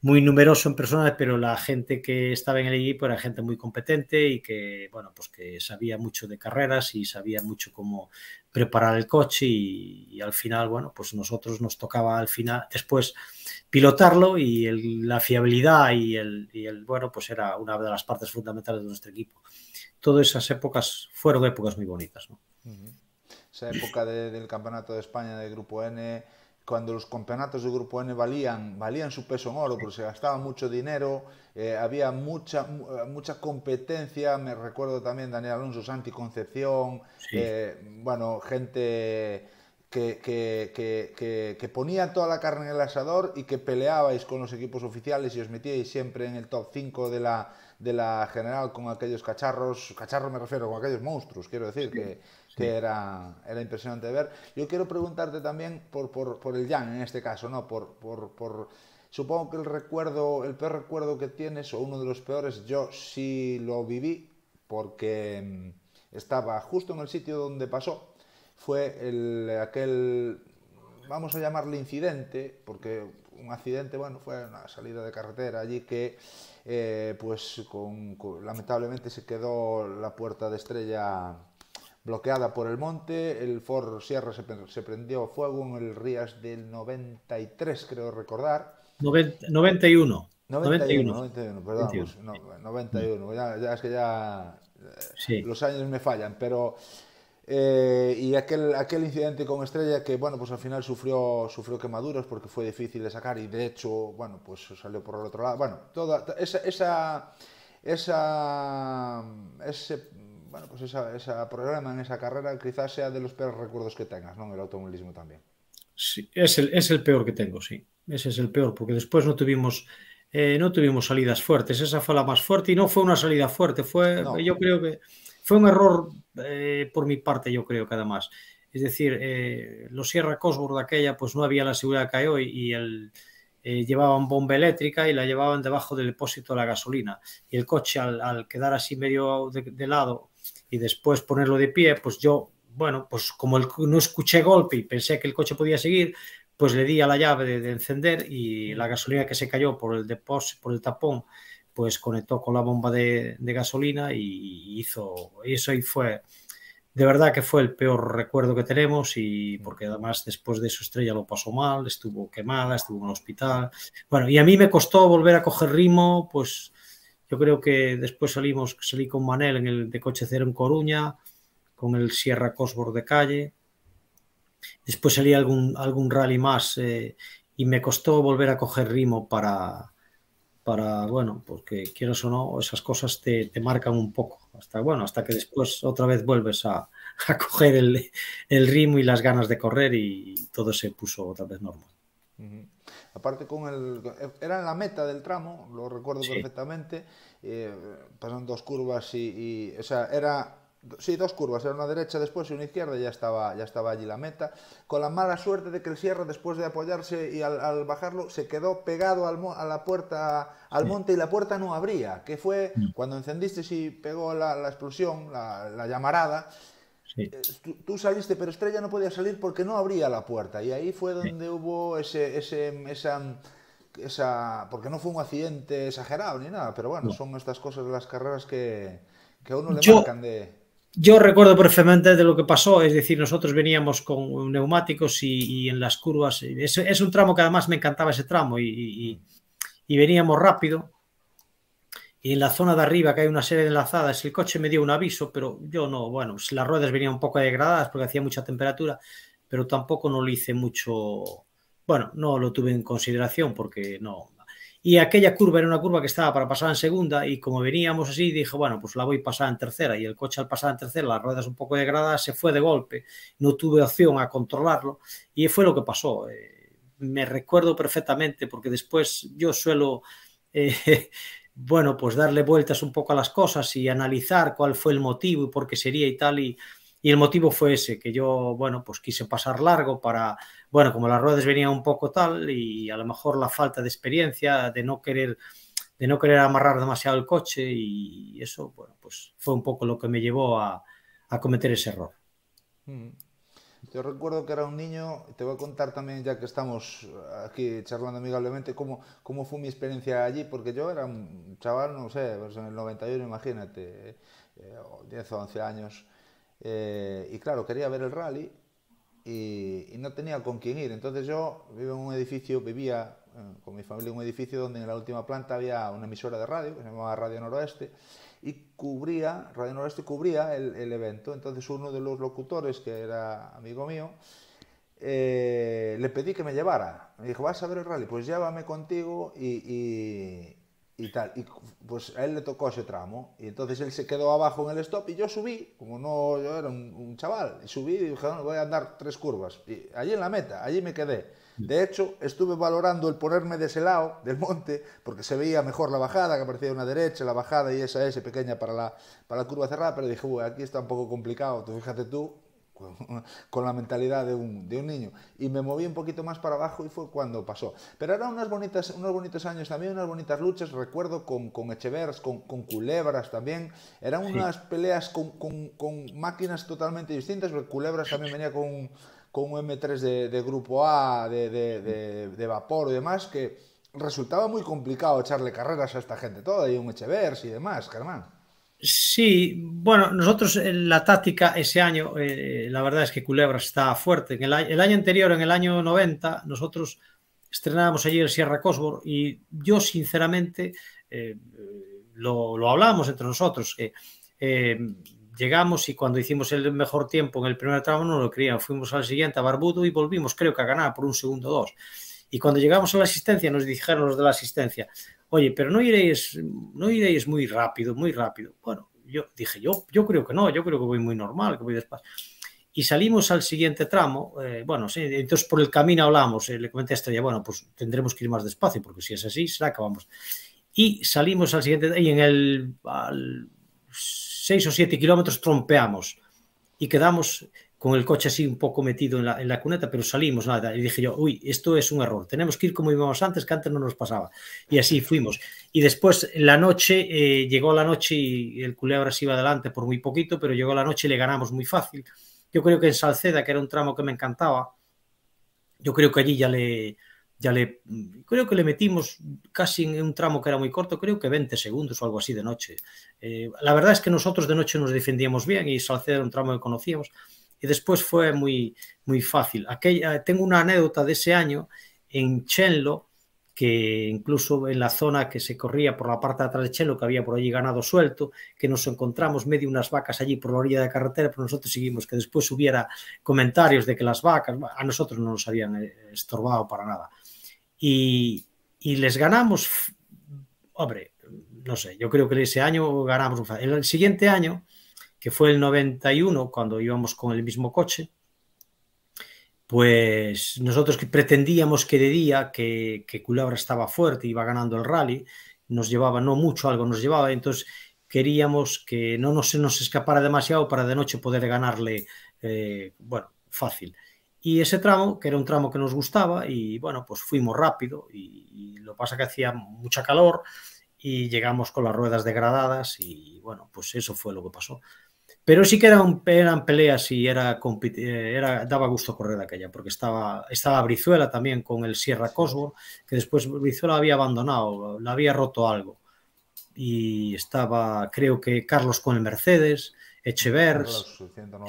muy numeroso en personas, pero la gente que estaba en el equipo era gente muy competente y que, bueno, pues que sabía mucho de carreras y sabía mucho cómo preparar el coche y, al final, bueno, pues nosotros nos tocaba al final, después pilotarlo y la fiabilidad y el, y el, bueno, pues era una de las partes fundamentales de nuestro equipo. Todas esas épocas fueron épocas muy bonitas, ¿no? Esa época de, del Campeonato de España de Grupo N cuando los campeonatos de Grupo N valían, valían su peso en oro, porque se gastaba mucho dinero, eh, había mucha, mucha competencia, me recuerdo también Daniel Alonso, Santi Concepción, eh, bueno, gente que, que, que, que, ponía toda la carne en el asador y que peleabais con los equipos oficiales y os metíais siempre en el top 5 de la, de la general con aquellos cacharros, cacharros me refiero, con aquellos monstruos, quiero decir, que que era, era impresionante de ver. Yo quiero preguntarte también por, por, por el Jan en este caso, ¿no? Por, por, por, supongo que el recuerdo, el peor recuerdo que tienes, o uno de los peores, yo sí lo viví porque mm, estaba justo en el sitio donde pasó. Fue el, aquel, vamos a llamarle incidente, porque un accidente, bueno, fue una salida de carretera allí que, eh, pues, con, con, lamentablemente se quedó la puerta de estrella bloqueada por el monte, el Ford Sierra se, se prendió fuego en el Rías del 93, creo recordar. 90, 91. 91, 91, perdón, 91, pues, no, 91 ya, ya, es que ya sí. los años me fallan, pero eh, y aquel, aquel incidente con Estrella que, bueno, pues al final sufrió, sufrió quemaduras porque fue difícil de sacar y de hecho, bueno, pues salió por el otro lado. Bueno, toda esa, esa, esa ese bueno, pues esa, esa programa en esa carrera quizás sea de los peores recuerdos que tengas, ¿no? En el automovilismo también. Sí, es el, es el peor que tengo, sí. Ese es el peor, porque después no tuvimos, eh, no tuvimos salidas fuertes. Esa fue la más fuerte y no fue una salida fuerte. Fue, no. yo creo que fue un error eh, por mi parte, yo creo que además. Es decir, eh, los Sierra Cosworth de aquella, pues no había la seguridad que hay hoy y el, eh, llevaban bomba eléctrica y la llevaban debajo del depósito de la gasolina. Y el coche, al, quedar así medio de, lado, y después ponerlo de pie, pues yo, bueno, pues como no escuché golpe y pensé que el coche podía seguir, pues le di a la llave de, de encender y la gasolina que se cayó por el depósito, por el tapón, pues conectó con la bomba de, de gasolina y hizo eso y fue de verdad que fue el peor recuerdo que tenemos y porque además después de su estrella lo pasó mal, estuvo quemada, estuvo en el hospital. Bueno, y a mí me costó volver a coger ritmo, pues yo creo que después salimos, salí con Manel en el de coche cero en Coruña, con el Sierra Cosworth de calle. Después salí algún, algún rally más eh, y me costó volver a coger ritmo para, para bueno, porque quieras o no, esas cosas te, te, marcan un poco. Hasta, bueno, hasta que después otra vez vuelves a, a coger el, el, ritmo y las ganas de correr y todo se puso otra vez normal. Uh -huh. Aparte con el... Era la meta del tramo, lo recuerdo sí. perfectamente, eh, pasaron dos curvas y, y, O sea, era... Sí, dos curvas, era una derecha después y una izquierda y ya estaba, ya estaba allí la meta, con la mala suerte de que el Sierra después de apoyarse y al, al bajarlo se quedó pegado al, a la puerta, al monte y la puerta no abría, que fue cuando encendiste y pegó la, la explosión, la, la llamarada, Sí. Eh, tú, tú, saliste, pero Estrella no podía salir porque no abría la puerta. Y ahí fue donde sí. hubo ese, ese, esa, esa. Porque no fue un accidente exagerado ni nada, pero bueno, no. son estas cosas de las carreras que, que a uno le yo, marcan de. Yo recuerdo perfectamente de lo que pasó, es decir, nosotros veníamos con neumáticos y, y en las curvas. Es, es, un tramo que además me encantaba ese tramo y, y, y veníamos rápido y en la zona de arriba que hay una serie de enlazadas, el coche me dio un aviso, pero yo no, bueno, las ruedas venían un poco degradadas porque hacía mucha temperatura, pero tampoco no lo hice mucho, bueno, no lo tuve en consideración porque no. Y aquella curva era una curva que estaba para pasar en segunda y como veníamos así, dije, bueno, pues la voy a pasar en tercera y el coche al pasar en tercera, las ruedas un poco degradadas, se fue de golpe, no tuve opción a controlarlo y fue lo que pasó. Eh, me recuerdo perfectamente porque después yo suelo... Eh, bueno, pues darle vueltas un poco a las cosas y analizar cuál fue el motivo y por qué sería y tal. Y, y, el motivo fue ese, que yo, bueno, pues quise pasar largo para, bueno, como las ruedas venían un poco tal y a lo mejor la falta de experiencia, de no querer, de no querer amarrar demasiado el coche y eso, bueno, pues fue un poco lo que me llevó a, a cometer ese error. Mm. Yo recuerdo que era un niño, te voy a contar también, ya que estamos aquí charlando amigablemente, cómo, cómo fue mi experiencia allí, porque yo era un chaval, no sé, pues en el 91, imagínate, 10 o 11 años, eh, y claro, quería ver el rally y, no tenía con quién ir. Entonces yo vivo en un edificio, vivía eh, con mi familia en un edificio donde en la última planta había una emisora de radio, que se llamaba Radio Noroeste, y cubría, Radio Noroeste cubría el, evento. Entonces uno de los locutores, que era amigo mío, eh, le pedí que me llevara. Me dijo, ¿vas a ver el rally? Pues llévame contigo y, y, tal. Y pues a él le tocó ese tramo. Y entonces él se quedó abajo en el stop y yo subí, como no, yo era un, un chaval, y subí y dije, no, voy a andar tres curvas. Y allí en la meta, allí me quedé. De hecho, estuve valorando el ponerme de ese lado del monte porque se veía mejor la bajada, que aparecía una derecha, la bajada y esa S pequeña para la, para la curva cerrada, pero dije, aquí está un poco complicado, tú fíjate tú, con, la mentalidad de un, de un, niño. Y me moví un poquito más para abajo y fue cuando pasó. Pero eran unas bonitas, unos bonitos años también, unas bonitas luchas, recuerdo con, con Echevers, con, con Culebras también. Eran unas sí. peleas con, con, con, máquinas totalmente distintas, porque Culebras también venía con con un M3 de, de grupo A, de, de, de, vapor y demás, que resultaba muy complicado echarle carreras a esta gente toda, y un Echevers y demás, Germán. Sí, bueno, nosotros en la táctica ese año, eh, la verdad es que Culebra está fuerte. El, año anterior, en el año 90, nosotros estrenábamos allí el Sierra Cosworth y yo sinceramente eh, lo, lo hablábamos entre nosotros, que eh, llegamos y cuando hicimos el mejor tiempo en el primer tramo no lo creían, fuimos al siguiente a Barbudo y volvimos creo que a ganar por un segundo dos. Y cuando llegamos a la asistencia nos dijeron los de la asistencia, oye, pero no iréis, no iréis muy rápido, muy rápido. Bueno, yo dije, yo, yo creo que no, yo creo que voy muy normal, que voy despacio. Y salimos al siguiente tramo, eh, bueno, sí, entonces por el camino hablamos, eh, le comenté a Estrella, bueno, pues tendremos que ir más despacio, porque si es así, será que vamos. Y salimos al siguiente, y en el, al, 6 o 7 kilómetros trompeamos y quedamos con el coche así un poco metido en la, en la, cuneta, pero salimos, nada, y dije yo, uy, esto es un error, tenemos que ir como íbamos antes, que antes no nos pasaba. Y así fuimos. Y después, la noche, eh, llegó la noche y el culebra se iba adelante por muy poquito, pero llegó la noche y le ganamos muy fácil. Yo creo que en Salceda, que era un tramo que me encantaba, yo creo que allí ya le, ya le creo que le metimos casi en un tramo que era muy corto, creo que 20 segundos o algo así de noche. Eh, la verdad es que nosotros de noche nos defendíamos bien y Salcedo era un tramo que conocíamos y después fue muy, muy fácil. Aquella, tengo una anécdota de ese año en Chenlo, que incluso en la zona que se corría por la parte de atrás de Chenlo, que había por allí ganado suelto, que nos encontramos medio unas vacas allí por la orilla de carretera, pero nosotros seguimos que después hubiera comentarios de que las vacas, a nosotros no nos habían eh, estorbado para nada y, y, les ganamos, hombre, no sé, yo creo que ese año ganamos. El siguiente año, que fue el 91, cuando íbamos con el mismo coche, pues nosotros que pretendíamos que de día que, que estaba fuerte, iba ganando el rally, nos llevaba, no mucho, algo nos llevaba, entonces queríamos que no nos, se nos escapara demasiado para de noche poder ganarle, eh, bueno, fácil. Y ese tramo, que era un tramo que nos gustaba, y bueno, pues fuimos rápido, y, y lo pasa que hacía mucha calor, y llegamos con las ruedas degradadas, y bueno, pues eso fue lo que pasó. Pero sí que eran, eran peleas y era, era, daba gusto correr aquella, porque estaba, estaba Brizuela también con el Sierra Cosworth, que después Brizuela había abandonado, le había roto algo. Y estaba, creo que Carlos con el Mercedes, Echevers.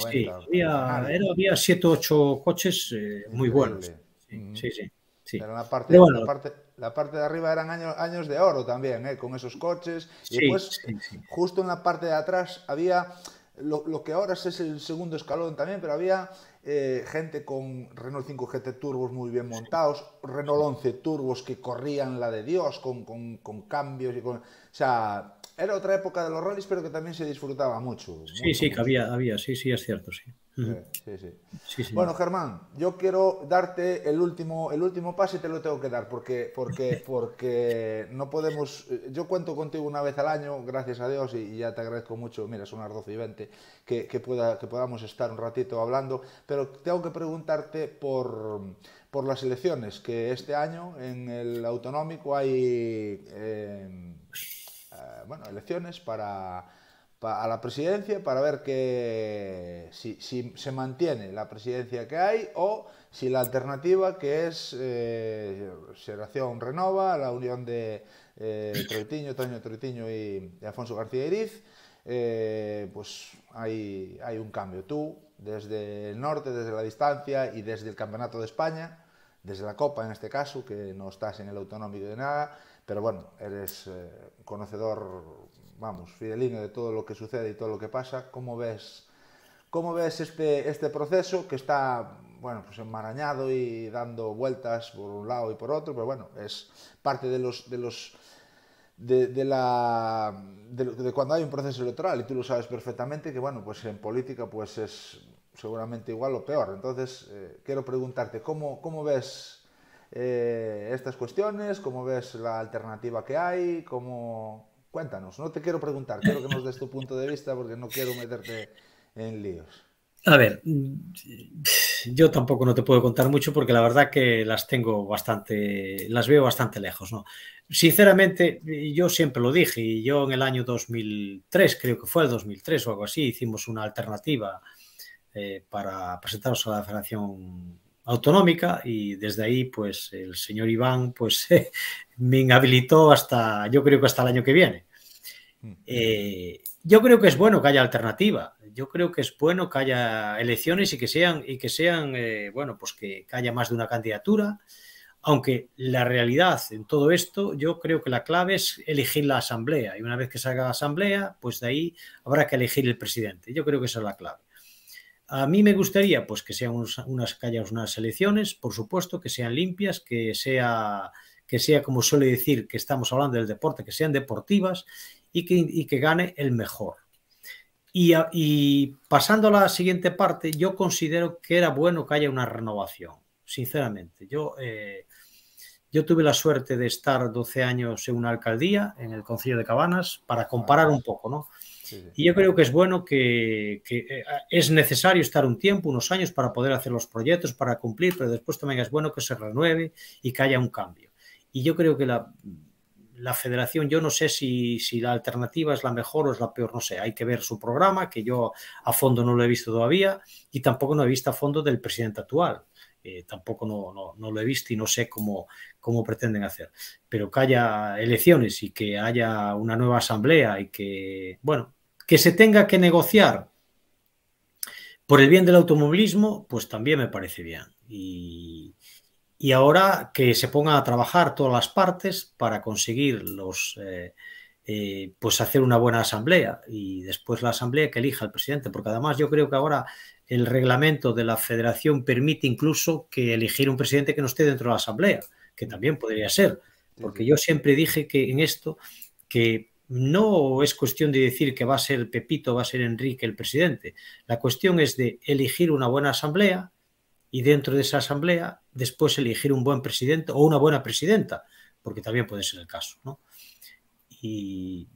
Sí, había, era, había siete o ocho coches eh, muy buenos. Sí, mm. sí, sí, sí. Pero la parte, bueno, la, parte, la parte de arriba eran años, años de oro también, ¿eh? con esos coches. Y después, justo en la parte de atrás, había lo, lo, que ahora es el segundo escalón también, pero había eh, gente con Renault 5 GT turbos muy bien montados, Renault 11 turbos que corrían la de Dios con, con, con cambios y con... O sea, era otra época de los rallies, pero que también se disfrutaba mucho. Sí, mucho, sí, mucho. que había, había, sí, sí, es cierto, sí. Sí, sí, sí. sí, Bueno, Germán, yo quiero darte el último, el último paso y te lo tengo que dar porque, porque, porque no podemos. Yo cuento contigo una vez al año, gracias a Dios, y ya te agradezco mucho. Mira, son las 12 y 20, que, que, pueda, que podamos estar un ratito hablando, pero tengo que preguntarte por, por las elecciones, que este año en el autonómico hay. Eh, bueno, elecciones para, a la presidencia para ver que si, se mantiene la presidencia que hay o si la alternativa que es eh, Renova, la unión de eh, Troitiño, Toño Troitiño y, Afonso García Iriz, eh, pues hay, hay un cambio. Tú, desde el norte, desde la distancia y desde el Campeonato de España, desde la Copa en este caso, que no estás en el autonómico de nada, pero bueno, eres eh, conocedor vamos, fidelino de todo lo que sucede y todo lo que pasa, ¿cómo ves, cómo ves este, este proceso que está, bueno, pues enmarañado y dando vueltas por un lado y por otro, pero bueno, es parte de los... De los de, la, de, cuando hay un proceso electoral y tú lo sabes perfectamente que bueno pues en política pues es seguramente igual o peor. Entonces eh, quiero preguntarte cómo, cómo ves eh, estas cuestiones cómo ves la alternativa que hay cómo Cuéntanos, no te quiero preguntar, quiero que nos des tu punto de vista porque no quiero meterte en líos. A ver, yo tampoco no te puedo contar mucho porque la verdad que las tengo bastante, las veo bastante lejos, ¿no? Sinceramente, yo siempre lo dije y yo en el año 2003, creo que fue el 2003 o algo así, hicimos una alternativa eh, para presentarnos a la Federación autonómica y desde ahí pues el señor Iván pues me inhabilitó hasta yo creo que hasta el año que viene eh, yo creo que es bueno que haya alternativa. Yo creo que es bueno que haya elecciones y que sean, y que sean eh, bueno, pues que, haya más de una candidatura. Aunque la realidad en todo esto, yo creo que la clave es elegir la asamblea. Y una vez que salga la asamblea, pues de ahí habrá que elegir el presidente. Yo creo que esa es la clave. A mí me gustaría pues que sean unas, unas elecciones, por supuesto, que sean limpias, que sea, que sea como suele decir que estamos hablando del deporte, que sean deportivas y que, gane el mejor. Y, pasando a la siguiente parte, yo considero que era bueno que haya una renovación, sinceramente. Yo, eh, yo tuve la suerte de estar 12 años en una alcaldía, en el Concilio de Cabanas, para comparar un poco, ¿no? Y yo creo que es bueno que, que, eh, es necesario estar un tiempo, unos años, para poder hacer los proyectos, para cumplir, pero después también es bueno que se renueve y que haya un cambio. Y yo creo que la, la federación, yo no sé si, la alternativa es la mejor o es la peor, no sé, hay que ver su programa, que yo a fondo no lo he visto todavía y tampoco no he visto a fondo del presidente actual. Eh, tampoco no, no, lo he visto y no sé cómo, cómo pretenden hacer. Pero que haya elecciones y que haya una nueva asamblea y que, bueno, que se tenga que negociar por el bien del automovilismo, pues también me parece bien. Y, y ahora que se pongan a trabajar todas las partes para conseguir los, eh, eh, pues hacer una buena asamblea y después la asamblea que elija al presidente, porque además yo creo que ahora el reglamento de la federación permite incluso que elegir un presidente que no esté dentro de la asamblea, que también podría ser, porque yo siempre dije que en esto que no es cuestión de decir que va a ser Pepito, va a ser Enrique el presidente. La cuestión es de elegir una buena asamblea, y dentro de esa asamblea después elegir un buen presidente o una buena presidenta, porque también puede ser el caso. ¿no? Y,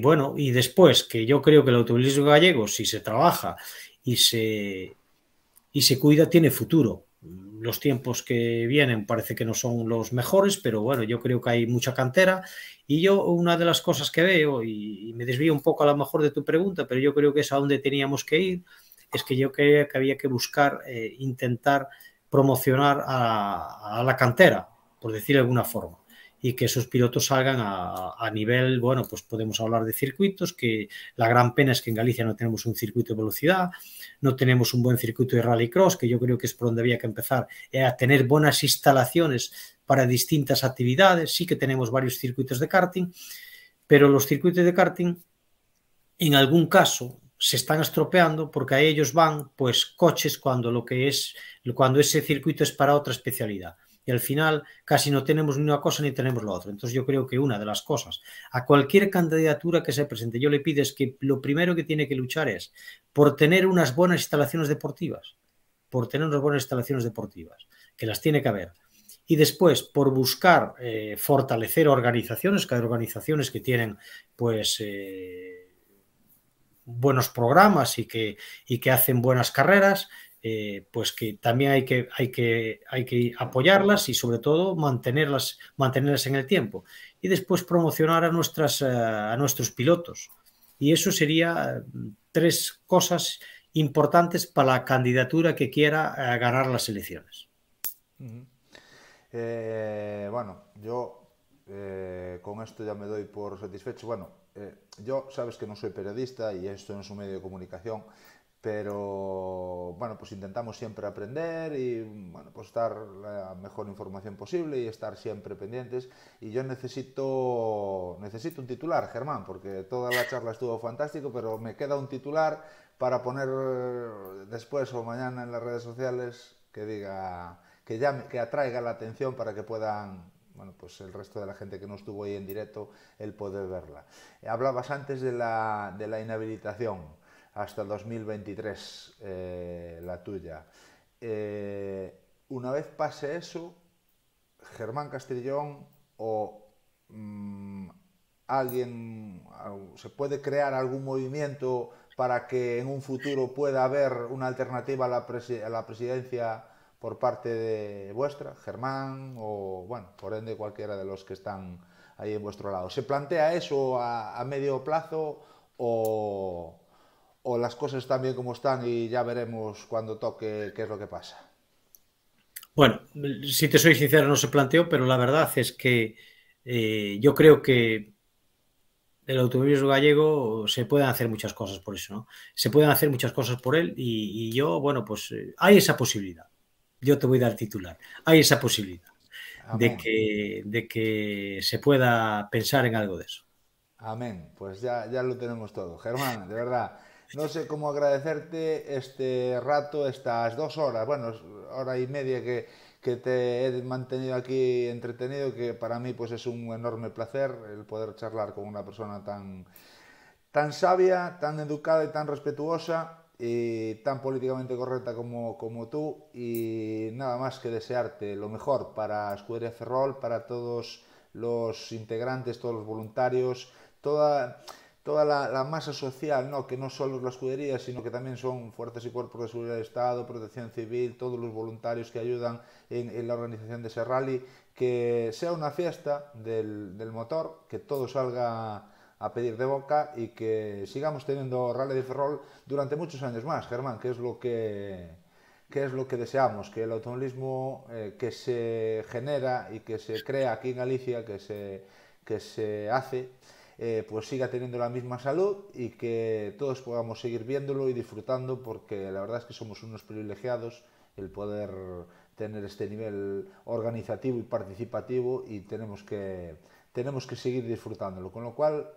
bueno, y después que yo creo que el automovilismo gallego, si se trabaja y se, y se cuida, tiene futuro. Los tiempos que vienen parece que no son los mejores, pero bueno, yo creo que hay mucha cantera. Y yo, una de las cosas que veo, y, y me desvío un poco a lo mejor de tu pregunta, pero yo creo que es a donde teníamos que ir, es que yo creía que había que buscar, eh, intentar promocionar a, la cantera, por decir de alguna forma, y que esos pilotos salgan a, nivel, bueno, pues podemos hablar de circuitos, que la gran pena es que en Galicia no tenemos un circuito de velocidad, no tenemos un buen circuito de rallycross, que yo creo que es por donde había que empezar, eh, a tener buenas instalaciones para distintas actividades, sí que tenemos varios circuitos de karting, pero los circuitos de karting, en algún caso, se están estropeando porque a ellos van pues coches cuando lo que es cuando ese circuito es para otra especialidad y al final casi no tenemos ni una cosa ni tenemos lo otro. Entonces yo creo que una de las cosas a cualquier candidatura que se presente yo le pido es que lo primero que tiene que luchar es por tener unas buenas instalaciones deportivas, por tener unas buenas instalaciones deportivas, que las tiene que haber. Y después, por buscar eh, fortalecer organizaciones, que hay organizaciones que tienen, pues, eh, buenos programas y que, y que hacen buenas carreras, eh, pues que también hay que, hay, que, hay que apoyarlas y sobre todo mantenerlas, mantenerlas en el tiempo. Y después promocionar a, nuestras, eh, a nuestros pilotos. Y eso sería tres cosas importantes para la candidatura que quiera eh, ganar las elecciones. bueno, yo con esto ya me doy por satisfecho. Bueno, eh, yo sabes que no soy periodista y esto no es un medio de comunicación, pero bueno, pues intentamos siempre aprender y bueno, pues dar la mejor información posible y estar siempre pendientes. Y yo necesito, necesito un titular, Germán, porque toda la charla estuvo fantástico, pero me queda un titular para poner después o mañana en las redes sociales que diga, que, llame, que atraiga la atención para que puedan bueno, pues el resto de la gente que no estuvo ahí en directo, el poder verla. Hablabas antes de la, de la inhabilitación hasta 2023 eh, la tuya. Eh, una vez pase eso, Germán Castrillón o mmm, alguien, se puede crear algún movimiento para que en un futuro pueda haber una alternativa a la presidencia por parte de vuestra, Germán, o bueno, por ende cualquiera de los que están ahí en vuestro lado. ¿Se plantea eso a, medio plazo o, las cosas están bien como están y ya veremos cuando toque qué es lo que pasa? Bueno, si te soy sincero, no se planteó, pero la verdad es que eh, yo creo que el automovilismo gallego se pueden hacer muchas cosas por eso, ¿no? Se pueden hacer muchas cosas por él y, y yo, bueno, pues eh, hay esa posibilidad. Yo te voy a dar titular. Hay esa posibilidad de que, de que se pueda pensar en algo de eso. Amén. Pues ya, ya lo tenemos todo. Germán, de verdad. No sé cómo agradecerte este rato, estas dos horas, bueno, hora y media que, que te he mantenido aquí entretenido, que para mí pues es un enorme placer el poder charlar con una persona tan, tan sabia, tan educada y tan respetuosa y tan políticamente correcta como, como tú y nada más que desearte lo mejor para Escudería Ferrol, para todos los integrantes, todos los voluntarios, toda toda la, la, masa social, ¿no? que no solo la escudería, sino que también son fuerzas y cuerpos de seguridad del Estado, protección civil, todos los voluntarios que ayudan en, en la organización de ese rally, que sea una fiesta del, del, motor, que todo salga a pedir de boca y que sigamos teniendo rally de Ferrol durante muchos años más, Germán, que es lo que, que es lo que deseamos, que el automovilismo eh, que se genera y que se crea aquí en Galicia, que se, que se hace, eh, pues siga teniendo la misma salud y que todos podamos seguir viéndolo y disfrutando porque la verdad es que somos unos privilegiados el poder tener este nivel organizativo y participativo y tenemos que, tenemos que seguir disfrutándolo. Con lo cual,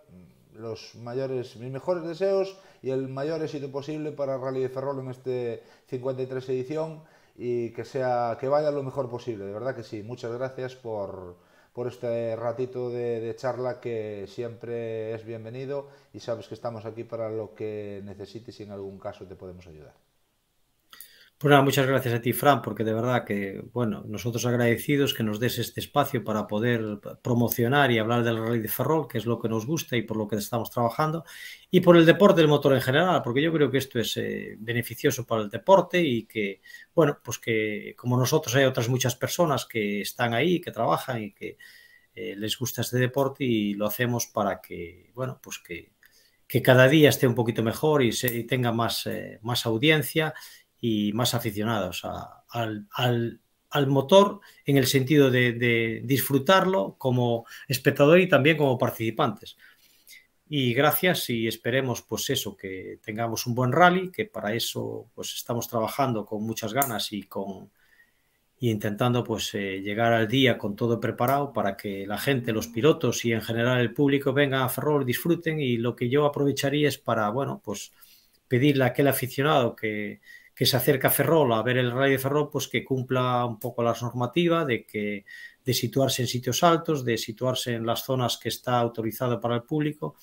los mayores, mis mejores deseos y el mayor éxito posible para Rally de Ferrol en este 53 edición y que sea que vaya lo mejor posible. De verdad que sí. Muchas gracias por por este ratito de, de, charla que siempre es bienvenido y sabes que estamos aquí para lo que necesites y en algún caso te podemos ayudar. Pues muchas gracias a ti, Fran, porque de verdad que, bueno, nosotros agradecidos que nos des este espacio para poder promocionar y hablar del Rally de Ferrol, que es lo que nos gusta y por lo que estamos trabajando, y por el deporte del motor en general, porque yo creo que esto es eh, beneficioso para el deporte y que, bueno, pues que como nosotros hay otras muchas personas que están ahí, que trabajan y que eh, les gusta este deporte y lo hacemos para que, bueno, pues que, que cada día esté un poquito mejor y, se, y tenga más, eh, más audiencia y más aficionados a, al, al, al, motor en el sentido de, de, disfrutarlo como espectador y también como participantes. Y gracias y esperemos pues eso, que tengamos un buen rally, que para eso pues estamos trabajando con muchas ganas y con y intentando pues eh, llegar al día con todo preparado para que la gente, los pilotos y en general el público venga a Ferrol, disfruten y lo que yo aprovecharía es para, bueno, pues pedirle a aquel aficionado que, que se acerca a Ferrol a ver el Rally de Ferrol, pues que cumpla un poco las normativas de que de situarse en sitios altos, de situarse en las zonas que está autorizado para el público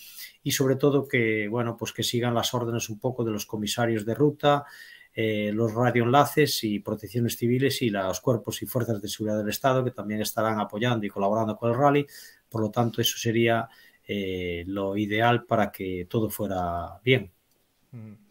y sobre todo que bueno pues que sigan las órdenes un poco de los comisarios de ruta, eh, los radioenlaces y protecciones civiles y los cuerpos y fuerzas de seguridad del Estado que también estarán apoyando y colaborando con el rally. Por lo tanto, eso sería eh, lo ideal para que todo fuera bien. Mm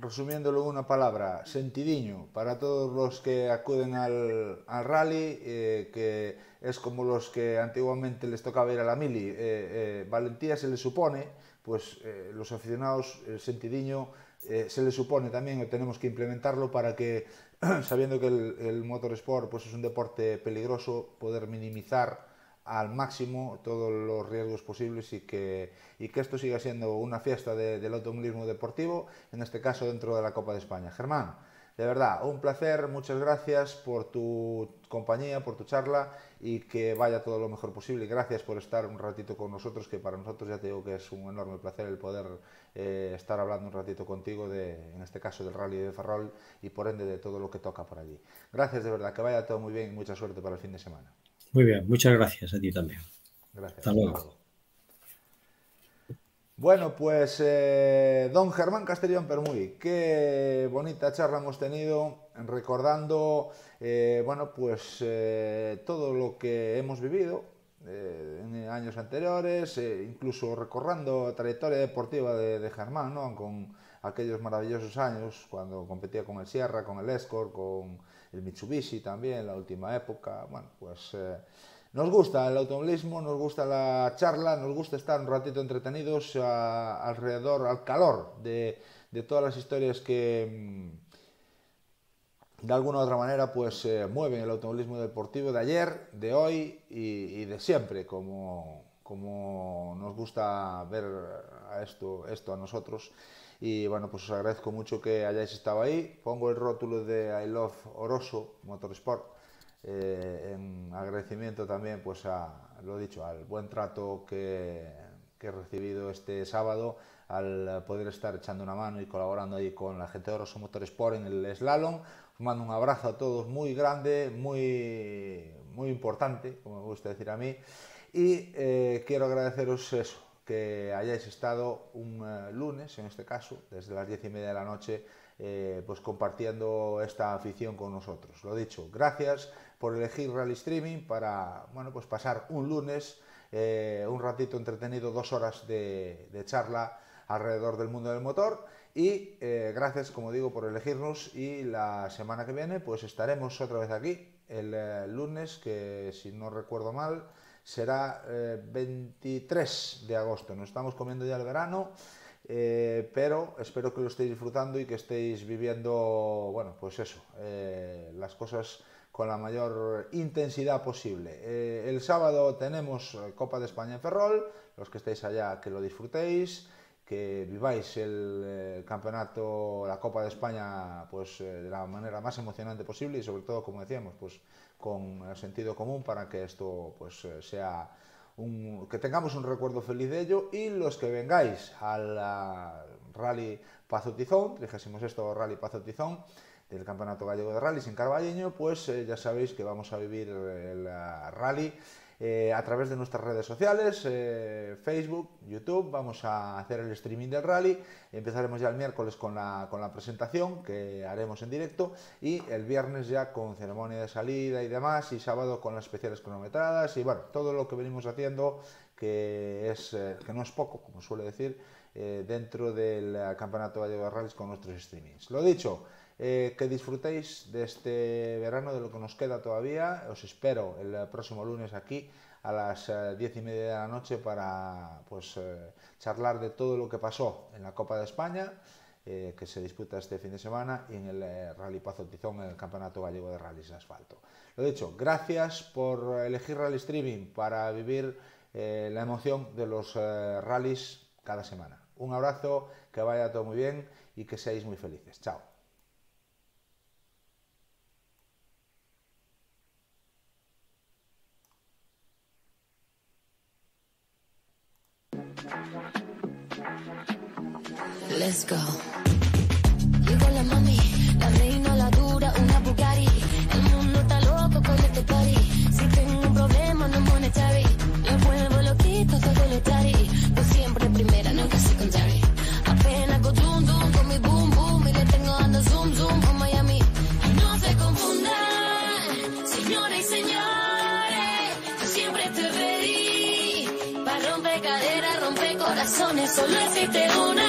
resumiéndolo en una palabra, sentidiño para todos los que acuden al, al rally, eh, que es como los que antiguamente les tocaba ir a la mili, eh, eh, valentía se les supone, pues los aficionados, el sentidiño se les supone también, tenemos que implementarlo para que, sabiendo que el, el motorsport pues, es un deporte peligroso, poder minimizar al máximo todos los riesgos posibles y que, y que esto siga siendo una fiesta de, del automovilismo deportivo, en este caso dentro de la Copa de España. Germán, de verdad, un placer, muchas gracias por tu compañía, por tu charla y que vaya todo lo mejor posible. Gracias por estar un ratito con nosotros, que para nosotros ya te digo que es un enorme placer el poder eh, estar hablando un ratito contigo, de, en este caso del rally de Ferrol y por ende de todo lo que toca por allí. Gracias de verdad, que vaya todo muy bien y mucha suerte para el fin de semana. Muy bien, muchas gracias a ti también. Gracias. Hasta luego. Bueno, pues eh, don Germán Castellón Permuy, qué bonita charla hemos tenido recordando, eh, bueno, pues eh, todo lo que hemos vivido en años anteriores, incluso recordando la trayectoria deportiva de, de Germán, ¿no? Con aquellos maravillosos años cuando competía con el Sierra, con el Escort, con el Mitsubishi también, la última época, bueno, pues... Eh, Nos gusta el automovilismo, nos gusta la charla, nos gusta estar un ratito entretenidos a, alrededor, al calor de, de, todas las historias que mm, de alguna u otra manera pues eh, mueven el automovilismo deportivo de ayer, de hoy y, y de siempre, como, como nos gusta ver a esto, esto a nosotros. Y bueno, pues os agradezco mucho que hayáis estado ahí. Pongo el rótulo de I Love Oroso Motorsport eh, en agradecimiento también, pues a, lo dicho, al buen trato que, he recibido este sábado, al poder estar echando una mano y colaborando ahí con la gente de Oroso Motorsport en el slalom. Os mando un abrazo a todos muy grande, muy, muy importante, como me gusta decir a mí, y eh, quiero agradeceros eso, que hayáis estado un uh, lunes, en este caso, desde las diez y media de la noche, eh, pues compartiendo esta afición con nosotros. Lo dicho, gracias por elegir Rally Streaming para bueno, pues pasar un lunes, eh, un ratito entretenido, dos horas de, charla alrededor del mundo del motor. Y eh, gracias, como digo, por elegirnos. Y la semana que viene, pues estaremos otra vez aquí, el eh, lunes, que si no recuerdo mal, será 23 de agosto. Nos estamos comiendo ya el verano. Eh, pero espero que lo estéis disfrutando y que estéis viviendo, bueno, pues eso, eh, las cosas con la mayor intensidad posible. Eh, el sábado tenemos Copa de España en Ferrol, los que estéis allá que lo disfrutéis, que viváis el, el campeonato, la Copa de España, pues de la manera más emocionante posible y sobre todo, como decíamos, pues con el sentido común para que esto pues sea un, que tengamos un recuerdo feliz de ello. Y los que vengáis al Rally Pazo Tizón, dijésemos esto, Rally Pazo Tizón, del Campeonato Gallego de Rallys en Carballeño, pues eh, ya sabéis que vamos a vivir el uh, rally eh, a través de nuestras redes sociales, eh, Facebook, YouTube, vamos a hacer el streaming del rally, empezaremos ya el miércoles con la, con la presentación que haremos en directo. Y el viernes ya con ceremonia de salida y demás y sábado con las especiales cronometradas. Y bueno, todo lo que venimos haciendo que, es, eh, que no es poco, como suele decir, dentro del Campeonato Gallego de Rallys con nuestros streamings. Lo dicho, eh, que disfrutéis de este verano, de lo que nos queda todavía. Os espero el próximo lunes aquí a las eh, diez y media de la noche para pues, eh, charlar de todo lo que pasó en la Copa de España, eh, que se disputa este fin de semana, y en el eh, Rally Pazo Tizón, en el Campeonato Gallego de Rallys de Asfalto. Lo dicho, gracias por elegir Rally Streaming para vivir eh, la emoción de los rallies cada semana. Un abrazo, que vaya todo muy bien y que seáis muy felices. Chao. Let's go. Llegó la mami, la reina, Solo existe una.